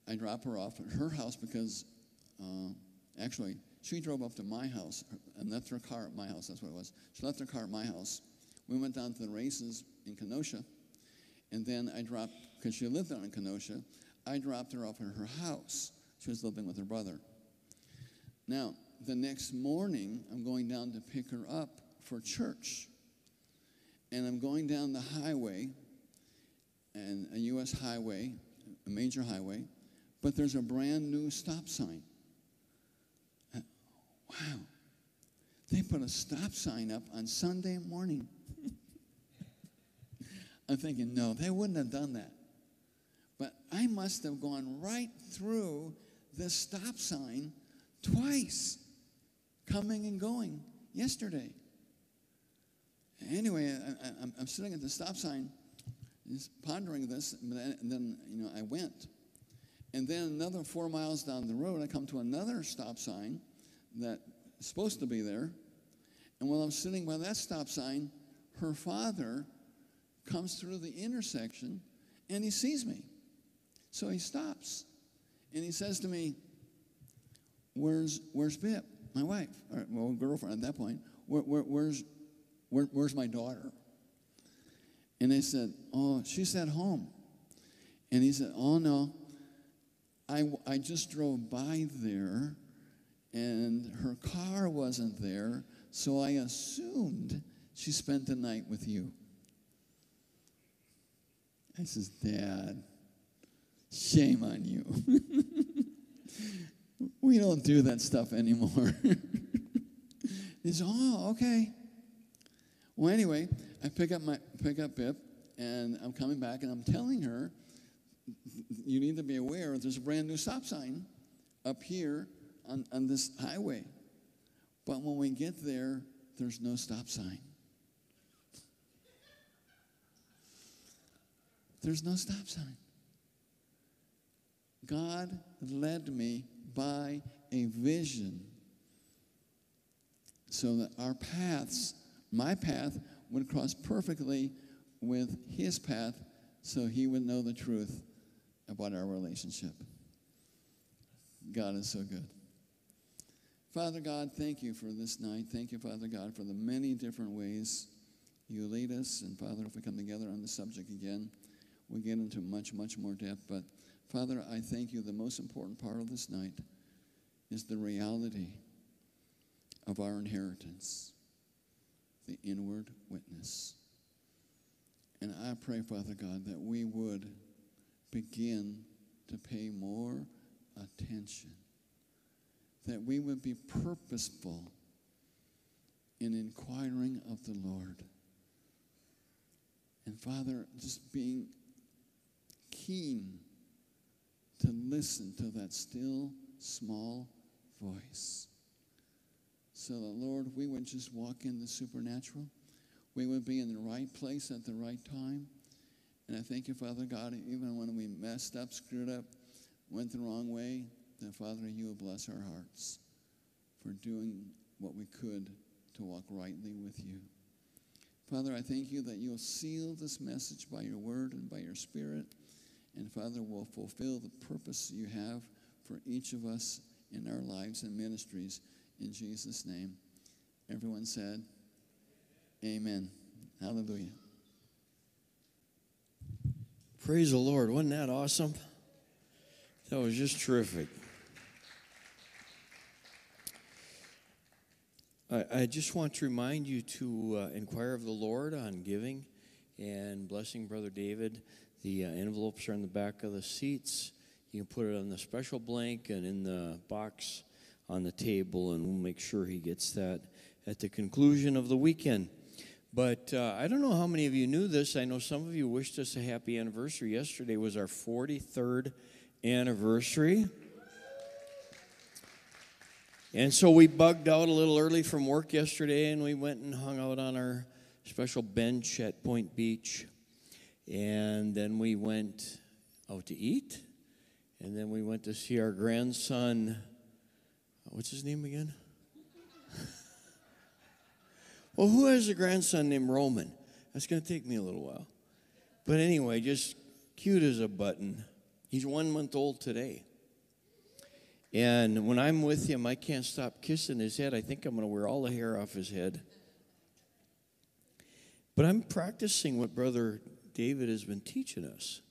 I drop her off at her house because, uh, actually, she drove up to my house and left her car at my house. That's what it was. She left her car at my house. We went down to the races in Kenosha, and then I dropped because she lived down in Kenosha. I dropped her off at her house. She was living with her brother. Now, the next morning, I'm going down to pick her up for church. And I'm going down the highway, and a U.S. highway, a major highway, but there's a brand new stop sign. Uh, wow. They put a stop sign up on Sunday morning. I'm thinking, no, they wouldn't have done that. But I must have gone right through the stop sign twice, coming and going yesterday. Anyway, I, am sitting at the stop sign, just pondering this, and then, you know, I went. And then another four miles down the road, I come to another stop sign that's supposed to be there. And while I'm sitting by that stop sign, her father comes through the intersection and he sees me. So he stops and he says to me, Where's, where's Bip, my wife, or, well, girlfriend at that point? Where, where, where's, where, where's my daughter? And they said, Oh, she's at home. And he said, Oh, no. I, I just drove by there and her car wasn't there, so I assumed she spent the night with you. I says, Dad, shame on you. we don't do that stuff anymore. he says, Oh, okay. Well, anyway, I pick up my pick up Bip, and I'm coming back, and I'm telling her, you need to be aware there's a brand new stop sign up here on, on this highway. But when we get there, there's no stop sign. There's no stop sign. God led me by a vision so that our paths my path would cross perfectly with his path so he would know the truth about our relationship. God is so good. Father God, thank you for this night. Thank you, Father God, for the many different ways you lead us. And Father, if we come together on the subject again, we get into much, much more depth. But Father, I thank you. The most important part of this night is the reality of our inheritance, the inward witness. And I pray, Father God, that we would begin to pay more attention, that we would be purposeful in inquiring of the Lord. And Father, just being keen to listen to that still small voice. So that, Lord, we would just walk in the supernatural. We would be in the right place at the right time. And I thank you, Father God, even when we messed up, screwed up, went the wrong way, that, Father, you will bless our hearts for doing what we could to walk rightly with you. Father, I thank you that you'll seal this message by your word and by your spirit. And Father, will fulfill the purpose you have for each of us in our lives and ministries. In Jesus' name. Everyone said, Amen. Hallelujah. Praise the Lord. Wasn't that awesome? That was just terrific. I, I just want to remind you to uh, inquire of the Lord on giving and blessing Brother David. The uh, envelopes are in the back of the seats. You can put it on the special blank and in the box on the table, and we'll make sure he gets that at the conclusion of the weekend. But uh, I don't know how many of you knew this. I know some of you wished us a happy anniversary. Yesterday was our 43rd anniversary. And so we bugged out a little early from work yesterday and we went and hung out on our special bench at Point Beach. And then we went out to eat. And then we went to see our grandson. What's his name again? well, who has a grandson named Roman? That's going to take me a little while. But anyway, just cute as a button. He's one month old today. And when I'm with him, I can't stop kissing his head. I think I'm going to wear all the hair off his head. But I'm practicing what Brother David has been teaching us.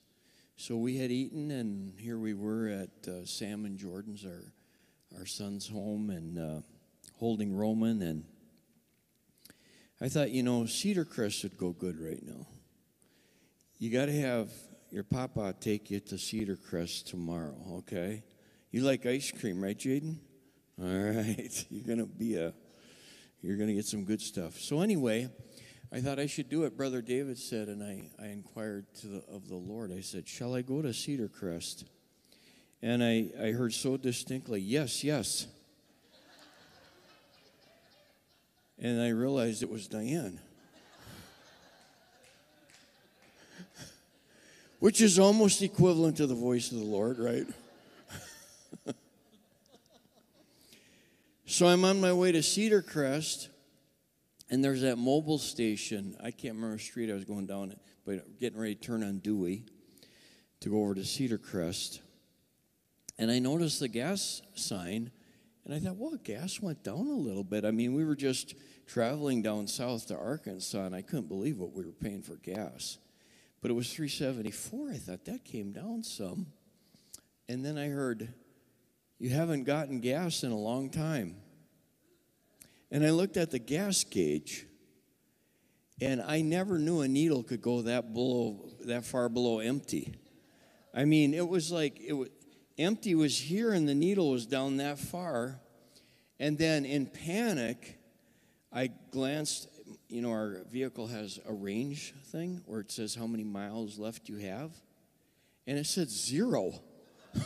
So we had eaten, and here we were at uh, Sam and Jordan's, our, our son's home, and uh, holding Roman. And I thought, you know, Cedar Crest would go good right now. You got to have your papa take you to Cedar Crest tomorrow, okay? You like ice cream, right, Jaden? All right. You're to be a you're to get some good stuff. So anyway, I thought I should do what Brother David said, and I, I inquired the, of the Lord. I said, Shall I go to Cedar Crest? And I, I heard so distinctly, Yes, yes. and I realized it was Diane. Which is almost equivalent to the voice of the Lord, right? so I'm on my way to Cedar Crest, and there's that Mobil station. I can't remember the street I was going down, but getting ready to turn on Dewey to go over to Cedar Crest. And I noticed the gas sign, and I thought, well, gas went down a little bit. I mean, we were just traveling down south to Arkansas, and I couldn't believe what we were paying for gas. But it was 374. I thought that came down some. And then I heard, You haven't gotten gas in a long time. And I looked at the gas gauge, and I never knew a needle could go that below, that far below empty. I mean, it was like it was, empty was here, and the needle was down that far. And then in panic, I glanced. You know, our vehicle has a range thing where it says how many miles left you have, and it said zero.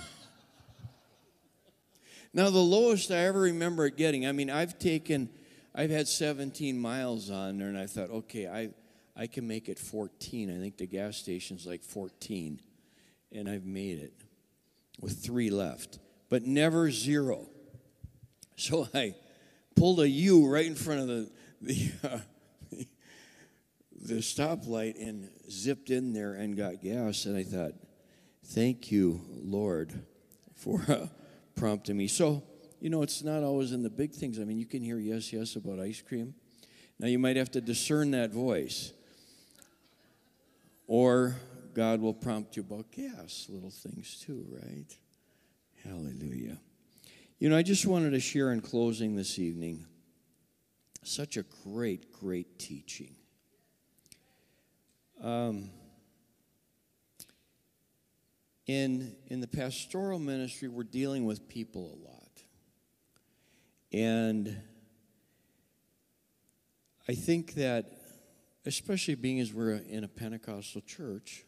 Now, the lowest I ever remember it getting, I mean, I've taken, I've had 17 miles on there, and I thought, okay, I, I can make it 14. I think the gas station's like 14. And I've made it with three left, but never zero. So I pulled a U right in front of the, the, uh, the stoplight and zipped in there and got gas. And I thought, thank you, Lord, for. Uh, prompted me. So you know, it's not always in the big things. I mean, you can hear yes, yes about ice cream. Now, you might have to discern that voice. Or God will prompt you about gas, little things too, right? Hallelujah. You know, I just wanted to share in closing this evening such a great, great teaching. Um, in, in the pastoral ministry, we're dealing with people a lot. And I think that, especially being as we're in a Pentecostal church,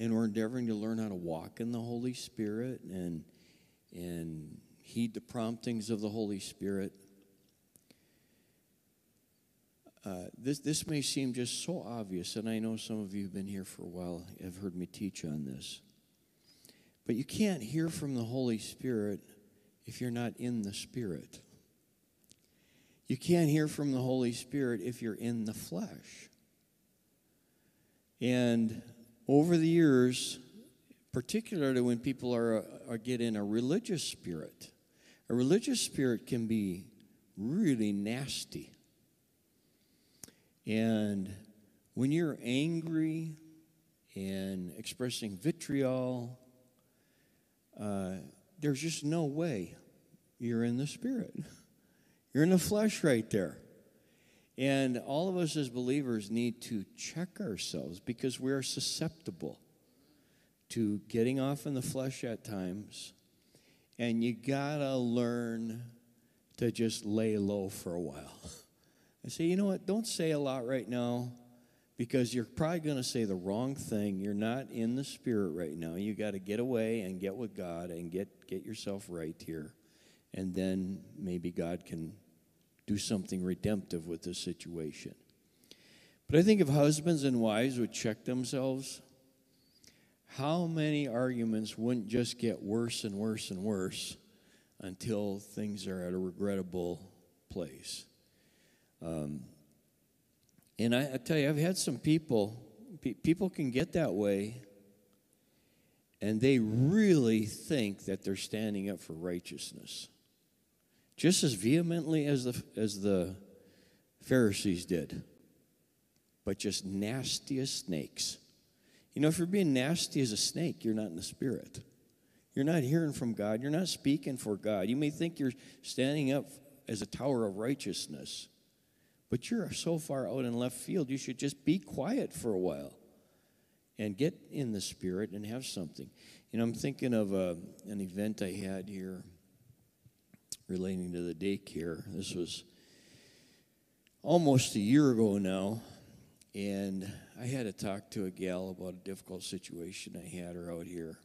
and we're endeavoring to learn how to walk in the Holy Spirit and, and heed the promptings of the Holy Spirit. Uh, this, this may seem just so obvious, and I know some of you have been here for a while, have heard me teach on this. But you can't hear from the Holy Spirit if you're not in the Spirit. You can't hear from the Holy Spirit if you're in the flesh. And over the years, particularly when people are, are get in a religious spirit, a religious spirit can be really nasty. And when you're angry and expressing vitriol, uh, there's just no way you're in the spirit. You're in the flesh right there. And all of us as believers need to check ourselves because we are susceptible to getting off in the flesh at times. And you gotta learn to just lay low for a while. I say, you know what? Don't say a lot right now because you're probably going to say the wrong thing. You're not in the spirit right now. You got to get away and get with God and get get yourself right here. And then maybe God can do something redemptive with the situation. But I think if husbands and wives would check themselves, how many arguments wouldn't just get worse and worse and worse until things are at a regrettable place? Um, and I, I, tell you, I've had some people, pe- people can get that way, and they really think that they're standing up for righteousness just as vehemently as the, as the Pharisees did, but just nasty as snakes. You know, if you're being nasty as a snake, you're not in the spirit. You're not hearing from God. You're not speaking for God. You may think you're standing up as a tower of righteousness, but you're so far out in left field, you should just be quiet for a while and get in the spirit and have something. You know, I'm thinking of a, uh, an event I had here relating to the daycare. This was almost a year ago now, and I had to talk to a gal about a difficult situation I had her out here.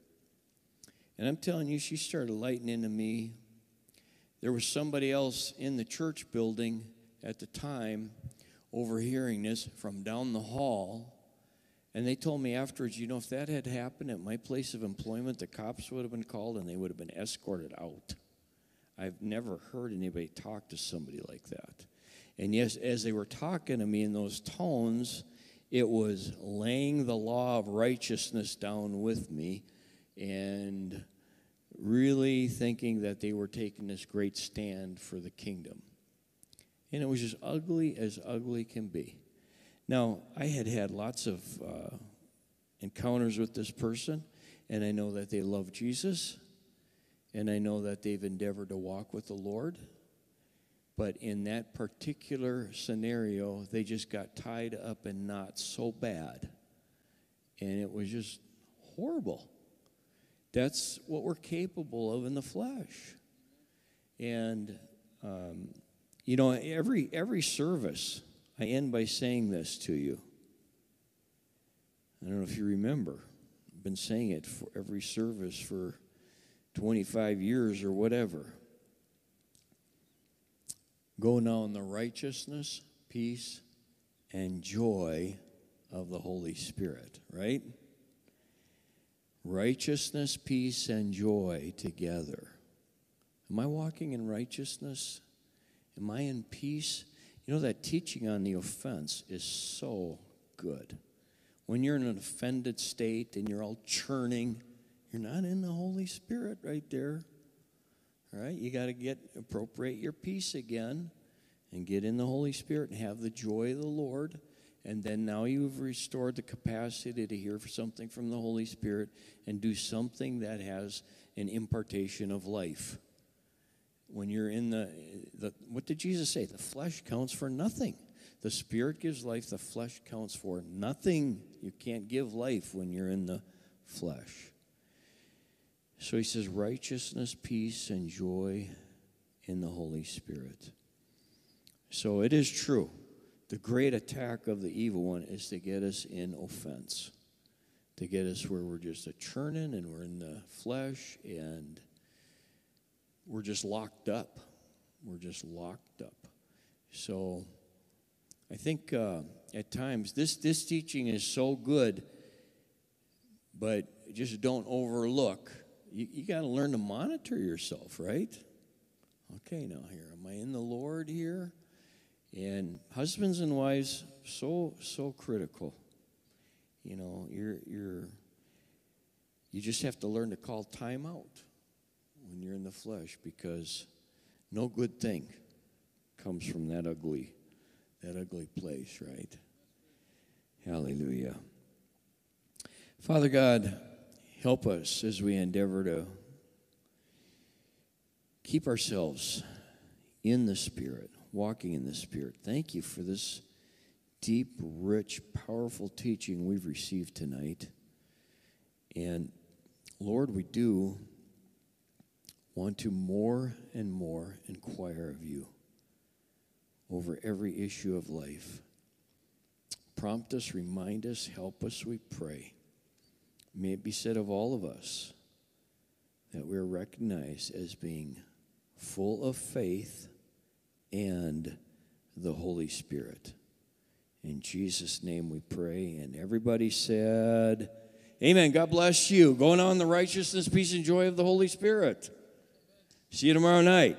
And I'm telling you, she started lighting into me. There was somebody else in the church building at the time overhearing this from down the hall. And they told me afterwards, you know, if that had happened at my place of employment, the cops would have been called and they would have been escorted out. I've never heard anybody talk to somebody like that. And yes, as they were talking to me in those tones, it was laying the law of righteousness down with me and really thinking that they were taking this great stand for the kingdom. And it was as ugly as ugly can be. Now, I had had lots of uh, encounters with this person, and I know that they love Jesus and I know that they've endeavored to walk with the Lord. But in that particular scenario, they just got tied up in knots so bad. And it was just horrible. That's what we're capable of in the flesh. And, um, you know, every, every service, I end by saying this to you. I don't know if you remember. I've been saying it for every service for 25 years or whatever. Go now in the righteousness, peace, and joy of the Holy Spirit, right? Righteousness, peace, and joy together. Am I walking in righteousness? Am I in peace? You know, that teaching on the offense is so good. When you're in an offended state and you're all churning, you're not in the Holy Spirit right there. All right, you got to get appropriate your peace again and get in the Holy Spirit and have the joy of the Lord. And then now you've restored the capacity to hear for something from the Holy Spirit and do something that has an impartation of life. When you're in the, the what did Jesus say? The flesh counts for nothing. The Spirit gives life, the flesh counts for nothing. You can't give life when you're in the flesh. So he says, righteousness, peace, and joy in the Holy Spirit. So it is true. The great attack of the evil one is to get us in offense, to get us where we're just a churning and we're in the flesh and we're just locked up. We're just locked up. So I think uh, at times this, this teaching is so good, but just don't overlook. You, you got to learn to monitor yourself, right? Okay, now here, am I in the Lord here? And husbands and wives, so so critical. You know, you're you're you just have to learn to call time out when you're in the flesh because no good thing comes from that ugly that ugly place, right? Hallelujah. Father God, help us as we endeavor to keep ourselves in the Spirit, walking in the Spirit. Thank you for this deep, rich, powerful teaching we've received tonight. And Lord, we do want to more and more inquire of you over every issue of life. Prompt us, remind us, help us, we pray. May it be said of all of us that we're recognized as being full of faith and the Holy Spirit. In Jesus' name we pray. And everybody said, Amen. God bless you. Going on the righteousness, peace, and joy of the Holy Spirit. See you tomorrow night.